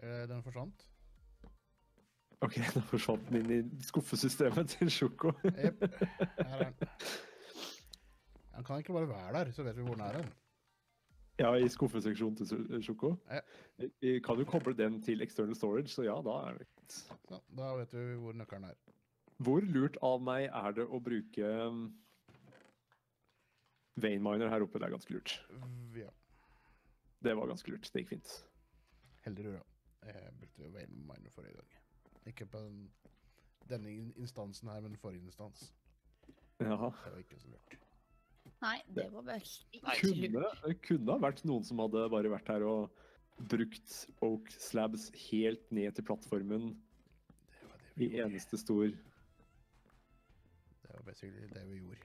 Eh, den forsvant. OK, da forsvant den inn i skuffesystemet til Sjoko. Jepp. Her er den. Han kan ikke bare være der, så vet vi hvor den er hen. Ja, i skuffeseksjonen til Sj- Sjoko. Ja. Vi kan jo koble den til external storage, så ja, da er det Så, da vet vi hvor nøkkelen er. Hvor lurt av meg er det å bruke Vainminer her oppe? Det er ganske lurt. Ja. Det var ganske lurt. Det gikk fint. Heldig du, ja. Jeg brukte Veil forrige gang. Ikke på den, denne instansen her, men forrige instans. Jaha. Det var ikke så lurt. Nei, det var veldig ikke lurt. Kunne, kunne ha vært noen som hadde bare vært her og brukt Oak Slabs helt ned til plattformen Det var det vi i eneste stor var basically det vi gjorde.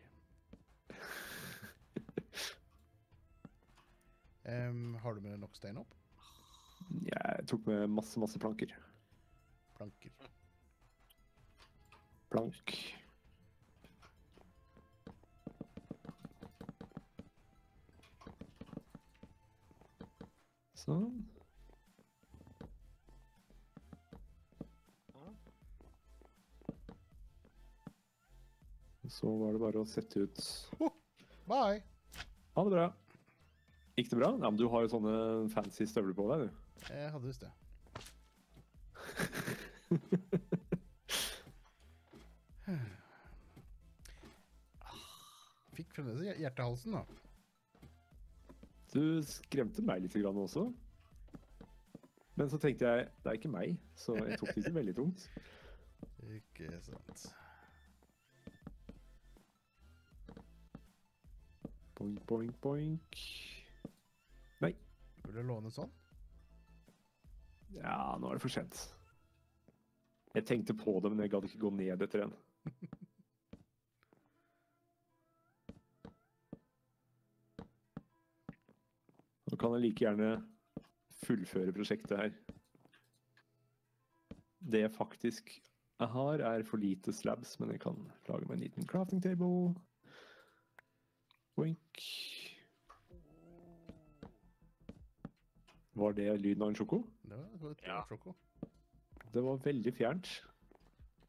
um, har du med nok stein opp? Jeg tok med masse, masse planker. Planker. Plank. Sånn. Så var det bare å sette ut Bye! Ha det bra. Gikk det bra? Ja, men du har jo sånne fancy støvler på deg, du. Jeg hadde visst det. Fikk fremdeles hjertehalsen, da. Du skremte meg litt grann også. Men så tenkte jeg det er ikke meg, så jeg tok det ikke veldig tungt. Ikke sant. Boink, boink, boink. Nei. Burde du låne sånn? Ja, nå er det for sent. Jeg tenkte på det, men jeg gadd ikke gå ned etter en. Nå kan jeg like gjerne fullføre prosjektet her. Det jeg faktisk jeg har, er for lite slabs, men jeg kan lage meg en liten crafting table. Boink. Var det lyden av en sjoko? Det var, det Ja. sjoko. Det var veldig fjernt.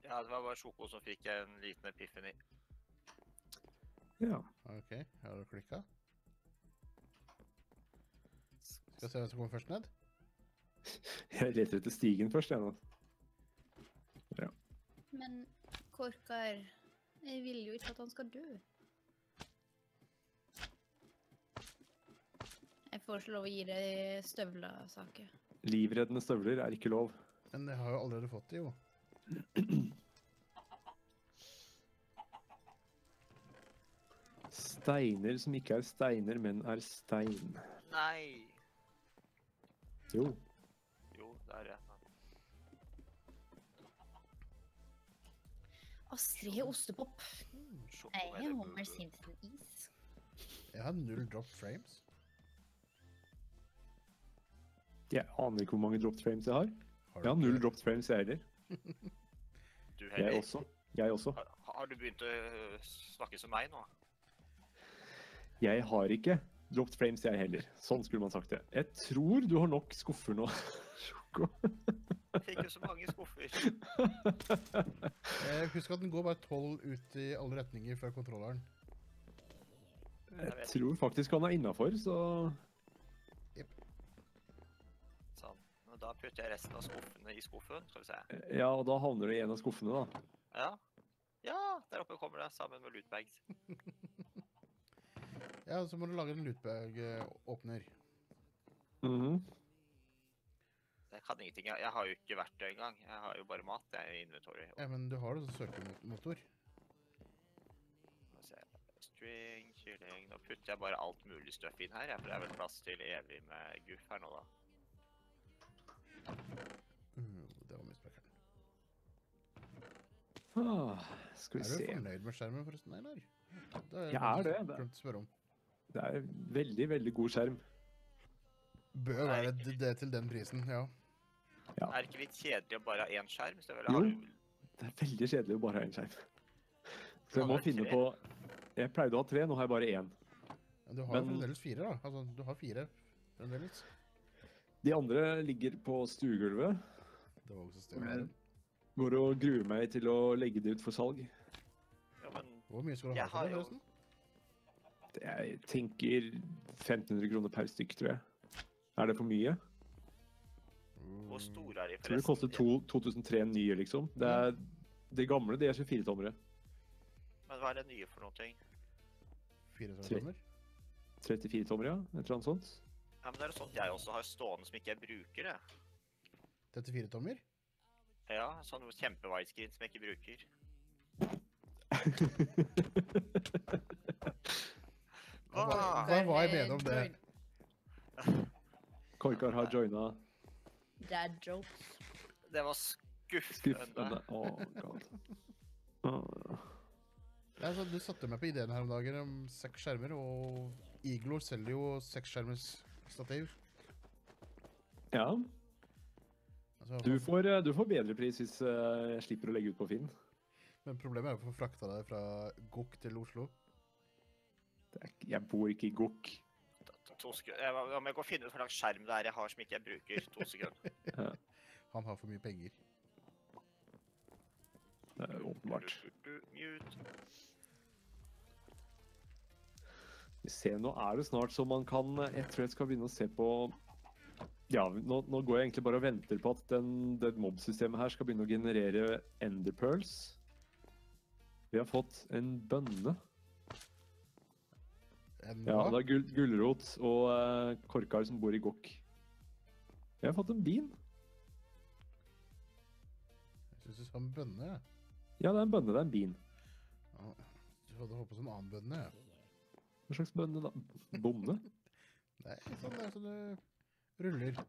Ja, det var bare Sjoko som fikk en liten epiphany. Ja. Ok, har du klikka? Skal vi se hvem som kommer først ned? Jeg leter etter stigen først, jeg nå. Men Korkar, jeg vil jo ikke at han skal dø. Lov å gi deg støvlesaker. Livreddende støvler er ikke lov. Men jeg har jo allerede fått det, jo. Steiner som ikke er steiner, men er stein. Nei! Jo. Jo, det er det. Astrid har ostepop. Mm, Jeg har Homer. Simpson-is. Jeg har null drop frames. Jeg aner ikke hvor mange dropped frames jeg har. Har Jeg har null dropped frames, jeg heller. Du Jeg også. Jeg også. Har, har du begynt å øh, snakke som meg nå? Jeg har ikke dropped frames, jeg heller. Sånn skulle man sagt det. Jeg tror du har nok skuffer nå. Sjoko. Ikke så mange skuffer. Eh, Husk at den går bare tolv ut i alle retninger fra kontrolleren. Jeg tror faktisk han er innafor, så Men da putter jeg resten av skuffene i skuffen. Skal vi se. Ja, og da havner du i en av skuffene, da. Ja. Ja, der oppe kommer det sammen med lootbags. Ja, så må du lage en lootbag-åpner. Mhm. Jeg kan ingenting. Jeg, jeg har jo ikke vært det engang. Jeg har jo bare mat jeg, i inventory. Ja, men du har jo søkemotor. string, kylling Nå putter jeg bare alt mulig støff inn her, for det er vel plass til evig med guff her nå, da. Mm, det var mye spekkeren. Ah, skal Er vi du se. fornøyd med skjermen, forresten, Einar? Jeg er det, det. Det er veldig, veldig god skjerm. Bør være det, det til den prisen, ja. Ja. Er det ikke litt kjedelig å bare ha én skjerm? Jo. Det er veldig kjedelig å bare ha én skjerm. Så jeg må er finne tre. på Jeg pleide å ha tre, nå har jeg bare én. Men du har jo Men- fremdeles fire, da. Altså, du har fire fremdeles. De andre ligger på stuegulvet. Det var også stedet. Går og gruer meg til å legge det ut for salg. ja, men Hvor mye skal du ha for det, jo- forresten? Jeg tenker 1500 kroner per stykk, tror jeg. Er det for mye? hvor store er de Jeg tror det koster to- 2003 nye, liksom. Det, er, det gamle de er 24-tommere. Men hva er det nye for noe? ting? 34 Tre. tommer? 34-tommere, ja. Et eller annet sånt. Ja, men det er jo sånt jeg også har stående som ikke jeg bruker, jeg. 34 tommer? Ja, sånn kjempe-widescreen som jeg ikke bruker. Hva, Hva? hva var jeg med om det? Korkar har joina Dad jokes. Det var skuffende. skuffende. Oh, god. Åh. Ja, du satte meg på ideen her om dagen om seks skjermer, og Iglo selger jo seksskjermers stativ. Ja, Altså, du får, eh, du får bedre pris hvis eh, jeg slipper å legge ut på Finn. Men problemet er å få frakta deg fra Gokk til Oslo. Det er, jeg bor ikke i Gokk. To sekunder. Jeg, må- gå og finne ut hva slags skjerm det er jeg har som ikke jeg bruker. To sekunder. Han har for mye penger. Det er åpenbart. Du, du, du, Mute. Vi ser, nå er det snart så man kan Jeg tror jeg skal begynne å se på Ja, nå, nå går jeg egentlig bare og venter på at den, det mob-systemet her skal begynne å generere enderpearls. Vi har fått en bønne. En Ja, det er gul, gulrot og uh, korkar som bor i Gokk. Vi har fått en bin. Jeg syns du sa en bønne. jeg. Ja, det er en bønne, det er en bin. Ja, du hadde håpet på en annen bønne. jeg. Hva slags bønne da? Bonde? Nei, sånn det er så det ruller.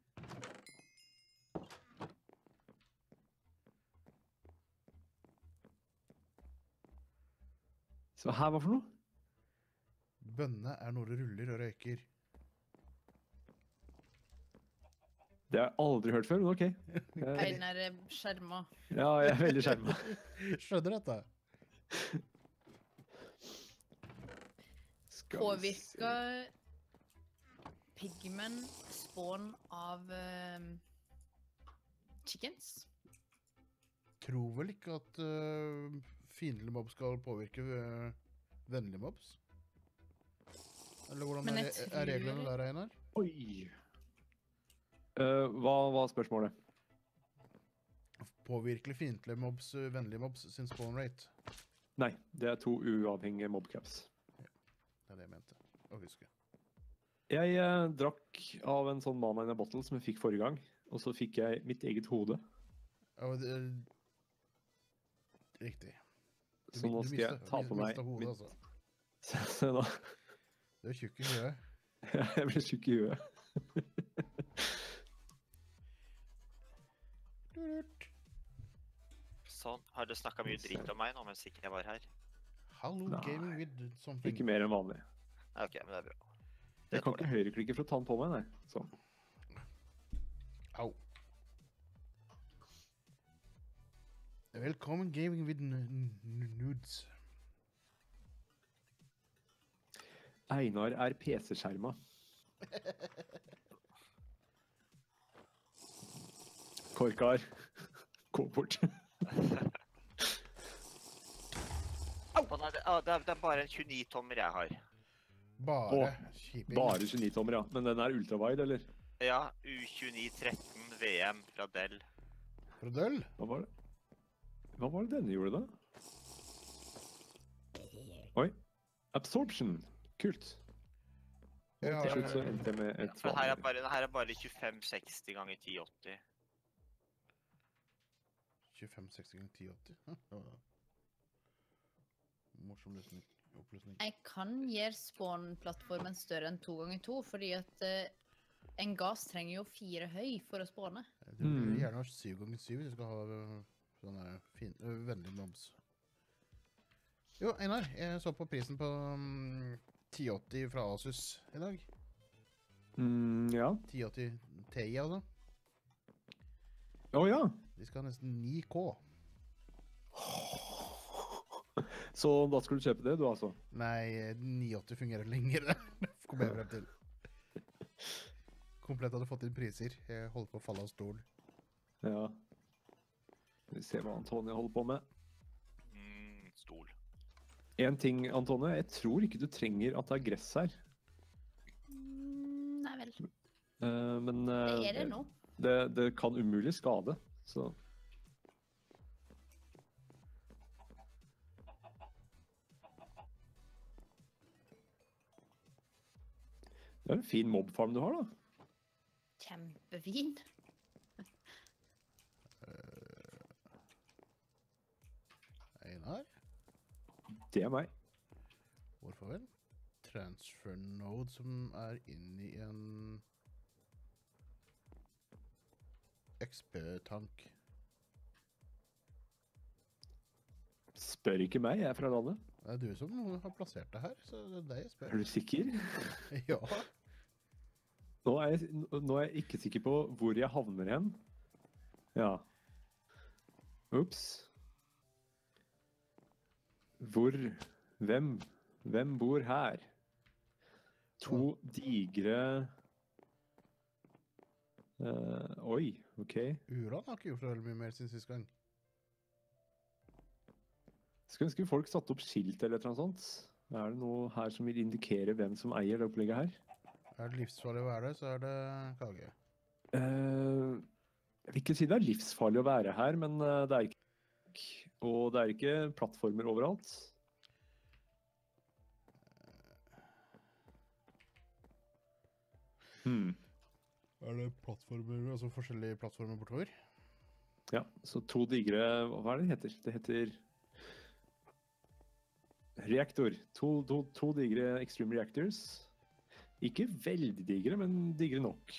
Så her, hva for noe? Bønne er når du ruller og røyker. Det har jeg aldri hørt før, men OK. Jeg, Einar er skjerma. ja, jeg er veldig skjerma. Skjønner dette? Påvirker pigmen spawn av uh, chickens? Tror vel ikke at uh, fiendtlige mobs skal påvirke uh, vennlige mobs? Eller hvordan er, jeg er reglene der, Einar? Oi. Uh, hva var spørsmålet? Påvirker fiendtlige mobs uh, vennlige mobs sin spawn rate? Nei, det er to uavhengige mobcaps. Det er det jeg mente å huske. Jeg eh, drakk av en sånn mana in a bottle som jeg fikk forrige gang, og så fikk jeg mitt eget hode. Ja, men det, riktig. Du Så nå skal jeg ta på meg hodet, mitt altså. Se nå. Du er tjukk i huet. Jeg ble tjukk i huet. Sånn. Har dere snakka mye dritt om meg nå mens ikke jeg var her? Hallo, Nei. gaming with something. Ikke mer enn vanlig. Nei, OK, men det er bra. Jeg kan ikke høyreklikke for å ta den på meg, nei. Sånn. Au. Velkommen gaming with nudes. Einar er PC-skjerma. Korkar, gå bort. Å, nei, det, ah, det, er, det er bare en 29-tommer jeg har. Bare Åh. Bare 29-tommer, ja. Men den er ultrawide, eller? Ja, U2913 VM fra Dell. Fra Dell? Hva var det? Hva var det denne gjorde, da? Oi. Absorption. Kult. Ja, Til slutt så ja, endte jeg med et For her er bare, den her er bare 2560 ganger 1080. 25, 60 ganger 1080. Morsom oppløsning. Jeg kan gjøre spawn-plattformen større enn to ganger to, fordi at uh, en gass trenger jo fire høy for å spåne. Du vil Mm. gjerne ha syv ganger syv hvis du skal ha øh, sånne fin, uh, vennlige mobs. Jo, Einar, jeg så på prisen på um, 1080 fra Asus i dag. Mm, ja. 1080 Ti, altså. Å ja. De skal ha nesten 9K. Så da skal du kjøpe det, du altså? Nei, 980 fungerer lenger. Kom jeg frem til. Komplett hadde fått inn priser. Jeg holdt på å falle av stolen. Ja. Vi ser hva Antonio holder på med. Mm, stol. En ting, Antonio. Jeg tror ikke du trenger at det er gress her. Mm, nei vel. Uh, men Det er det nå. det, det kan umulig skade. Så Det er en fin mobfarm du har, da. Kjempefin. Einar, Det er meg. hvorfor vel? Transfer node som er inni en XP-tank. Spør ikke meg, jeg er fra landet. Det er du som har plassert det her, så det er deg jeg spør. Er du sikker? Ja. Nå er jeg, nå er jeg ikke sikker på hvor jeg havner hen. Ja. Ops. Hvor Hvem? Hvem bor her? To digre uh, Oi, OK. Uran har ikke gjort så veldig mye mer siden sist gang. Skulle ønske folk satte opp skilt eller noe sånt. Er det noe her som vil indikere hvem som eier det opplegget her? Er det livsfarlig å være der, så er det Kage. Uh, jeg vil ikke si det er livsfarlig å være her, men eh, det er ikke Og det er ikke plattformer overalt. Hmm. Er det plattformer, altså forskjellige plattformer bortover? Ja, så to digre Hva er det det heter? Det heter Reaktor. To, to, to digre Extreme Reactors. Ikke veldig digre, men digre nok.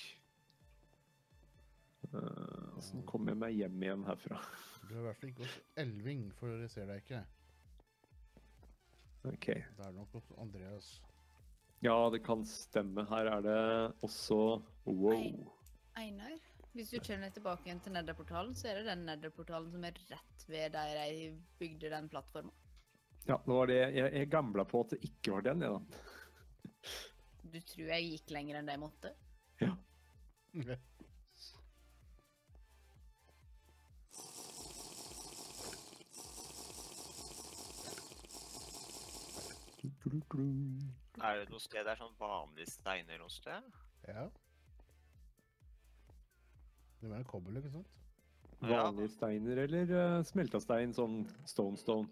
Uh, Åssen kommer jeg meg hjem igjen herfra? Du er i hvert fall ikke hos Elving, for jeg ser deg ikke. OK. Det er nok hos Andreas. Ja, det kan stemme. Her er det også Wow. Einar, hvis du kjenner tilbake igjen til Nedderportalen, så er det den Nedderportalen som er rett ved der jeg bygde den plattformen. Ja, det var det. Jeg, jeg gambla på at det ikke var den, jeg, da. Du tror jeg gikk lenger enn det jeg måtte? Er det noe sted det er sånn vanlige steiner noe sted? ja. Det var kobbel, ikke sant? Ja. Vanlige steiner eller uh, smelta stein, sånn stone stone.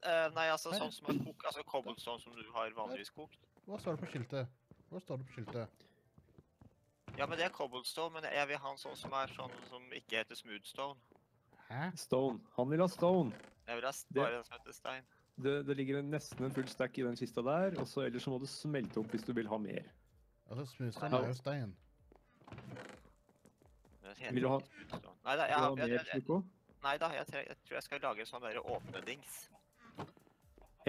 Uh, nei, altså sånn som er kok, altså cobblestone som du har vanligvis kokt. Hva står det på skiltet? Hva står det på skiltet? Ja, men det er cobblestone, men jeg vil ha en sånn som er sånn som ikke heter smoothstone. Hæ? Stone. Han vil ha stone. Jeg vil ha bare en som heter stein. Det, det ligger nesten en full stack i den kista der, og så ellers så må du smelte opp hvis du vil ha mer. Altså, smoothstone er jo stein. Vil du ha-. Nei da, jeg, jeg, jeg, jeg, nei da jeg, jeg tror jeg skal lage en sånn der åpne dings.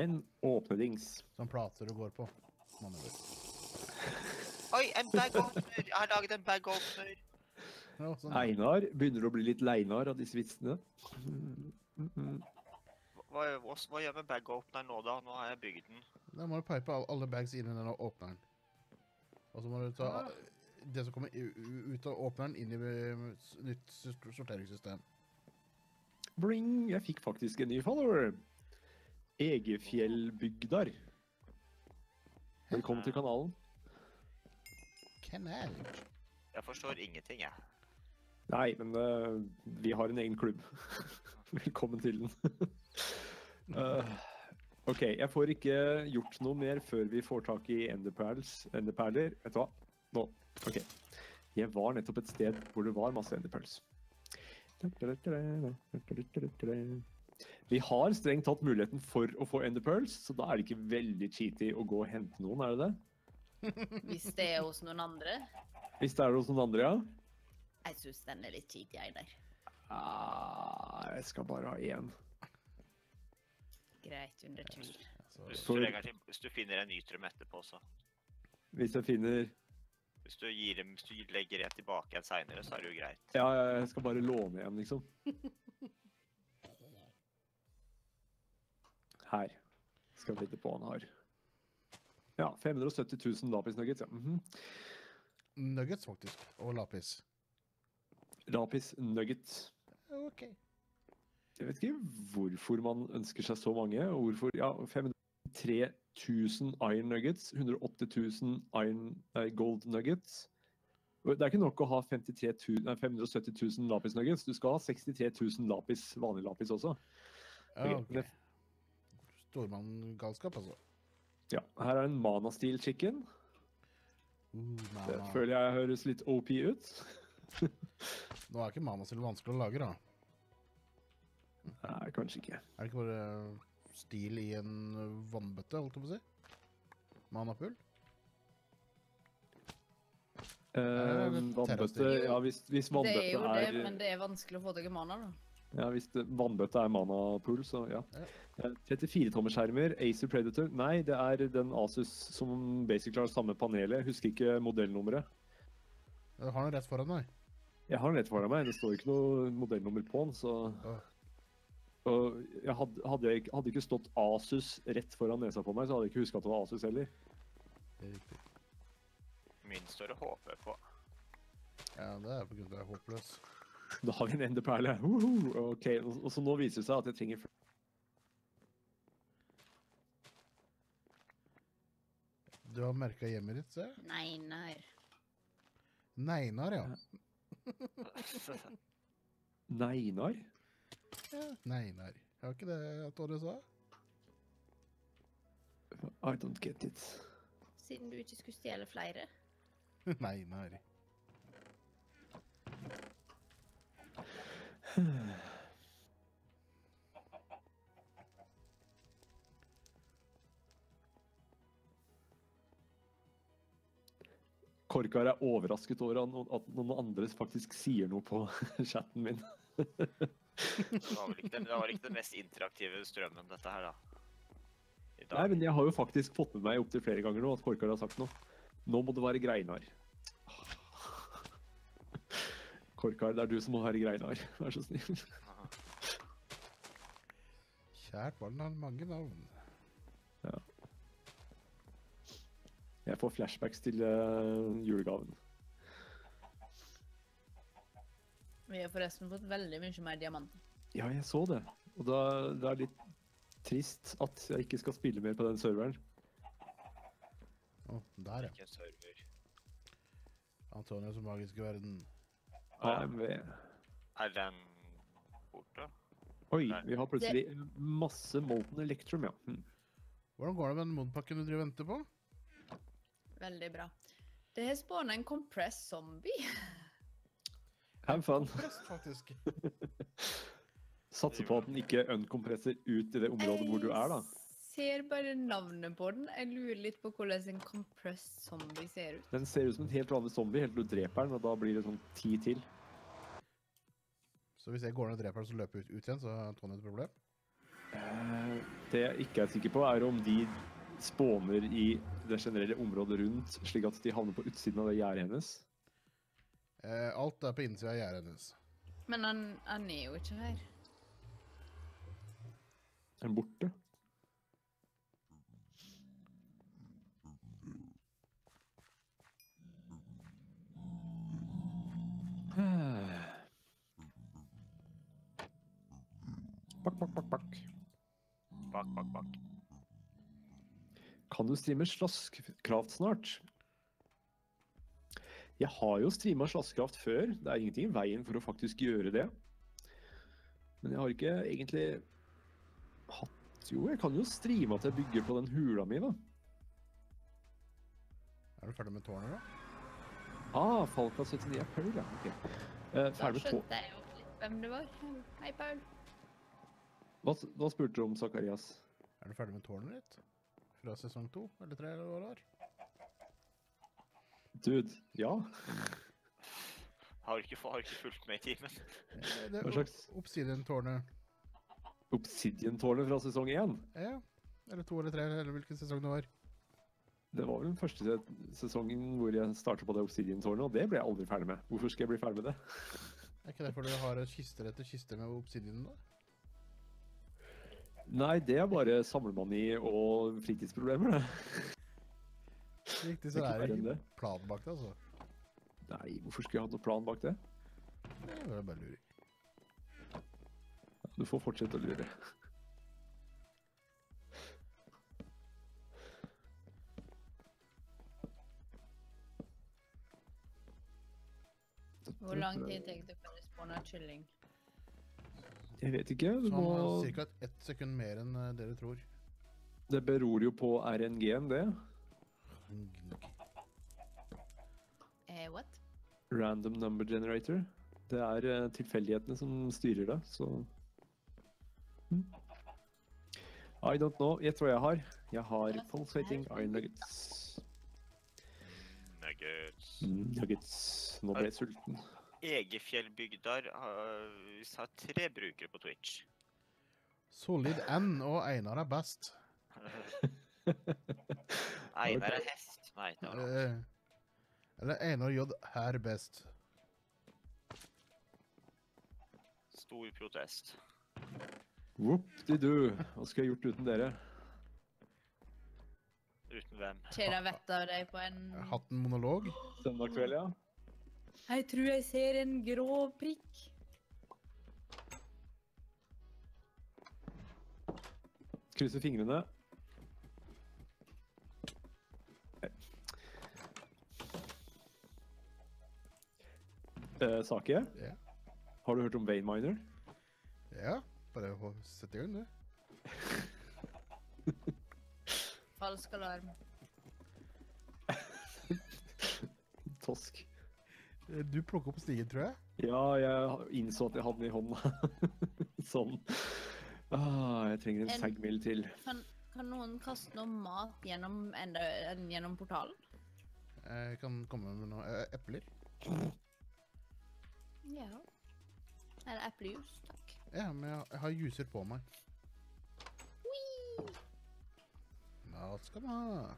En åpnedings. Som plater du går på. ord. Oi, en bag opener! Jeg har laget en bag opener. Ja, sånn. Einar begynner å bli litt leinar av disse vitsene. Hva, hva, hva gjør vi med bag openeren nå, da? Nå har jeg bygd den. Da må du pipe all- alle bags inn i denne åpneren. Og så må du ta det som kommer ut av åpneren, inn i eh, nytt sorteringssystem. Bling! Jeg fikk faktisk en ny follower. Egefjellbygdar. Velkommen til kanalen. Canal. Jeg forstår ingenting, jeg. Nei, men uh, vi har en egen klubb. Velkommen til den. uh, OK, jeg får ikke gjort noe mer før vi får tak i enderperls. Enderperler. Vet du hva? Nå. OK. Jeg var nettopp et sted hvor det var masse enderperls. Vi har strengt tatt muligheten for å få enderpearls, så da er det ikke veldig cheaty å gå og hente noen, er det det? Hvis det er hos noen andre. Hvis det er hos noen andre, ja? Jeg syns den er litt kjip, jeg der. Ah, jeg skal bare ha én. Greit, under tvil. Hvis hvis du finner en Ytrum etterpå, så. Hvis jeg finner Hvis du, gir dem, hvis du legger en tilbake igjen seinere, så er det jo greit. Ja, ja, jeg skal bare låne en, liksom. Her. Skal vi titte på han har. Ja, 570 000 lapis nuggets. Ja. -hmm. Nuggets, faktisk. Og lapis. Lapis nugget. OK. Jeg vet ikke hvorfor man ønsker seg så mange. og Hvorfor Ja, 503 000 iron nuggets. 180 000 iron, nei, gold nuggets. Det er ikke nok å ha 53 000, nei, 570 000 lapis nuggets. Du skal ha 63 000 lapis, vanlig lapis også. Ja, Ok, Stormanngalskap, Stormann-galskap, altså. Ja, her er en mana steel chicken. Uh, Det føler jeg høres litt OP ut. Nå er ikke mana så vanskelig å lage, da. Nei, kanskje ikke. Er det ikke bare stil i en vannbøtte, holdt jeg på å si? Manapull? Um, vannbøtte? Ja, hvis, hvis Det er jo det, er men det er vanskelig å få tak i mana, da. Ja, hvis vannbøtta er manapool, så ja. Ja. Eh, 34-tommerskjermer, Acer Predator. Nei, det er den Asus som basically har samme panelet. Jeg husker ikke modellnummeret. Du har den rett foran deg. Jeg har den rett foran meg, det står ikke noe modellnummer på den, så ja. Og jeg hadde, hadde, jeg, ikke- hadde ikke stått Asus rett foran nesa på meg, så hadde jeg ikke huska at det var Asus heller. Det er riktig. Min står det HP på. Ja, det er på grunn av at jeg er håpløs. Da har vi en enderperle. Woohoo! Ok, og, så nå viser det seg at jeg trenger flere. Du har merka hjemmet ditt, se. Nei, nei. Neinar, ja. Neinar? ja. Neinar. Var ikke det Tore sa? I don't get it. Siden du ikke skulle stjele flere. Neinar. Korkar er overrasket over at no- at noen andre faktisk sier noe på chatten min. Det var ikke det var ikke den mest interaktive strømmen, dette her, da. Nei, men jeg har jo faktisk fått med meg opptil flere ganger nå at Korkar har sagt noe. Nå må det være Greinar. Korkar, det er du som må være Greinar. Vær så snill. Kjært barn har mange navn. Jeg får flashbacks til uh, julegaven. Vi har forresten fått veldig mye mer diamanter. Ja, jeg så det. Og da, det er litt trist at jeg ikke skal spille mer på den serveren. Å, der, ja. Ikke en server. Antonios magiske verden. AMV. Er den borte? Oi, Nei. vi har plutselig masse Molten Electrum, ja. Hm. Hvordan går det med den modpakken du driver venter på? Veldig bra. Det har spåna en compress zombie. Have fun. Prest, faktisk. Satser på at den ikke uncompresser ut i det området hvor du er, da. Ser bare navnet på den. Jeg lurer litt på hvordan en compressed zombie ser ut. Den ser ut som en helt vanlig zombie helt til du dreper den, og da blir det sånn ti til. Så hvis jeg går ned og dreper den, så løper jeg ut, ut igjen, så har Tony et problem? Eh, Det jeg ikke er sikker på, er om de spåner i det generelle området rundt, slik at de havner på utsiden av det gjerdet hennes. Eh, alt er på innsida av gjerdet hennes. Men han, han er jo ikke her. Er han borte? Bakk, bakk, bakk, bakk. Bak, bak, bak. Kan du streame Slåsskraft snart? Jeg har jo streama Slåsskraft før. Det er ingenting i veien for å faktisk gjøre det. Men jeg har ikke egentlig hatt Jo, jeg kan jo streame at jeg bygger på den hula mi, da. Er du ferdig med tårnet, da? Ah, Falka 79 er Paul, ja. ok. Uh, Da skjønte jeg jo litt hvem det var. Hei, Paul. Hva, hva spurte du om, Zakarias? Er du ferdig med tårnet ditt? Fra sesong to eller tre, eller hva det var? Dude, ja? Har ikke, har ikke fulgt med i timen. Det er Obsidian-tårnet. Obsidian-tårnet fra sesong én? Ja. Eller to eller tre, eller hvilken sesong det var. Det var vel den første sesongen hvor jeg startet på det Obsidian-tårnet, og det ble jeg aldri ferdig med. Hvorfor skal jeg bli ferdig med det? Er ikke det fordi du har kister etter kister med obsidian, da? Nei, det er bare samlemani og fritidsproblemer, det. Riktig, så er er det verre ikke det. plan bak det, altså. Nei, hvorfor skulle jeg hatt noen plan bak det? Det var bare luring. Du får fortsette å lure. Hvor lang tid tar det før det spawner kylling? Jeg vet ikke. Du Så må, har ca. ett sekund mer enn eh, dere tror. det beror jo på RNG-en, det. Eh, what? Random Number Generator. Det er eh, tilfeldighetene som styrer det, så hm. I don't know. Gjett hva jeg har. Jeg har pulsating iron nuggets. Nuggets. Mm, nuggets. Nå ble jeg sulten. Egefjellbygder. har, har tre brukere på Twitch. Solid N og Einar er best. Einar er hest. Nei, det var noe. Eh, eller Einar J her best. Stor protest. Vopp-di-du, Hva skulle jeg gjort uten dere? Uten hvem? Kjeda vettet av deg på en Hatt en monolog. Søndag kveld, ja. Jeg tror jeg ser en grå prikk. Krysser fingrene. Eh, Sake, Ja. har du hørt om Wayne Miner? ja. Bare å sette i gang, du. Falsk alarm. Tosk. Du plukka opp stigen, tror jeg. Ja, jeg innså at jeg hadde den i hånda. sånn. Ah, jeg trenger en En- sagmill til. Kan, kan noen kaste noe mat gjennom, enda, en- gjennom portalen? Jeg kan komme med noen eh, epler. Ja. Er det eplejus? Takk. Ja, men jeg, jeg har juicer på meg. Mat skal man ha.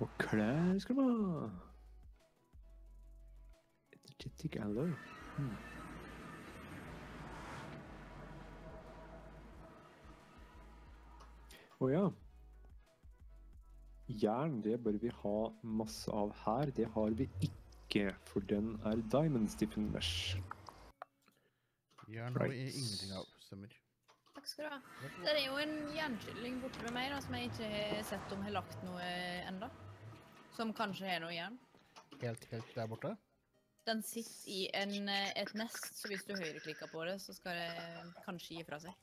Og klær skal man ha. Energetic alloy. Hmm. Å ja. Jern, det bør vi ha masse av her. Det har vi ikke, for den er diamond stiffen mesh. Jern har vi ingenting av. Stemmer. Takk skal du ha. Det er jo en jernkylling borte ved meg da, som jeg ikke har sett om har lagt noe enda. Som kanskje har noe jern. Helt, helt der borte. Den sitter i en, eh, et nest, så hvis du høyreklikker på det, så skal det kanskje gi fra seg.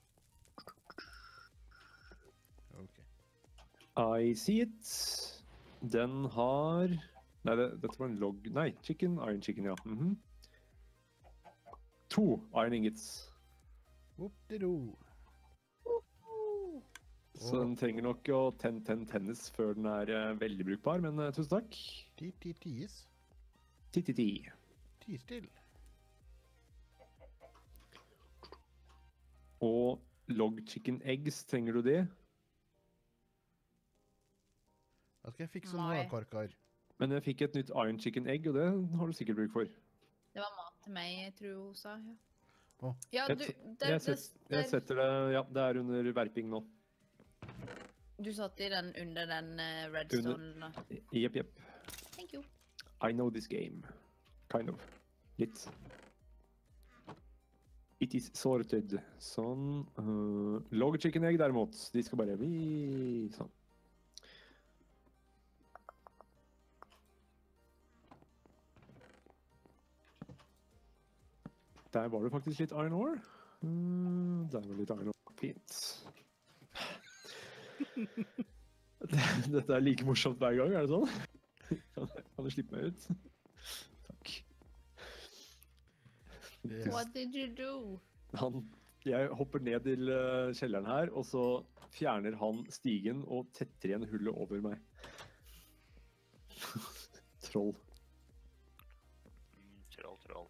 Ok. I see it. Den har Nei, det, dette var en log... Nei, chicken. Iron chicken, ja. Mhm. To iron ingots. Whoop-de-doo. Så den trenger nok å ten, ten tennis før den er eh, veldig brukbar, men eh, tusen takk. Ti-ti-tis. Ti-ti-ti. Ti still. Og log chicken eggs, trenger du de? Da skal jeg fikse noe, Karkar. Men jeg fikk et nytt iron chicken egg, og det har du sikkert bruk for. Det var mat til meg, jeg tror hun sa. Ja, ja du, det, Jeg, set, jeg setter det Ja, det er under verping nå. Du satt i den under den uh, redstone. da. Jepp, jepp. Thank you. I know this game. Kind of. Litt. It is sorted. Sånn. Uh, log chicken egg derimot, de skal bare bli Sånn. Der var det faktisk litt iron ore. Mm, der var litt iron ore. Fint. Dette er like morsomt hver gang, er det sånn? Kan, kan du slippe meg ut? Takk. What did you do? Han Jeg hopper ned til eh, kjelleren her, og så fjerner han stigen og tetter igjen hullet over meg. Troll. Troll, troll,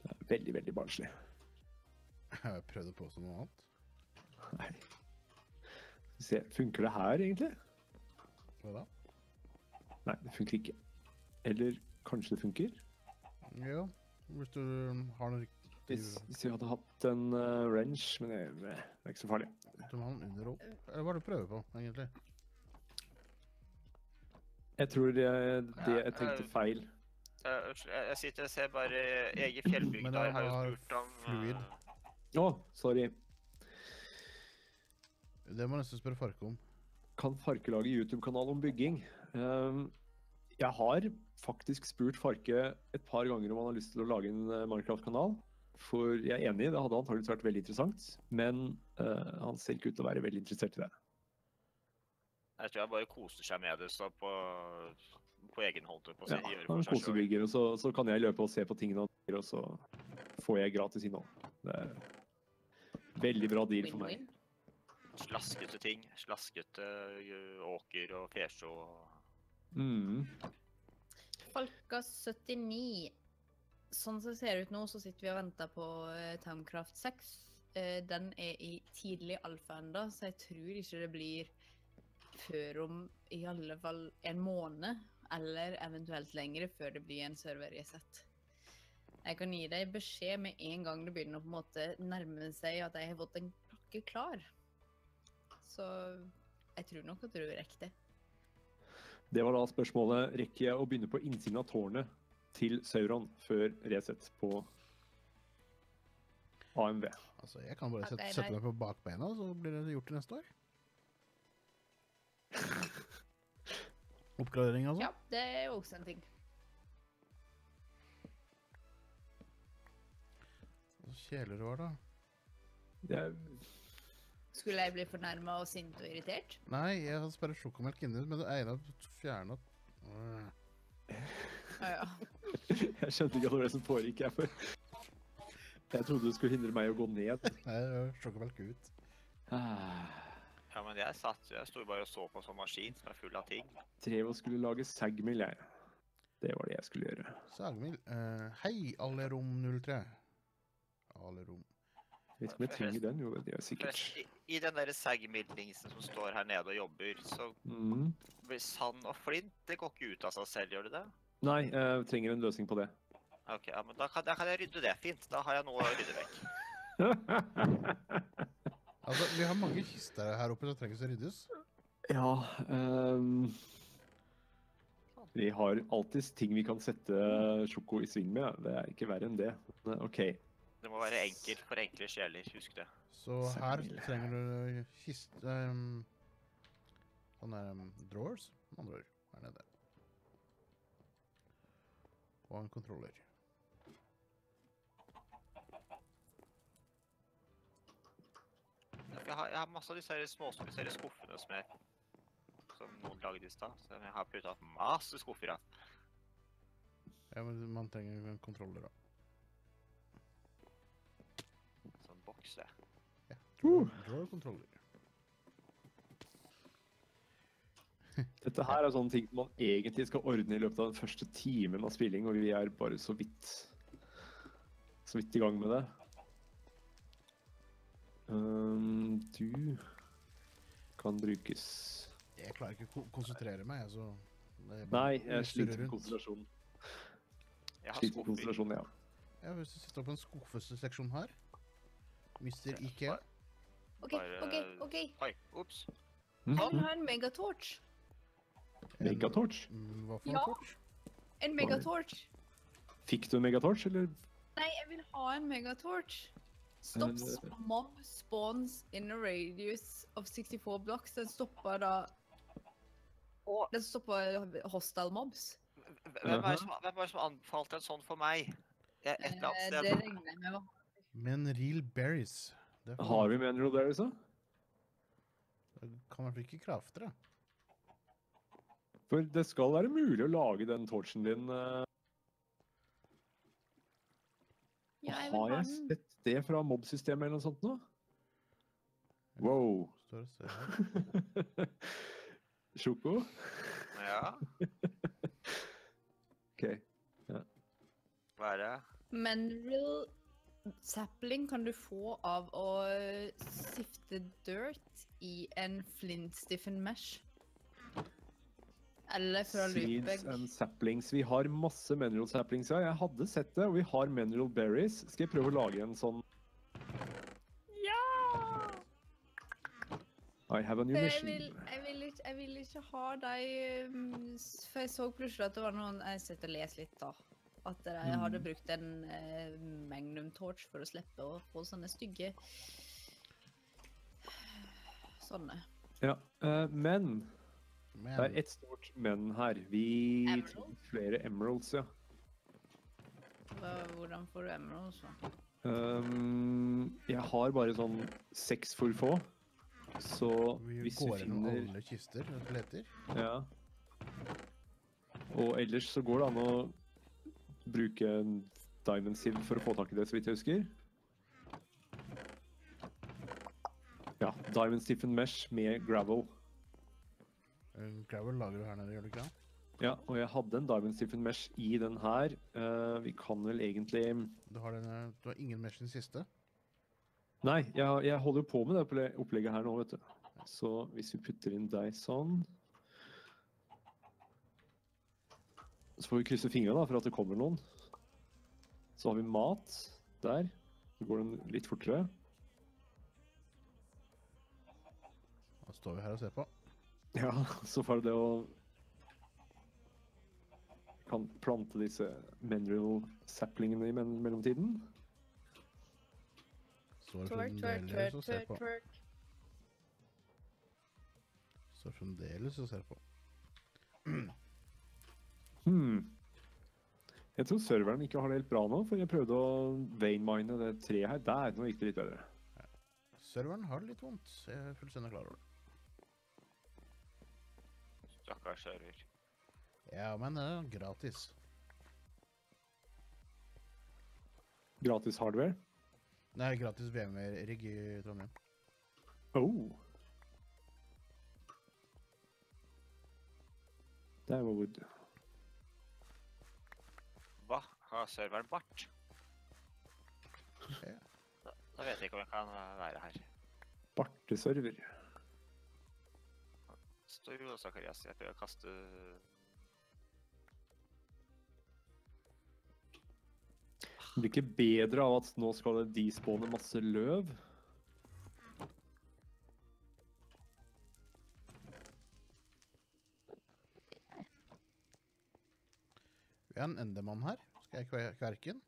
Det er Veldig, veldig barnslig. Jeg har prøvd å påstå noe annet. Nei. Se, funker det her egentlig? Hva da? Nei, det funker ikke. Eller kanskje det funker? Ja, hvis du har noe riktig Hvis, hvis vi hadde hatt en uh, wrench, men det, det er ikke så farlig. Du må ha den under opp. Eller hva er det du prøver på, egentlig? Jeg tror det, det jeg tenkte eh, feil. Eh, jeg jeg sitter og ser bare Ege Men jeg har jo spurt om fluid. Eh, oh, sorry. Det må jeg nesten spørre Farke om. Kan Farke lage YouTube-kanal om bygging? Um, jeg har faktisk spurt Farke et par ganger om han har lyst til å lage en eh, Minecraft-kanal. For jeg er enig, det hadde antakeligvis vært veldig interessant. Men uh, han ser ikke ut til å være veldig interessert i det. Jeg tror jeg bare koser seg med det så på, på egen hånd. På Ja, gjøre han for er seg selv. kosebygger, og så, så kan jeg løpe og se på tingene han gjør, og så får jeg gratis innhold. Det er veldig bra deal for meg. Slaskete ting. Slaskete eh, åker og fesjå. Mm. Folka 79. Sånn som det ser ut nå, så sitter vi og venter på eh, Timecraft 6. Eh, den er i tidlig alfa ennå, så jeg tror ikke det blir før om i alle fall en måned, eller eventuelt lengre, før det blir en server serverreset. Jeg kan gi deg beskjed med en gang det begynner å på en måte nærme seg at jeg har fått en pakke klar. Så jeg tror nok at du rekker det. Det var da spørsmålet rekker jeg å begynne på innsiden av tårnet til Sauron før Resett på AMV. Altså, jeg kan bare sette, sette meg på bakbeina, så blir det gjort til neste år. Oppgradering, altså? Ja, det er også en ting. Var, da. Jeg, Skulle jeg bli fornærma og sint og irritert? Nei, jeg hadde sperret sjokomelk inni, men Einar fjerna Å ja. jeg skjønte ikke at det var det som foregikk. Jeg, for... jeg trodde du skulle hindre meg i å gå ned. Nei, sjokomelk ut. Ah, Ja, men jeg satt, jeg sto bare og så på en sånn maskin som er full av ting. Trevo skulle lage sagmill, jeg. Det var det jeg skulle gjøre. Sagmil. Uh, hei, Alerom03. Alerom. Vet ikke om jeg trenger den, jo, det er sikkert. I, I den der sagmidlingsen som står her nede og jobber, så Mm. blir sand og flint Det går ikke ut av seg selv, gjør det det? Nei, jeg trenger en løsning på det. Ok, ja, men da kan, da kan jeg rydde det fint. Da har jeg noe å rydde vekk. Altså, vi har mange kister her oppe som trengs å ryddes. ja um, Vi har alltids ting vi kan sette sjoko i sving med. Det er ikke verre enn det. OK. Det må være enkelt for enkle sjeler, husk det. Så her trenger du kiste um, Sånne um, drawers, med andre ord, her nede. Og en kontroller. Jeg har, jeg har masse av disse her små skuffene som, jeg, som noen lagde i stad. Så jeg har putta masse skuffer i. Ja, men man trenger en kontroller, da. Bokse. Ja, Uh. Dette her er sånne ting man egentlig skal ordne i løpet av den første timen av spilling, og vi er bare så vidt så vidt i gang med det. Um, du kan brukes Jeg klarer ikke å konsentrere meg, jeg, så det er Nei, jeg sliter med konsentrasjonen. Jeg har Sliter med skuffer. konsentrasjon, ja. Ja, hvis du setter opp en skuffeseksjon her Mr. Ikea. OK, OK, OK. Oi, ops. Mhm. Jeg vil ha en megatorch. Megatorch? Mm, Hva for Ja. torch? En megatorch. Fikk du en megatorch, eller? Nei, jeg vil ha en megatorch. Stops Eh. mob spawns in a radius of 64 blocks. Den stopper da Den stopper hostile mobs. Hvem var det som, anbefalte en sånn for meg? Et eller annet sted. Det regner jeg med. Men real berries. Det får- Har vi mineral berries, da? det kan i hvert fall ikke krafte det. For det skal være mulig å lage den torchen din eh, jeg vil Har ha jeg den. sett det fra mobbsystemet eller noe sånt nå? Wow. Står og ser her. Sjoko? Ja, OK. hva er det? Mineral sapling kan du få av å sifte dirt i en flintstiffen mesh. Eller fra Seeds and saplings. Vi har masse mineral saplings, ja. Jeg hadde sett det, og vi har mineral berries. Skal jeg prøve å lage en sånn Ja! I have a new jeg mission. vil, jeg, vil ikke, jeg vil ikke ha de um, For jeg så plutselig at det var noen Jeg sitter og leser litt, da. At de hadde Mm. brukt en eh, magnum torch for å slippe å få sånne stygge Sånne. Ja, eh, men det er ett stort men her. Vi Emerald? trenger flere emeralds, ja. Hva, hvordan får du emeralds? da? Um, jeg har bare sånn seks for få. Så vi hvis går vi gjennom finner alle kister og leter? Ja. Og ellers så går det an å bruke en diamond sieve for å få tak i det, så vidt jeg husker. Ja. Diamond stiffen mesh med gravel. Gravel lager du her nede, gjør du ikke det? Ja, og jeg hadde en diamond stiffen mesh i den her. Uh, vi kan vel egentlig Du har, denne, du har ingen mesh i den siste. Nei, jeg, jeg holder jo på med det opplegget her nå, vet du. Så hvis vi putter inn deg sånn Så får vi krysse fingrene for at det kommer noen. Så har vi mat der. Så går den litt fortere. Da står vi her og ser på. Ja, så får det å Kan plante disse mineral saplingene i mellomtiden. Står Twerk, twerk, fremdeles twerk, og ser twerk, på. twerk. Står fremdeles og ser på. Hmm. Jeg tror serveren ikke har det helt bra nå, for jeg prøvde å veinmine det treet her. Der, nå gikk det litt bedre. Serveren har det litt vondt. Jeg er fullstendig klar over det. Stakkars server. Ja, men det er gratis. Gratis hardware. Nei, gratis VM-rigg i Trondheim. Oh. Der var wood. Har serveren bart? Da, da vet jeg ikke om jeg kan være her. Barteserver. Står jo Sakarias. Jeg prøver å kaste Det blir ikke bedre av at nå skal det despawne masse løv. Vi har en endemann her. Skal jeg kve- kverke den?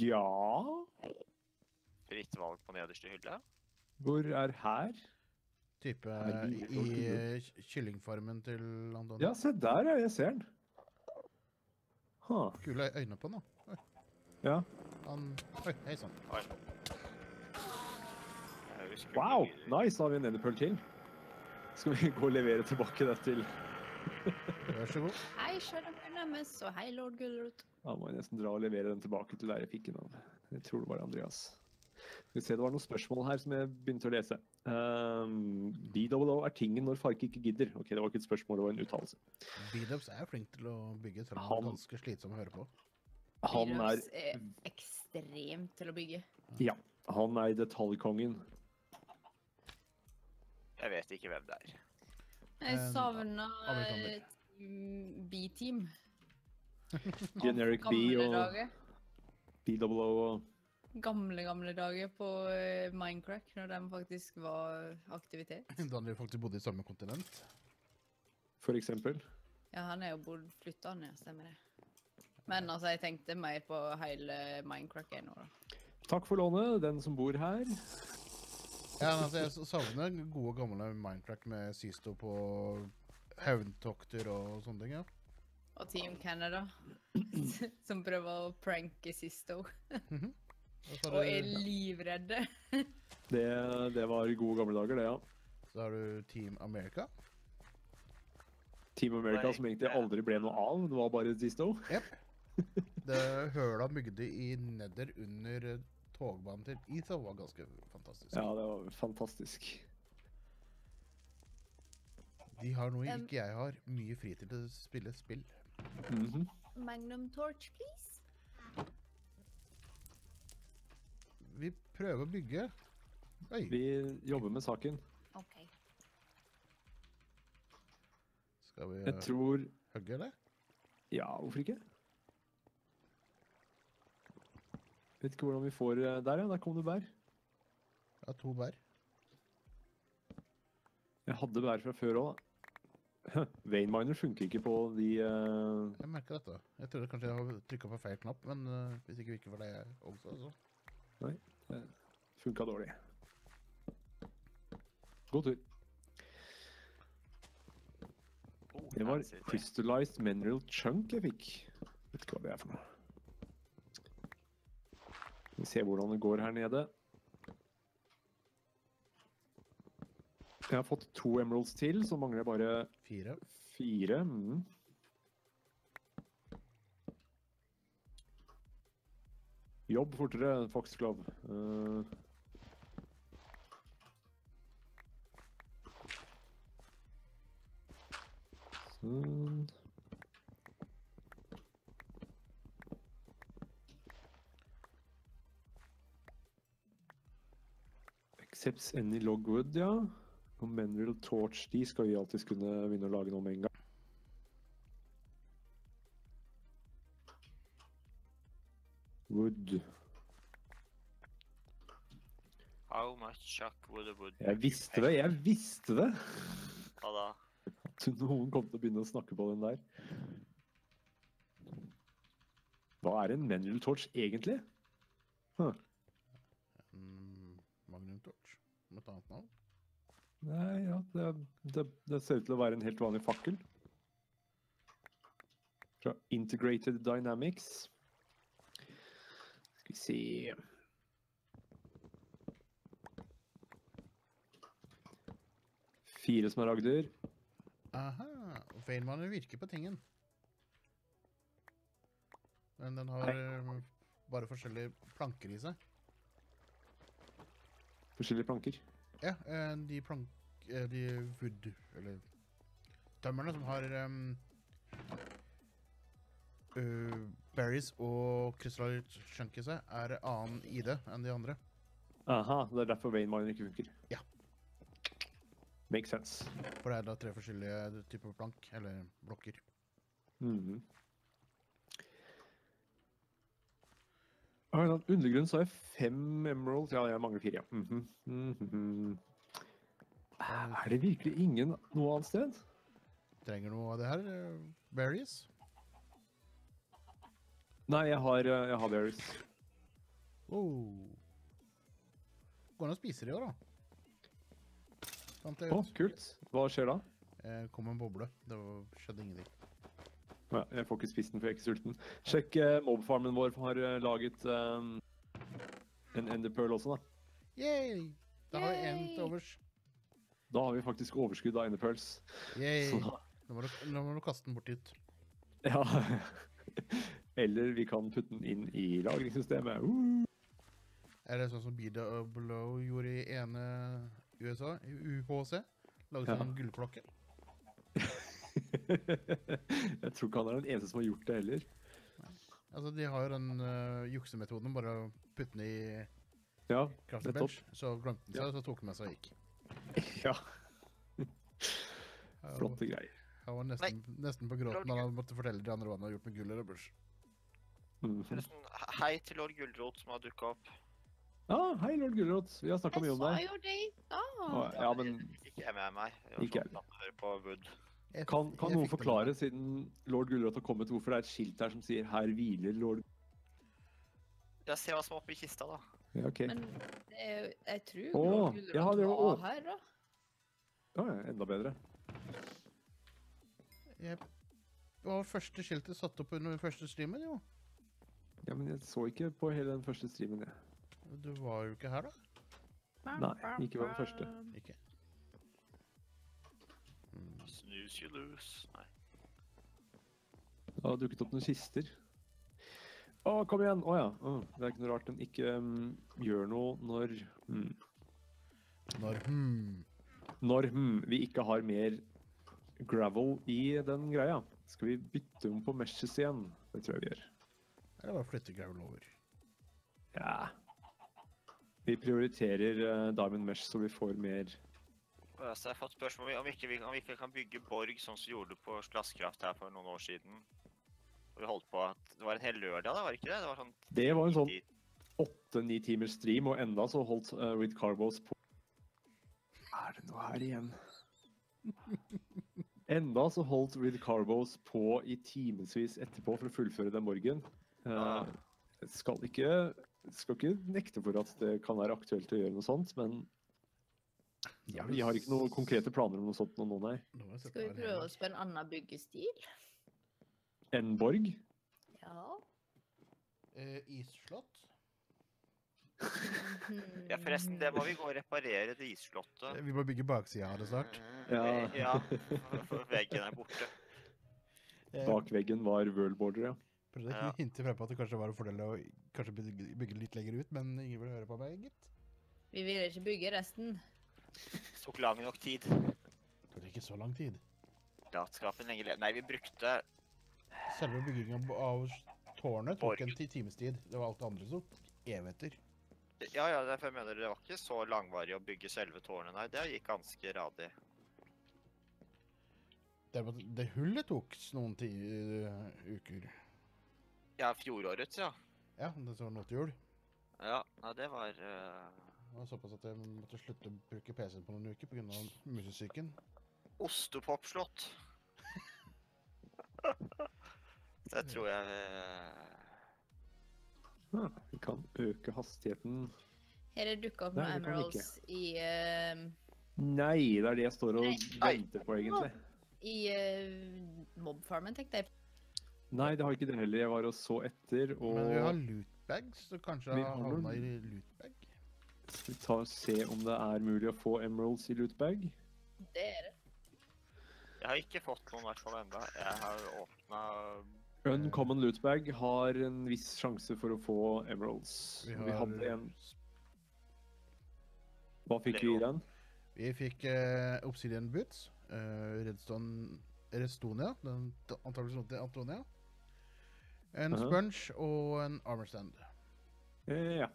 Ja fritt valg på nederste hylle. Hvor er her? Type i, eh, kyllingfarmen til Landon. Ja, se der, ja. Jeg ser den. Huh. Kule øyne på den, da. Ja. han Oi, hei sann. Er Wow! Nice, da har vi en enderpearl til. Skal vi gå og levere tilbake det til Vær så god. Hei, Shadow og hei, lord Gulrot. Da må jeg nesten dra og levere den tilbake til der jeg fikk den av. Jeg tror det var Andreas. Skal vi se, Det var noen spørsmål her som jeg begynte å lese. Um, BWO er tingen når Fark ikke gidder. Ok, Det var ikke et spørsmål, det var en uttalelse. B-dubs er flink til å bygge, selv om han Han- er ganske slitsom å høre på. Han er, er ekstremt til å bygge. ja, han er detaljkongen. Jeg vet ikke hvem det er. Jeg En savna. B-team. Generic B og. BWO og Gamle, gamle dager på eh, Minecraft, når de faktisk var aktivitet. Da de faktisk bodde i samme kontinent. for eksempel. Ja, han er jo flytta, ned, ja. Stemmer det. Men altså, jeg tenkte mer på hele Minecraft nå, da. Takk for lånet, den som bor her. Ja, altså, jeg savner gode, gamle Minecraft med Sisto på hevntokter og sånne ting. ja. Og Team Canada, som prøver å pranke Sisto, Og -hmm. og er livredde. Det, det var gode gamle dager, det, ja. så har du Team America. Team America Nei, som egentlig aldri ble noe av. Det var bare Sisto. Yep. Det høla mygde i nedder under togbanen til Ether var ganske fantastisk. Ja, det var fantastisk. De har noe Em. ikke jeg har. Mye fritid til å spille spill. Mhm. Magnum torch, please. Vi prøver å bygge. Oi, Vi jobber med saken. OK. skal vi Jeg tror hugge, eller? Ja, hvorfor ikke? Vet ikke hvordan vi får eh, Der, ja. Der kom det bær. Ja, to bær. Jeg hadde bær fra før òg, da. Veinminer funker ikke på de uh... Jeg merker dette. Jeg trodde kanskje jeg har trykka på feil knapp, men uh, hvis ikke virker for deg også, så Funka dårlig. God tur. Oh, Det var. Crystallized Mineral Chunk jeg fikk. Vet ikke hva det er for noe. Vi ser hvordan det går her nede. Jeg har fått to emeralds til, så mangler jeg bare fire. fire. Mm. Jobb fortere, Foxglove. Uh, sånn. Accepts any logwood, ja. Og mineral torch, de skal vi alltid kunne begynne å lage noe med en gang. Wood. How much chuck would a wood Jeg visste det, jeg visste det! Hva da? At noen kom til å begynne å snakke på den der. Hva er en mineral torch egentlig? Huh. Mm, Magnum Torch. Med et annet navn. Nei, ja, det, det, det ser ut til å være en helt vanlig fakkel. Fra Integrated Dynamics. Skal vi se Fire smaragder. Aha! Feilmannen virker på tingen. Men den har eh, bare forskjellige planker i seg. Forskjellige planker. Ja, eh, de plank... eh, De wood... Eller tømmerne som har um, uh, berries og krystallert chunk i seg, er annen ID enn de andre. Aha, det er derfor Vein Miner ikke funker. Ja. Makes sense. For det er da tre forskjellige typer plank, eller blokker. Mhm. Av en undergrunn så har jeg fem emeralds. Ja, jeg mangler fire, ja. Mhm. Mhm. Er det virkelig ingen noe annet sted? Trenger noe av det her? eh, Berries? Nei, jeg har, eh, jeg har berries. Oh. Går an å spise det i år, da. Å, oh, kult. Hva skjer da? Det kom en boble. Det skjedde ingenting. Ja, jeg får ikke spist den, for jeg er ikke sulten. Sjekk uh, mobfarmen vår har eh, laget eh, en enderpearl også, da. Yay! Da har vi en til overs. Da har vi faktisk overskudd av enderpearls. Yay! Nå må, du, nå må du kaste den bort hit. ja. Eller vi kan putte den inn i lagringssystemet. Uh. Er det sånn som Bida Blow gjorde i ene USA? I UHC? Laget Ja. en gullklokke? jeg tror ikke han er den eneste som har gjort det heller. Altså, de har jo den uh, juksemetoden, bare å putte den i Ja, kraftbench. Så glemte han seg, så tok den med seg og gikk. ja flotte greier. Jeg var nesten, nesten på gråten da han måtte fortelle de andre hva han hadde gjort med gull eller bush. Mhm. Forresten, he- hei til lord Gulrot som har dukka opp. Ah, hei, lord Gulrot. Vi har snakka mye om deg. Jeg sa jo det i stad. Ja, men Ikke jeg med meg. Jeg har Ikke jeg. høre på Wood. Kan, kan noen det forklare, siden lord Gulrot har kommet, hvorfor det er et skilt her som sier 'Her hviler lord Jeg ser hva som er oppi kista, da. Ja, OK. Men det er, jo- jeg tror Å, Lord Gulrot ja, det var var å- her, da. Ja, ja, enda bedre. Jeg var første skiltet satt opp under den første streamen, jo. Ja, Men jeg så ikke på hele den første streamen, jeg. Du var jo ikke her, da. Nei, ikke var den første. Ikke? Snooze you lose. Nei. Det har dukket opp noen kister. Å, kom igjen! Å ja. Å, det er ikke noe rart den ikke um, gjør noe når mm, Når hmm, Når hmm, vi ikke har mer gravel i den greia. Skal vi bytte om på meshes igjen? Det tror jeg vi gjør. Eller bare flytte gravel over. Ja. Vi prioriterer uh, Diamond Mesh så vi får mer Jeg har fått spørsmål om ikke, vi- om vi ikke kan bygge borg sånn som vi gjorde på Glasskraft her for noen år siden. Og vi holdt på at Det var en hel lørdag, da, var det ikke det? Det var sånn Det var en sånn 10 åtte-ni timers stream, og enda så holdt uh, Reed Carbos på Er det noe her igjen? Enda så holdt Reed Carbos på i timevis etterpå for å fullføre den morgen. Ah. Uh, skal ikke skal ikke nekte for at det kan være aktuelt å gjøre noe sånt, men ja, vi har ikke noen konkrete planer om noe sånt nå, nei. Skal vi prøve oss på en annen byggestil? En borg? Ja. Eh, isslott? Ja, forresten, det må vi gå og reparere, det isslottet. Eh, Vi må bygge baksida av det snart. Ja. Ja for- veggen er borte. Eh, Bak veggen var worldborder, ja. Prøvde å hinte frem på at det kanskje var en fordel å kanskje bygge, bygge litt lenger ut, men ingen ville høre på meg, gitt. Vi ville ikke bygge resten. Tok lang nok tid. Det tok ikke så lang tid. Latskapen lenge leve. Nei, vi brukte Selve byggingen av tårnet tok en ti times tid. Det var alt det andre som tok evigheter. Ja, ja, derfor jeg mener det var ikke så langvarig å bygge selve tårnet, nei. Det gikk ganske radig. Det, det hullet tok noen ti uh, uker. Ja, fjorårets, ja. Ja, det var noe til jul. Ja, nei, det var eh, Det var såpass at jeg måtte slutte å bruke PC-en på noen uker pga. musesyken. ostepopslott. det tror jeg eh, Ah, vi kan øke hastigheten Her er dukka opp noen emeralds i uh... Nei, det er det jeg står og Nei. venter på, egentlig. I uh, mobfarmen, tenkte jeg. Nei, det har ikke det heller. Jeg var og så etter, og Men vi har lootbags, så kanskje Vi har havna noen- i lootbag. Vi tar og ser om det er mulig å få emeralds i lootbag. Det er det. Jeg har ikke fått noen i hvert fall ennå. Jeg har åpna Uncommon lootbag har en viss sjanse for å få emeralds. Vi Vi, har hadde en Hva fikk vi i den? Vi fikk uh, Obsidian Boots, Uh, Redstone Restonia, den antakeligvis til Antonia. En Aha. sponge og en armor stand. Eh, ja.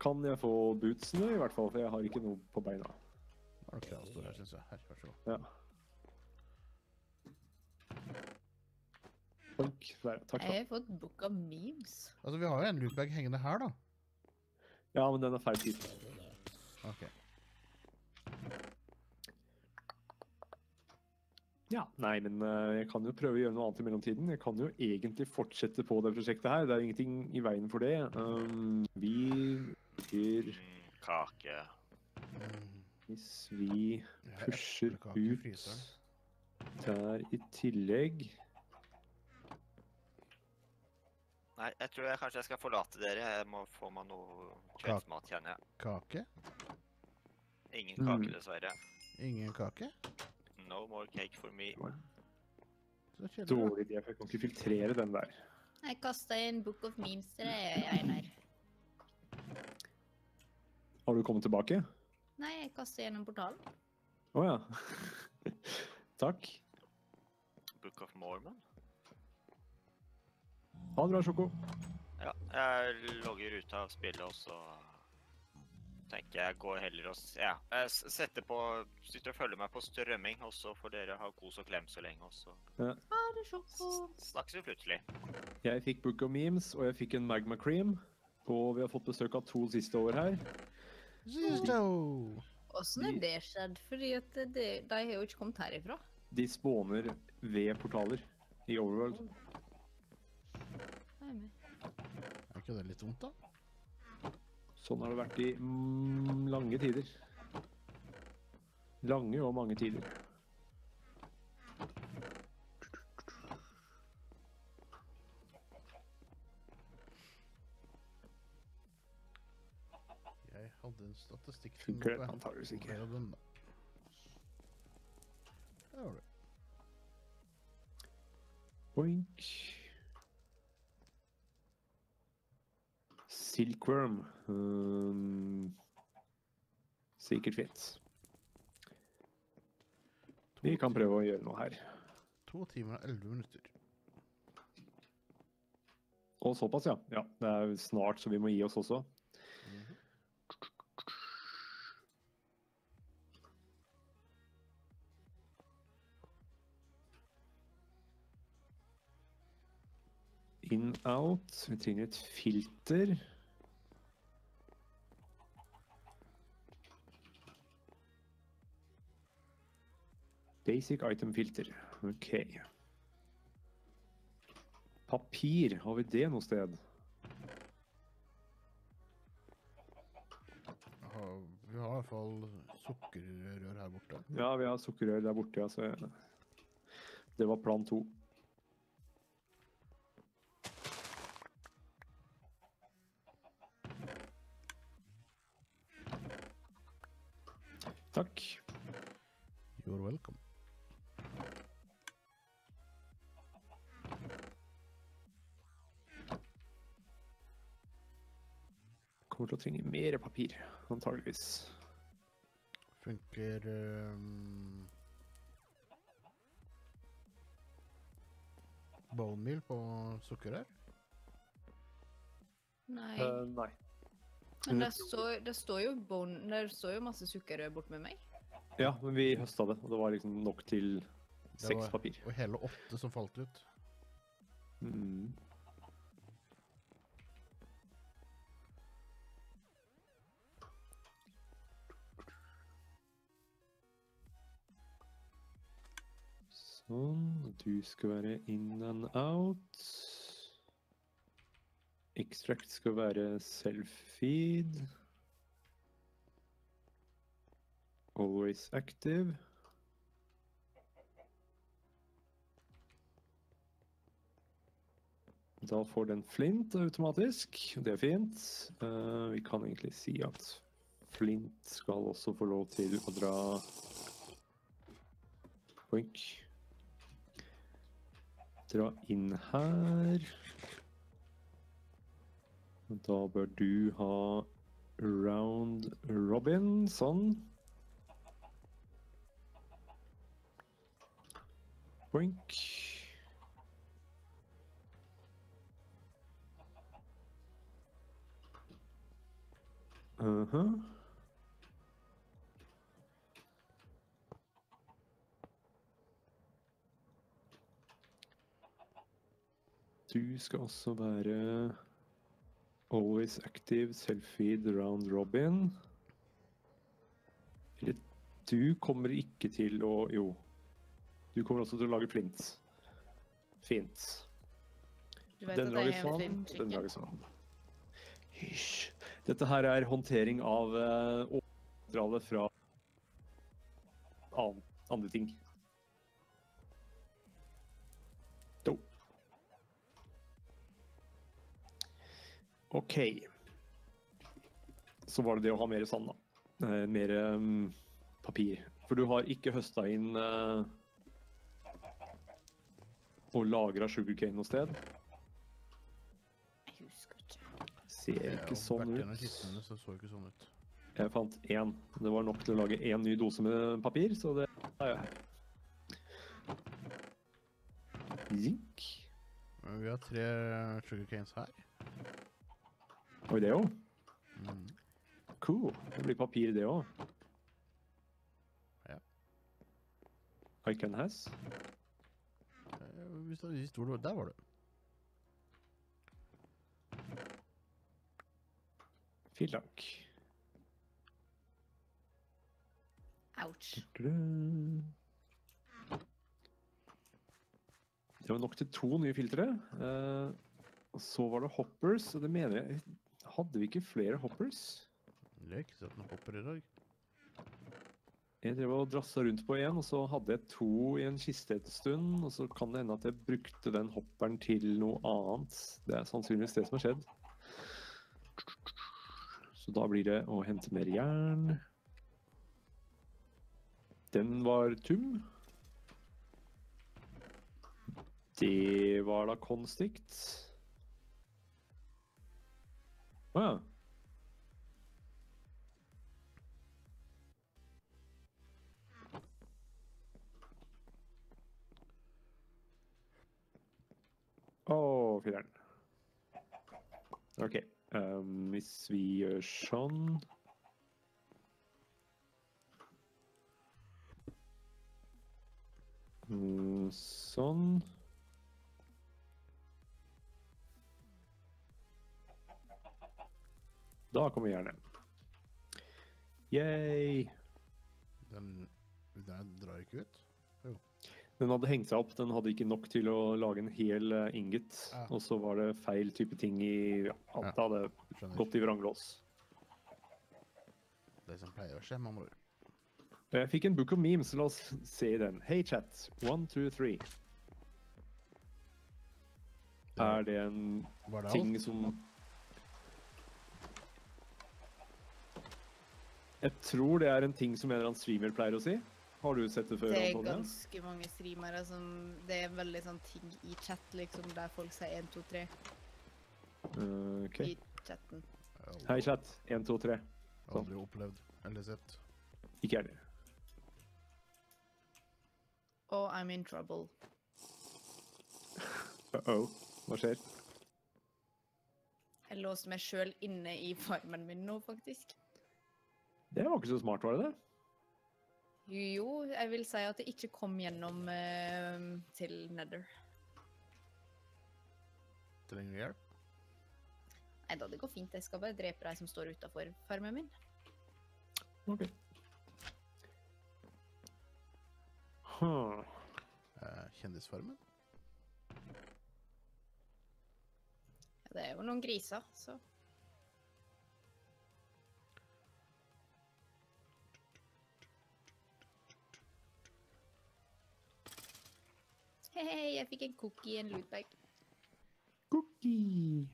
Kan jeg få bootsene, i hvert fall, for jeg har ikke noe på beina. Har er det står her, synes jeg. Her, vær så god. Ja. Takk. Der, takk Jeg har fått bok av memes. Altså, vi har jo en lootbag hengende her, da. Ja, men den er feil tid. Ok. Ja, nei, men eh, jeg kan jo prøve å gjøre noe annet i mellomtiden. Jeg kan jo egentlig fortsette på det prosjektet her. Det er ingenting i veien for det. Um, vi bygger mm, kake. Mm, Hvis vi pusher ut der i tillegg Nei, jeg tror jeg kanskje jeg skal forlate dere. Jeg må få meg noe kveldsmat, kjenner jeg. Kake? Ingen kake, Mm. dessverre. Ingen kake? No more cake for me. Så Dårlig idé, for jeg kan ikke filtrere den der. Jeg kasta inn book of memes til deg, Einar. Har du kommet tilbake? Nei, jeg kaster gjennom portalen. Å ja. Takk. Book of Mormon? Ha det bra, Sjoko. Ja, jeg logger ut av spillet, og så tenker jeg går heller og Ja, jeg setter på Sitter og følger meg på strømming, og så får dere ha kos og klem så lenge, og så Ha det, Sjoko. snakkes vi plutselig. Jeg fikk Book of Memes, og jeg fikk en Magma Cream. Og vi har fått besøk av to siste år her. Åssen er det skjedd? Fordi at det, de har jo ikke kommet herifra. De spåner ved portaler i Overworld. Jeg er med. Er ikke det litt vondt, da? Sånn har det vært i mm, lange tider. Lange og mange tider. Hadde en statistikk Funker det? Antakeligvis ikke. Der var det. Boink. Silkworm. Um, sikkert fint. Vi kan prøve å gjøre noe her. To timer og elleve minutter. Og såpass, ja. ja. Det er snart, så vi må gi oss også. Out. Vi trenger et filter. Basic item filter. OK. Papir, har vi det noe sted? Vi har i hvert fall sukkerrør her borte. Ja, vi har sukkerrør der borte, ja, så det var plan to. Takk. You're welcome. Kommer til å trenge mer papir, antageligvis. Funker um, bone meal på sukker her? Nei. Uh, nei. Men det står, det står jo bon, det står jo masse sukkerrør bort med meg. Ja, men vi høsta det, og det var liksom nok til seks papir. Og hele åtte som falt ut. Mm. Sånn. Du skal være in and out. Extract skal være self-feed. Always active. Da får den flint automatisk. Det er fint. Uh, vi kan egentlig si at flint skal også få lov til å dra Boink. Dra inn her. Da bør du ha round robin, sånn. Boink. Mhm. Du skal også være always active, self-feed, round robin. Eller du kommer ikke til å Jo. Du kommer også til å lage flint. Fint. Den lager er sånn, den lager sånn. Hysj. Dette her er håndtering av uh, fra andre ting. OK. Så var det det å ha mer sand, da. Eh, mer um, papir. For du har ikke høsta inn eh, og lagra sugarcane noe sted. Jeg husker ikke. Ser ikke sånn ut. kistene, så så ikke sånn ut. Jeg fant én. Det var nok til å lage én ny dose med papir, så det har jeg. Zink. Vi har tre sugar canes her. Oi, det òg. Mm. Cool. Det blir papir, det òg. Ja. I can has. Eh, Hvis du var- Der var du. Filak. Ouch. Det var nok til to nye filtre. Eh, så var det hoppers, og det mener jeg Hadde vi ikke flere hoppers? Det har ikke sett noen hopper i dag. Jeg drev og drassa rundt på én, og så hadde jeg to i en kiste et stund. Og så kan det hende at jeg brukte den hopperen til noe annet. Det er sannsynligvis det som har skjedd. Så da blir det å hente mer jern. Den var tum. Det var da konstikt. Å ja. Å, fireren. OK. Um, hvis vi gjør sånn Mm, Sånn. Da kommer hjernen. Yay! Den, den drar ikke ut. Jo. Den hadde hengt seg opp. Den hadde ikke nok til å lage en hel eh, ingot. Ja. Og så var det feil type ting i ja, Alt Ja. hadde gått i vranglås. Det som pleier å skje, med andre ord. Jeg fikk en book of memes, la oss se den. Hey chat, one, two, three. Er det en det ting som Jeg tror det er en ting som en eller annen streamer pleier å si. Har du sett det før, Det er Antonia? ganske mange streamere som Det er veldig sånn ting i chat, liksom, der folk sier 1, 2, 3 Eh, ok. i chatten. Hei, chat. 1, 2, 3. Sånn. Aldri opplevd eller sett. Ikke jeg heller. Og I'm in trouble. Uh-oh. Hva skjer? Jeg låste meg sjøl inne i farmen min nå, faktisk. Det var ikke så smart, var det det? Jo, jeg vil si at det ikke kom gjennom eh, til Nether. Trenger du hjelp? Nei da, det går fint. Jeg skal bare drepe de som står utafor farmen min. Ok. Huh. Eh, kjendisfarmen? Ja, det er jo noen griser, så Hei, jeg fikk en cookie i en lootbag. Cookie.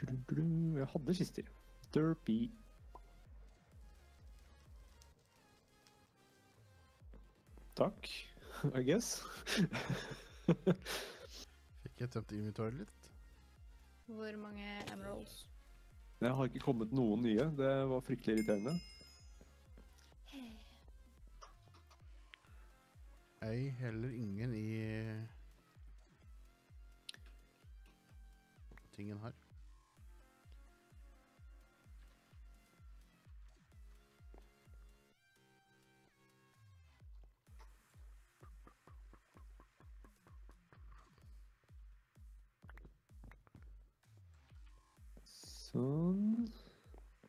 Kake. Jeg hadde kister. Derpy. Takk, I guess. Fikk jeg tømt inventoryet litt? Hvor mange emeralds? Det har ikke kommet noen nye. Det var fryktelig irriterende. Ei, heller ingen i tingen her. Sånn.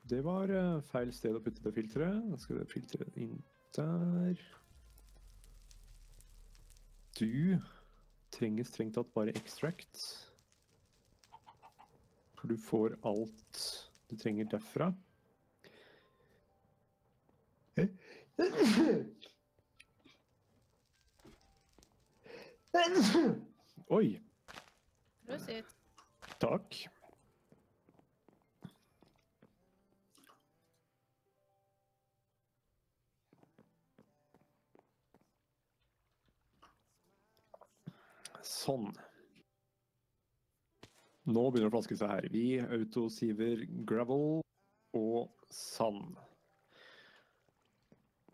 Det var eh, feil sted å putte det filteret. Da skal det filtre inn der. Du trenger strengt tatt bare extract. For du får alt du trenger derfra. Oi, Prosit. takk. Sånn. Nå begynner det å flaske seg her. Vi autosiver gravel og sand.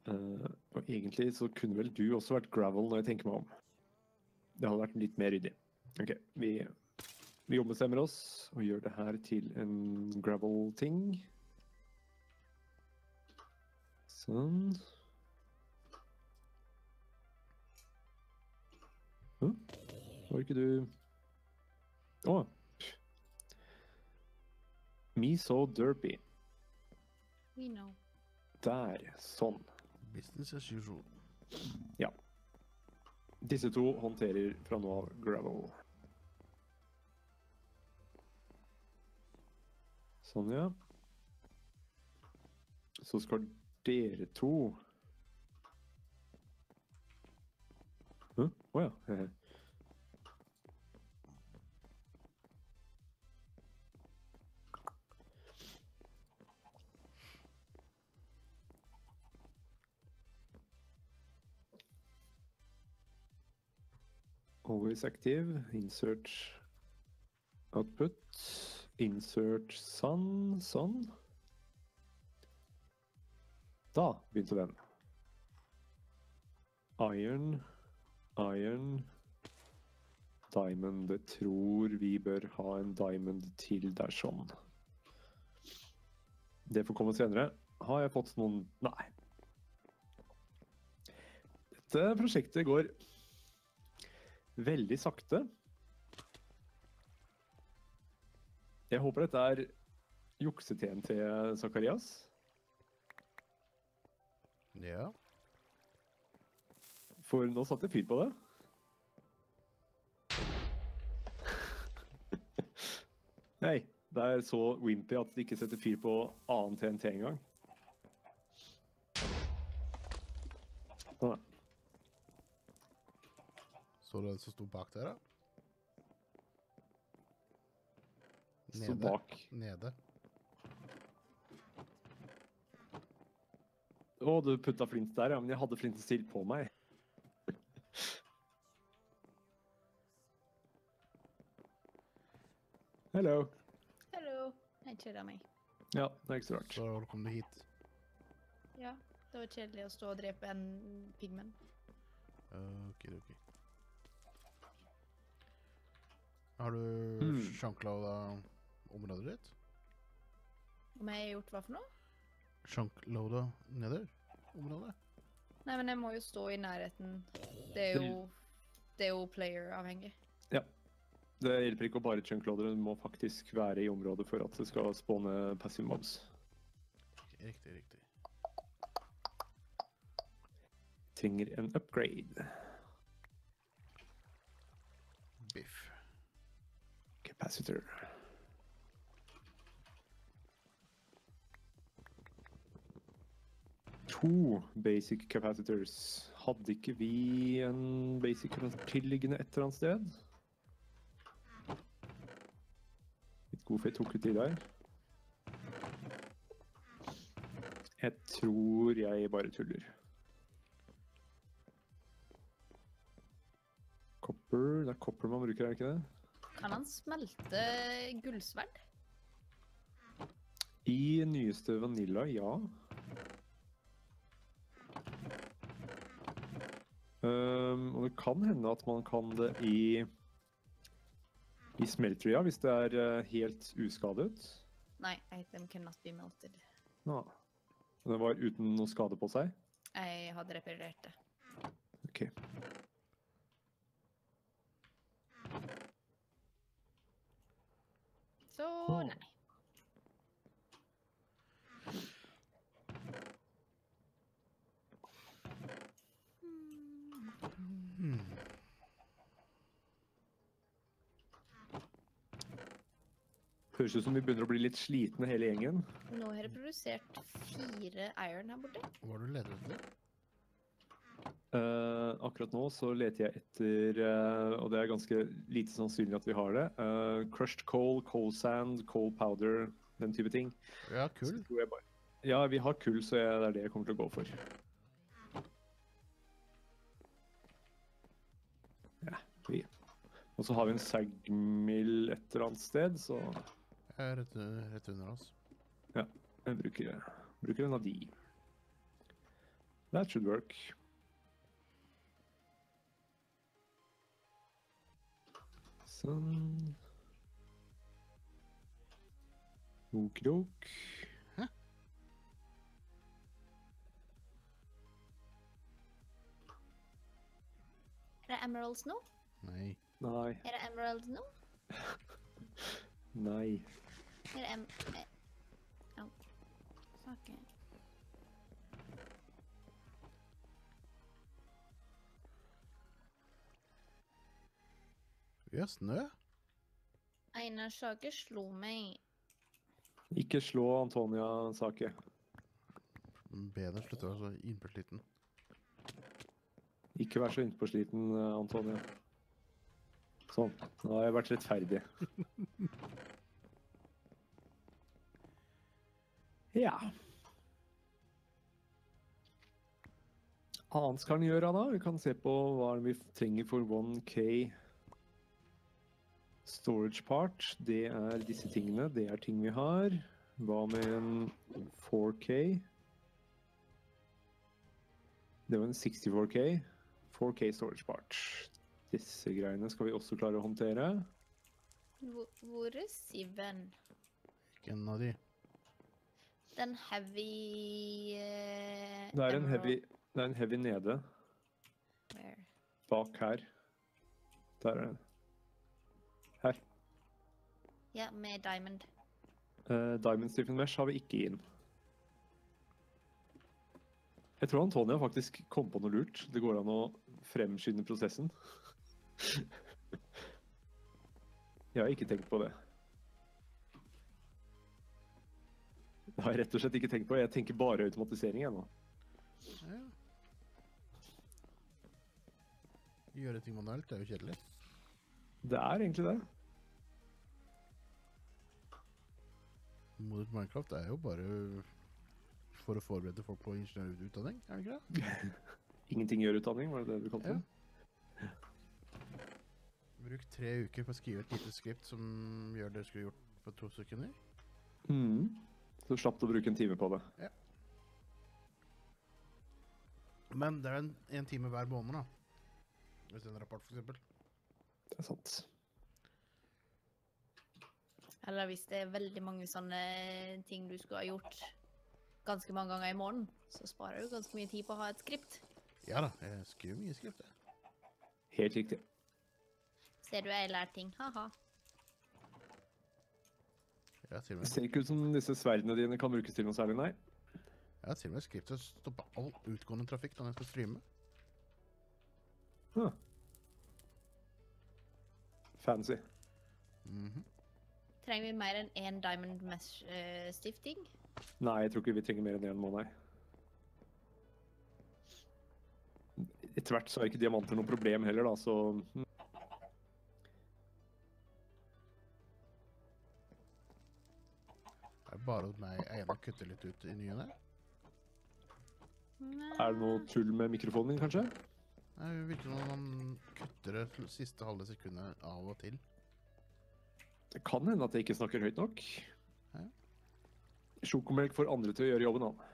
Uh, og egentlig så kunne vel du også vært gravel når jeg tenker meg om. Det hadde vært litt mer ryddig. Ok, vi, vi ombestemmer oss og gjør det her til en gravel-ting. Sånn. Hæ? Var ikke du Å! Me so derpy. We know. Der. Sånn. Business as usual. Ja. Disse to håndterer fra nå av gravel. Sånn, ja. Så skal dere to Å huh? oh, ja. Always active. Insert output. Insert sun. Sånn. Da begynte den. Iron. Iron. Diamond. Jeg tror vi bør ha en diamond til der sånn. Det får komme senere. Har jeg fått noen Nei. Dette prosjektet går veldig sakte. Jeg håper dette er jukse-TNT, Zakarias. Ja. For nå satte jeg fyr på det. Nei, det er så wimpy at de ikke setter fyr på annen TNT engang. Sånn. Så du den som sto bak der, da? Så bak. Nede. Å, du putta flint der, ja. Men jeg hadde flint still på meg. Hello. Hallo. Jeg kjeder meg. Ja, det er ikke så rart. Så kom du hit. Ja, det var kjedelig å stå og drepe en pigmen. Ok, ok. Har du mm. sjankloada området ditt? Om jeg har gjort hva for noe? Sjankloada neder? Området? Nei, men jeg må jo stå i nærheten. Det er jo, det er jo player-avhengig. Det hjelper ikke å bare chunkloadere, du må faktisk være i området for at det skal spåne passive mobs. Riktig, riktig. Trenger en upgrade. Biff. Capacitor. To basic capacitors. Hadde ikke vi en basic tilliggende et eller annet sted? Litt god for jeg tok litt i der. Jeg tror jeg bare tuller. Copper Det er copper man bruker, er det ikke det? Kan han smelte gullsverd? I nyeste Vanilla, ja. Um, og det kan hende at man kan det i i smelter, ja, hvis det er uh, helt uskadet. Nei, item cannot be melted. Ja. Den var uten noe skade på seg? Jeg hadde reparert det. Ok. Så Åh. nei. Hmm. Høres ut som vi begynner å bli litt slitne hele gjengen. Nå har jeg produsert fire iron her borte. Hva har du leder etter? Uh, akkurat nå så leter jeg etter, uh, og det er ganske lite sannsynlig at vi har det, uh, crushed coal, coal sand, coal powder, den type ting. Ja, kull. bare- Ja, vi har kull, så jeg, det er det jeg kommer til å gå for. Ja, vi. Og så har vi en sagmill et eller annet sted, så er rett, rett under oss. Ja. jeg bruker, bruker en av de. That should work. Sånn. Okrok. Er det emeralds nå? Nei. Nei, Er det emeralds nå? nei. Er det em... eh, Au. Saken. Vi har snø. Einar Sake slo meg. Ikke slå Antonia Sake. Benet slutter å være så innpåsliten. Ikke vær så innpåsliten, eh, Antonia. Sånn. Nå har jeg vært rettferdig. Ja. annet skal den gjøre da? Vi kan se på hva vi trenger for 1K storage part. Det er disse tingene. Det er ting vi har. Hva med en 4K? Det var en 64K. 4K storage part. Disse greiene skal vi også klare å håndtere. Hvor, hvor er Siven? Ikke en av de. Den heavy uh, Det er en heavy, det er en heavy nede. Where? Bak her. Der er den. Her. Ja, med diamond. Uh, Diamond Stephen Mesh har vi ikke inn. Jeg tror Antonia faktisk kom på noe lurt. Det går an å fremskynde prosessen. Jeg har ikke tenkt på det. Det har jeg rett og slett ikke tenkt på. Jeg tenker bare automatisering jeg nå. Ja. Gjøre ting manuelt er jo kjedelig. Det er egentlig det. Modert Minecraft er jo bare for å forberede folk på ingeniørutdanning, er det ikke det? Ingenting gjør utdanning, var det det du kalte det? Bruk tre uker på å skrive et lite skript som gjør det du skulle gjort på to sekunder. Mhm. Så du slapp å bruke en time på det. Men det er en, en time hver måned, da. Hvis det er en rapport, eksempel. Det er sant. Eller hvis det er veldig mange sånne ting du skulle ha gjort ganske mange ganger i måneden, så sparer du ganske mye tid på å ha et skript. Ja da, jeg skriver mye skript. Helt riktig. Ser du jeg lærer ting, ha-ha. Jeg til og Det ser ikke ut som disse sverdene dine kan brukes til noe særlig, nei. jeg har til og med skrift til å stoppe all utgående trafikk når jeg skal streame. Huh. Fancy. Mhm. Trenger vi mer enn én diamond mesh-stifting? Nei, jeg tror ikke vi trenger mer enn én måned. Etter hvert så er ikke diamanter noe problem heller, da, så bare hos meg Einar kutter litt ut i ny og ne. Er det noe tull med mikrofonen din, kanskje? Nei, Det virker som om han kutter det siste halve sekundet av og til. Det kan hende at jeg ikke snakker høyt nok. Ja. Sjokomelk får andre til å gjøre jobben, han.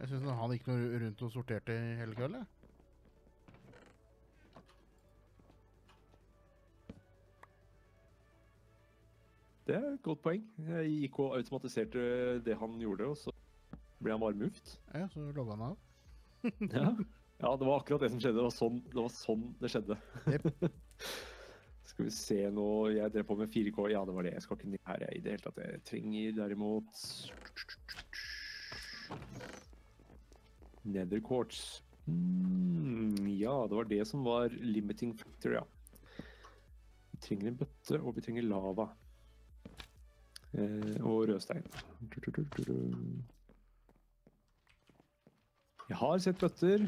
Jeg syns han gikk noe rundt og sorterte i hele kveld. Det er et godt poeng. Jeg gikk og automatiserte det han gjorde, og så ble han bare muft. Ja, så logga han av. Ja. ja, det var akkurat det som skjedde. Det var sånn det, var sånn det skjedde. Yep. Skal vi se nå Jeg drev på med 4K. Ja, det var det. Jeg skal ikke ned her jeg, i det hele tatt. Jeg trenger derimot Nether quartz. Mm, ja, det var det som var limiting factor, ja. Vi trenger en bøtte, og vi trenger lava. Eh, og rødstein. Jeg har sett bøtter.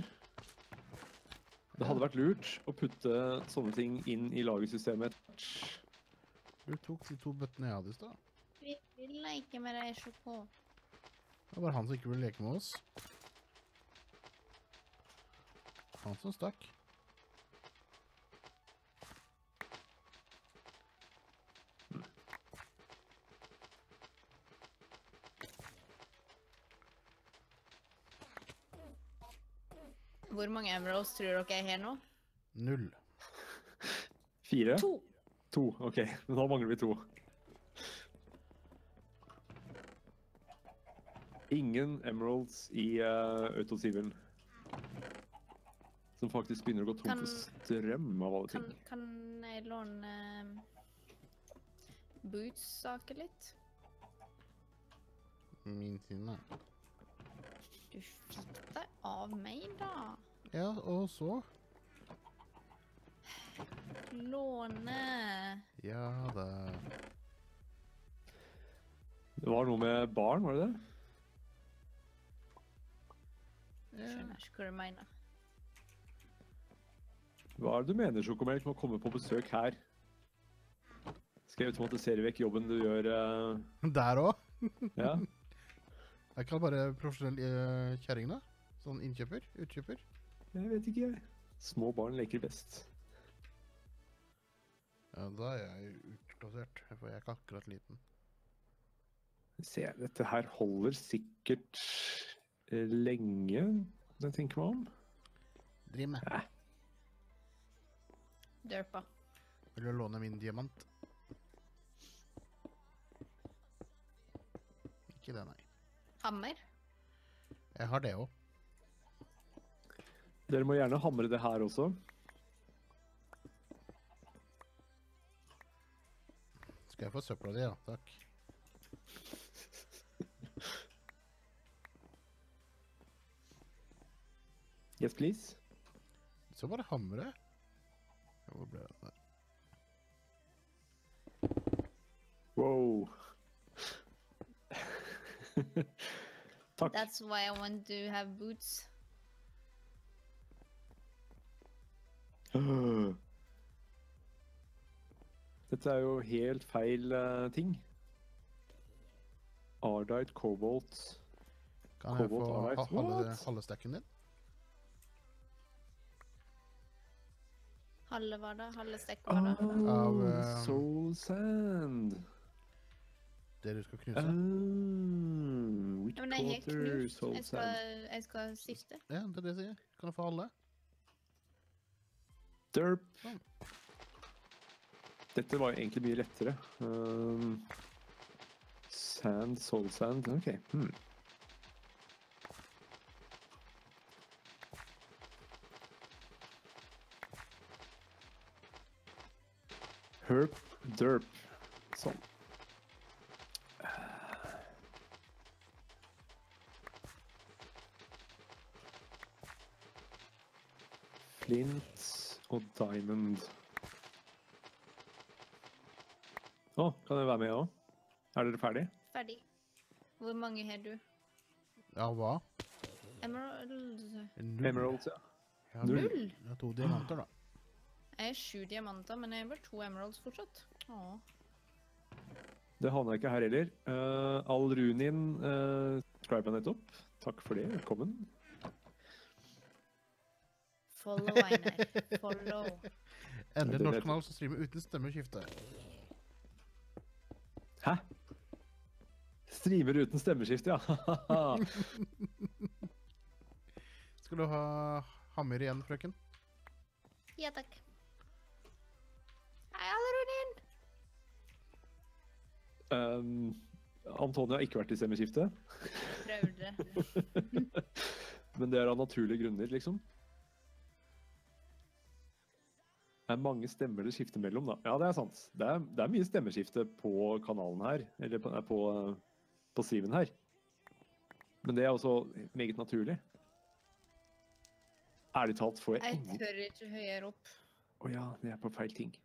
Det hadde vært lurt å putte sånne ting inn i lagersystemet. Du tok de to bøttene jeg hadde i stad. Vi vil leke med deg, Sjoko. Det var bare han som ikke ville leke med oss. Han som stakk. Hvor mange emeralds tror dere er her nå? Null. Fire? To. To, ok. Men da mangler vi to. Ingen emeralds i uh, autosiveren. Som faktisk begynner å gå tom Kan- for strøm av alle Kan, ting. kan jeg låne um, boots-saker litt? Min sine. Du fikk det av meg, da. Ja, og så? Låne Ja da. Det var noe med barn, var det det? Ja. Skjønner ikke hva du mener. Hva er det du mener, Sjokomelk, med å komme på besøk her? Skal jeg automatisere vekk jobben du gjør? uh... Der òg? ja? Jeg kan bare profesjonell uh, kjerring, da? Sånn innkjøper? Utkjøper? Jeg vet ikke, jeg. Små barn leker best. Ja, da er jeg utplassert, for jeg er ikke akkurat liten. Se, dette her holder sikkert eh, lenge, når jeg tenker meg om. Driv med. Derpa. Vil du låne min diamant? Ikke det, nei. Hammer. Jeg har det òg. Dere må gjerne hamre det her også. Skal jeg få søpla di, ja? Takk. Yes, please. Så bare hamre. Hvor ble det der? Wow. Takk. That's why I want to have boots. Dette er jo helt feil uh, ting. Ardite, Cobalt Kan jeg få Cobalt ha, halve, what? halve stacken din? Halve var det? Halve stekk var det? Av, Oh, eh, Soul Sand. Det du skal knuse? Ja, men jeg har quarter knust. Soul Jeg skal, jeg skal sifte. Ja, det er det jeg sier. Kan jeg få alle? Derp. Sånn. Dette var jo egentlig mye lettere. Um, sand, Soul Sand. OK. Hmm. Herp, derp. Sånn. Flint og diamond. Å, kan jeg være med òg? Er dere ferdig? Ferdig. Hvor mange har du? Ja, hva? Emerald Null. Emeralds, ja. Jeg har, Null. Null? jeg har to diamanter, da. Jeg har sju diamanter, men jeg har bare to emeralds fortsatt. Åh. Det havna ikke her heller. Uh, Alrunin uh, skrev meg nettopp. Takk for det. Velkommen. Follow, Einar. Follow. Endelig en norsk kanal som streamer uten stemmeskifte. Hæ? Streamer uten stemmeskifte, ja. Skal du ha hammer igjen, frøken? Ja takk. Hei, alle rundt um, Antonio har ikke vært i stemmeskifte, Prøvde. men det er av naturlige grunner, liksom. Det er mange stemmer det skifter mellom, da. Ja, det er sant. Det er, det er mye stemmeskifte på kanalen her, eller på, på, på Siven her. Men det er også meget naturlig. Ærlig talt får jeg Jeg tør ikke høyere opp. Å ja, det er på feil ting.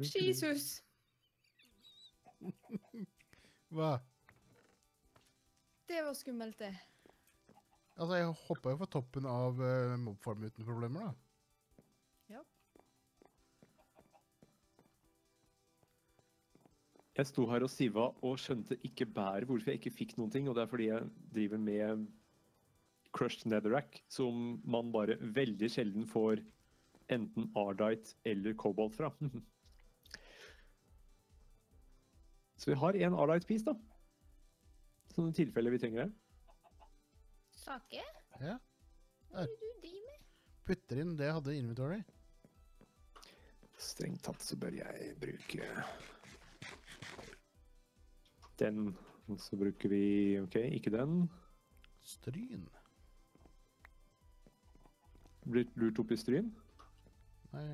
Jesus! Hva? Det var skummelt, det. Altså, jeg hoppa jo på toppen av uh, uten problemer, da. Jeg sto her og siva og skjønte ikke bæret hvorfor jeg ikke fikk noen ting. Og det er fordi jeg driver med crushed netherrack, som man bare veldig sjelden får enten ardite eller cobalt fra. Så vi har en ardite piece, da. Sånn i tilfelle vi trenger det. Sake? Ja. Hva er det du driver med? Putter inn det jeg hadde i inventory. Strengt tatt så bør jeg bruke den. Og så bruker vi OK, ikke den. Stryn. Blitt lurt opp i stryn. Nei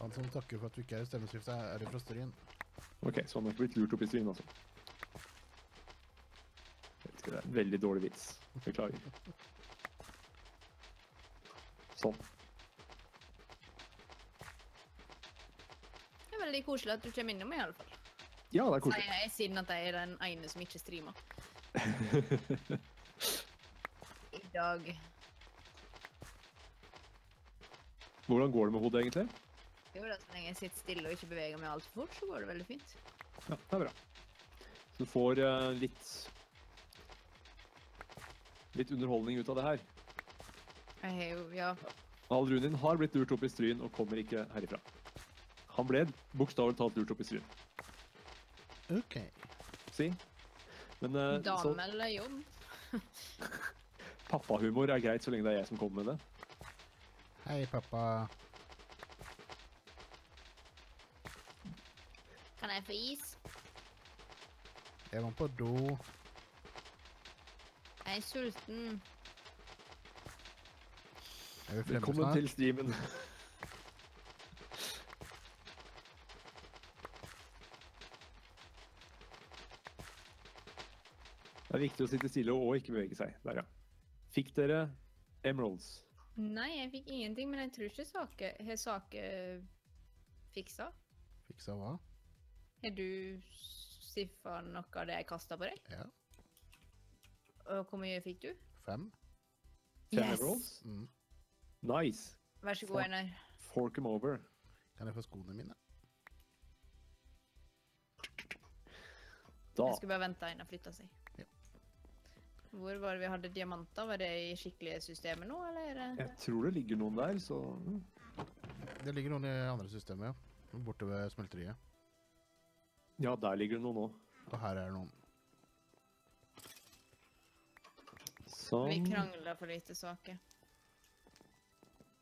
Han som takker for at du ikke er i stemmeskiftet, er fra Stryn. Ok, så han har blitt lurt opp i stryn, altså. Det er en veldig dårlig vits. Beklager. Sånn. Det er veldig koselig at du kommer innom, iallfall. Ja, det er Sier koselig. jeg, siden at jeg er den ene som ikke streamer. I dag. Hvordan går det med hodet, egentlig? Jo da, så lenge jeg sitter stille og ikke beveger meg altfor fort, så går det veldig fint. Ja, det er bra. Så du får uh, litt litt underholdning ut av det her. Jeg har jo Ja. Alrunin har blitt lurt opp i Stryn og kommer ikke herifra. Han ble bokstavelig talt lurt opp i Stryn. OK. Si. Men eh, så Dame eller jobb? pappahumor er greit så lenge det er jeg som kommer med det. Hei, pappa. Kan jeg få is? Jeg må på do. Jeg er sulten. Er vi fremme Velkommen snart? til streamen. Det er viktig å sitte stille og ikke bevege seg. Der, ja. Fikk dere emeralds? Nei, jeg fikk ingenting, men jeg tror ikke Sake har Sake fiksa. Fiksa hva? Har du siffa noe av det jeg kasta på deg? Ja. Og hvor mye fikk du? Fem? Fem emeralds? Mm. Nice. Vær så god. Einar. Fork them over. Kan jeg få skoene mine? Da. Jeg skulle bare vente Einar flytta seg. Hvor var det vi hadde diamanter? Var det i skikkelige systemer nå, eller? er Jeg tror det ligger noen der, så mm. Det ligger noen i andre systemer, ja. Borte ved smelteriet. Ja, der ligger det noen òg. Og her er det noen. Vi krangler krangla for lite saker.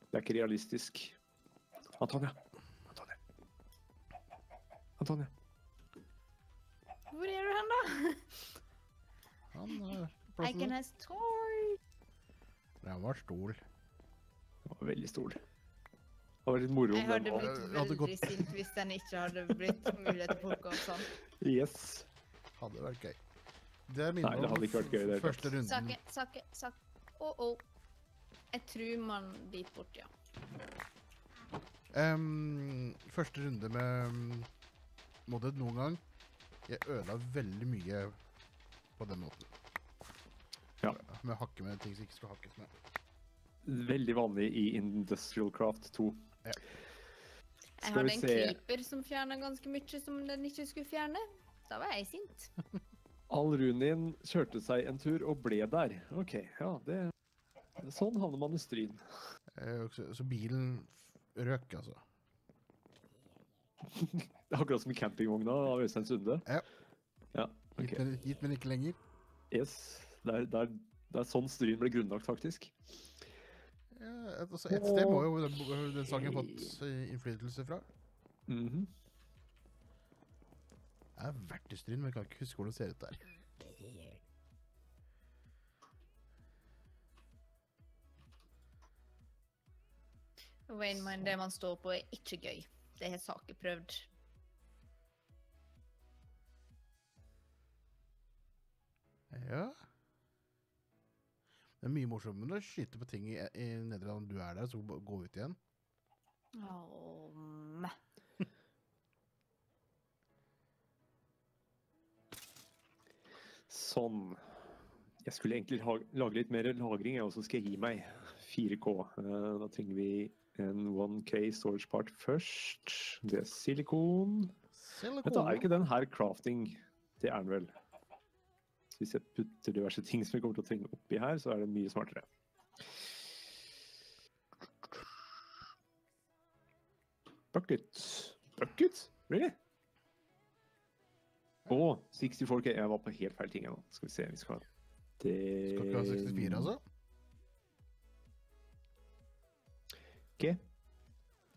Det er ikke realistisk. Antonia. Antonia. Antonia. Hvor er du hen, da? Han er plassen. can has toy. Det var stol. Det var veldig stor. Det hadde vært litt moro Jeg om hadde den var blitt Jeg hadde veldig gått- sint hvis den ikke hadde blitt mulighet til å plukke opp sånn. Yes. Hadde vært gøy. Det er Nei, minner det hadde ikke vært gøy i det første runden. Sake, sake, sake. Å, å. Jeg tror man dit bort, ja. Um, første runde med Modded noen gang. Jeg ødela veldig mye på den måten. Ja. Med å hakke med ting som ikke skulle hakkes med. Veldig vanlig i Industrial Craft 2. Jeg Skal hadde en se. creeper som fjerna ganske mye som den ikke skulle fjerne. Da var jeg sint. Alrunin kjørte seg en tur og ble der. OK, ja, det Sånn havner man i Stryn. Eh, så, så bilen røk, altså. Det er akkurat som campingvogna av Øystein Sunde. Ja. Ja, okay. Gitt, men, gitt, men ikke lenger. Yes. Det er, det, er, det er sånn Stryn ble grunnlagt, faktisk. Ja, altså, et sted må jo den, den sangen fått eh, innflytelse fra. Mhm. Jeg har vært i Stryn, men jeg kan ikke huske hvordan det ser ut der. Wayne Mine, det man står på, er ikke gøy. Det har saker prøvd. Ja. Det er mye morsommere å skyte på ting i, i Nederland du er der, så gå ut igjen. Åh. Sånn. Jeg skulle egentlig lage litt mer lagring, jeg også skal jeg gi meg. 4K. Eh, Da trenger vi en 1K storage part først. Det er silikon. silikon. Dette er ikke den her crafting? Det er den vel. Hvis jeg putter diverse ting som vi kommer til å trenge oppi her, så er det mye smartere. Bucket. Bucket? Really? Å, 64K. Jeg var på helt feil ting nå. Skal vi se, vi skal det Skal ikke ha 64, altså? Ok.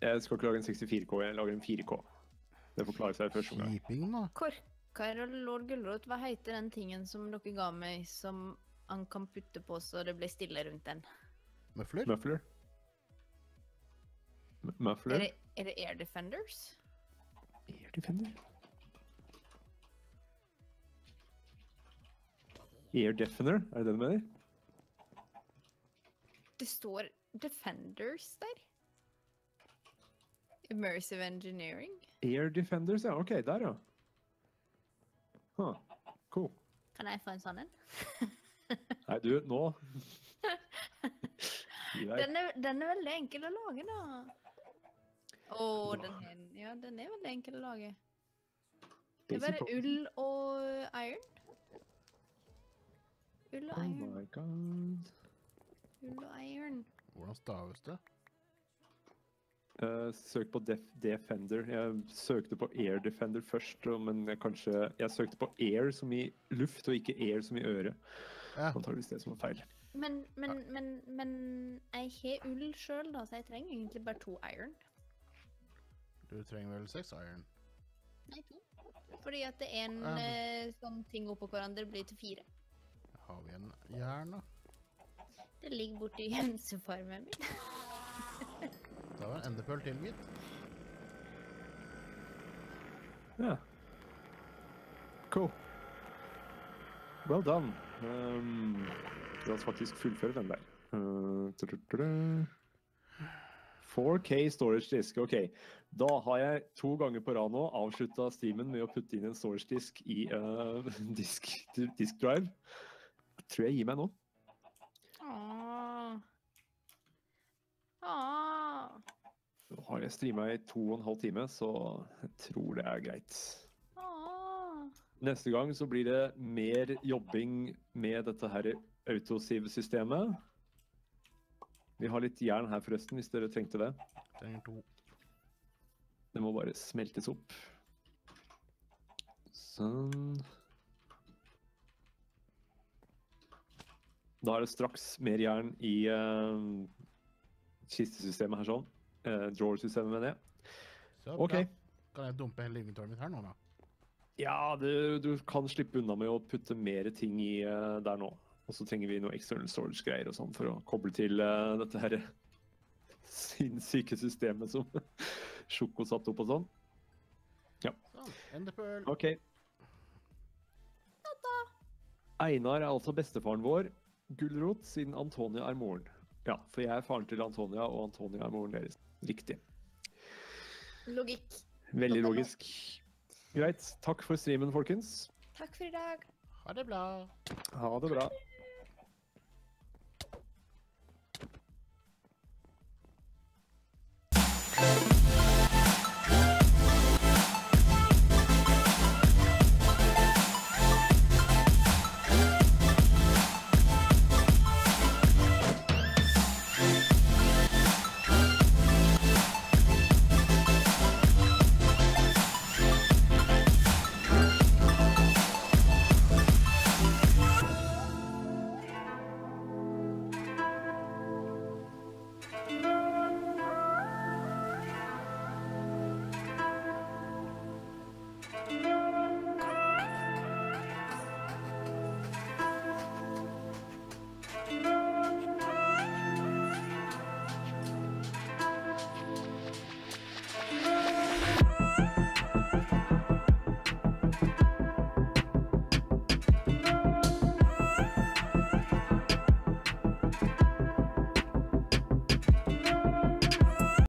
Jeg skal ikke lage en 64K, jeg lager en 4K. Det får klare seg i første omgang. Keeping, og lord Gulrot, hva heter den tingen som dere ga meg, som han kan putte på så det blir stille rundt den? Muffler? Muffler. M- Er det, er det Air Defenders? Air Defender? Air Defender, er det det du mener? Det står Defenders der. Immersive Engineering. Air Defenders, ja. Ok, der, ja. Huh. Cool. Kan jeg få en sånn en? Nei, du, nå Den er, den er veldig enkel å lage, da. Å, den, er, ja, den er veldig enkel å lage. Det er bare ull og iron. Ull og Oh iron. my god. Ull og iron. Hvordan staves det? Eh, søk på def Defender. Jeg søkte på Air Defender først, men jeg kanskje Jeg søkte på air som i luft, og ikke air som i øre. Ja, Antakeligvis det som var feil. Men, men, men, men jeg har ull sjøl, da, så jeg trenger egentlig bare to iron. du trenger vel seks iron? Nei, to. Fordi at det er en Ja, eh, sånn ting oppå hverandre blir til fire. Har vi en jern, da? Det ligger borti grensefarmen min. Det var en endepøl til, gitt. Ja. Cool. Well done. Um, la oss faktisk fullføre den der. Uh, tudududu. 4K storage disk. OK. Da har jeg to ganger på rad nå avslutta streamen med å putte inn en storage disk i uh, disk, disk drive. Jeg tror jeg gir meg nå. Åh. Åh. Nå har jeg streama i to og en halv time, så jeg tror det er greit. Åh. Neste gang så blir det mer jobbing med dette her autosiv-systemet. Vi har litt jern her forresten, hvis dere trengte det. Trenger to. Det må bare smeltes opp. Sånn. Da er det straks mer jern i uh, kistesystemet her sånn. Uh, Drawer-systemet, mener jeg. Så bra. Okay. Kan jeg dumpe hele inventoret mitt her nå, da? Ja, du, du kan slippe unna med å putte mer ting i uh, der nå. Og så trenger vi noe external storage-greier og sånn for å koble til uh, dette her sinnssyke systemet som Sjoko satte opp og sånn. Ja. Sånn. OK. Einar er altså bestefaren vår. Gulrot, siden Antonia er moren. Ja, for jeg er faren til Antonia, og Antonia er moren deres. Riktig. Logikk. Veldig logisk. Greit. Takk for streamen, folkens. Takk for i dag. Ha det bra. Ha det bra. Thank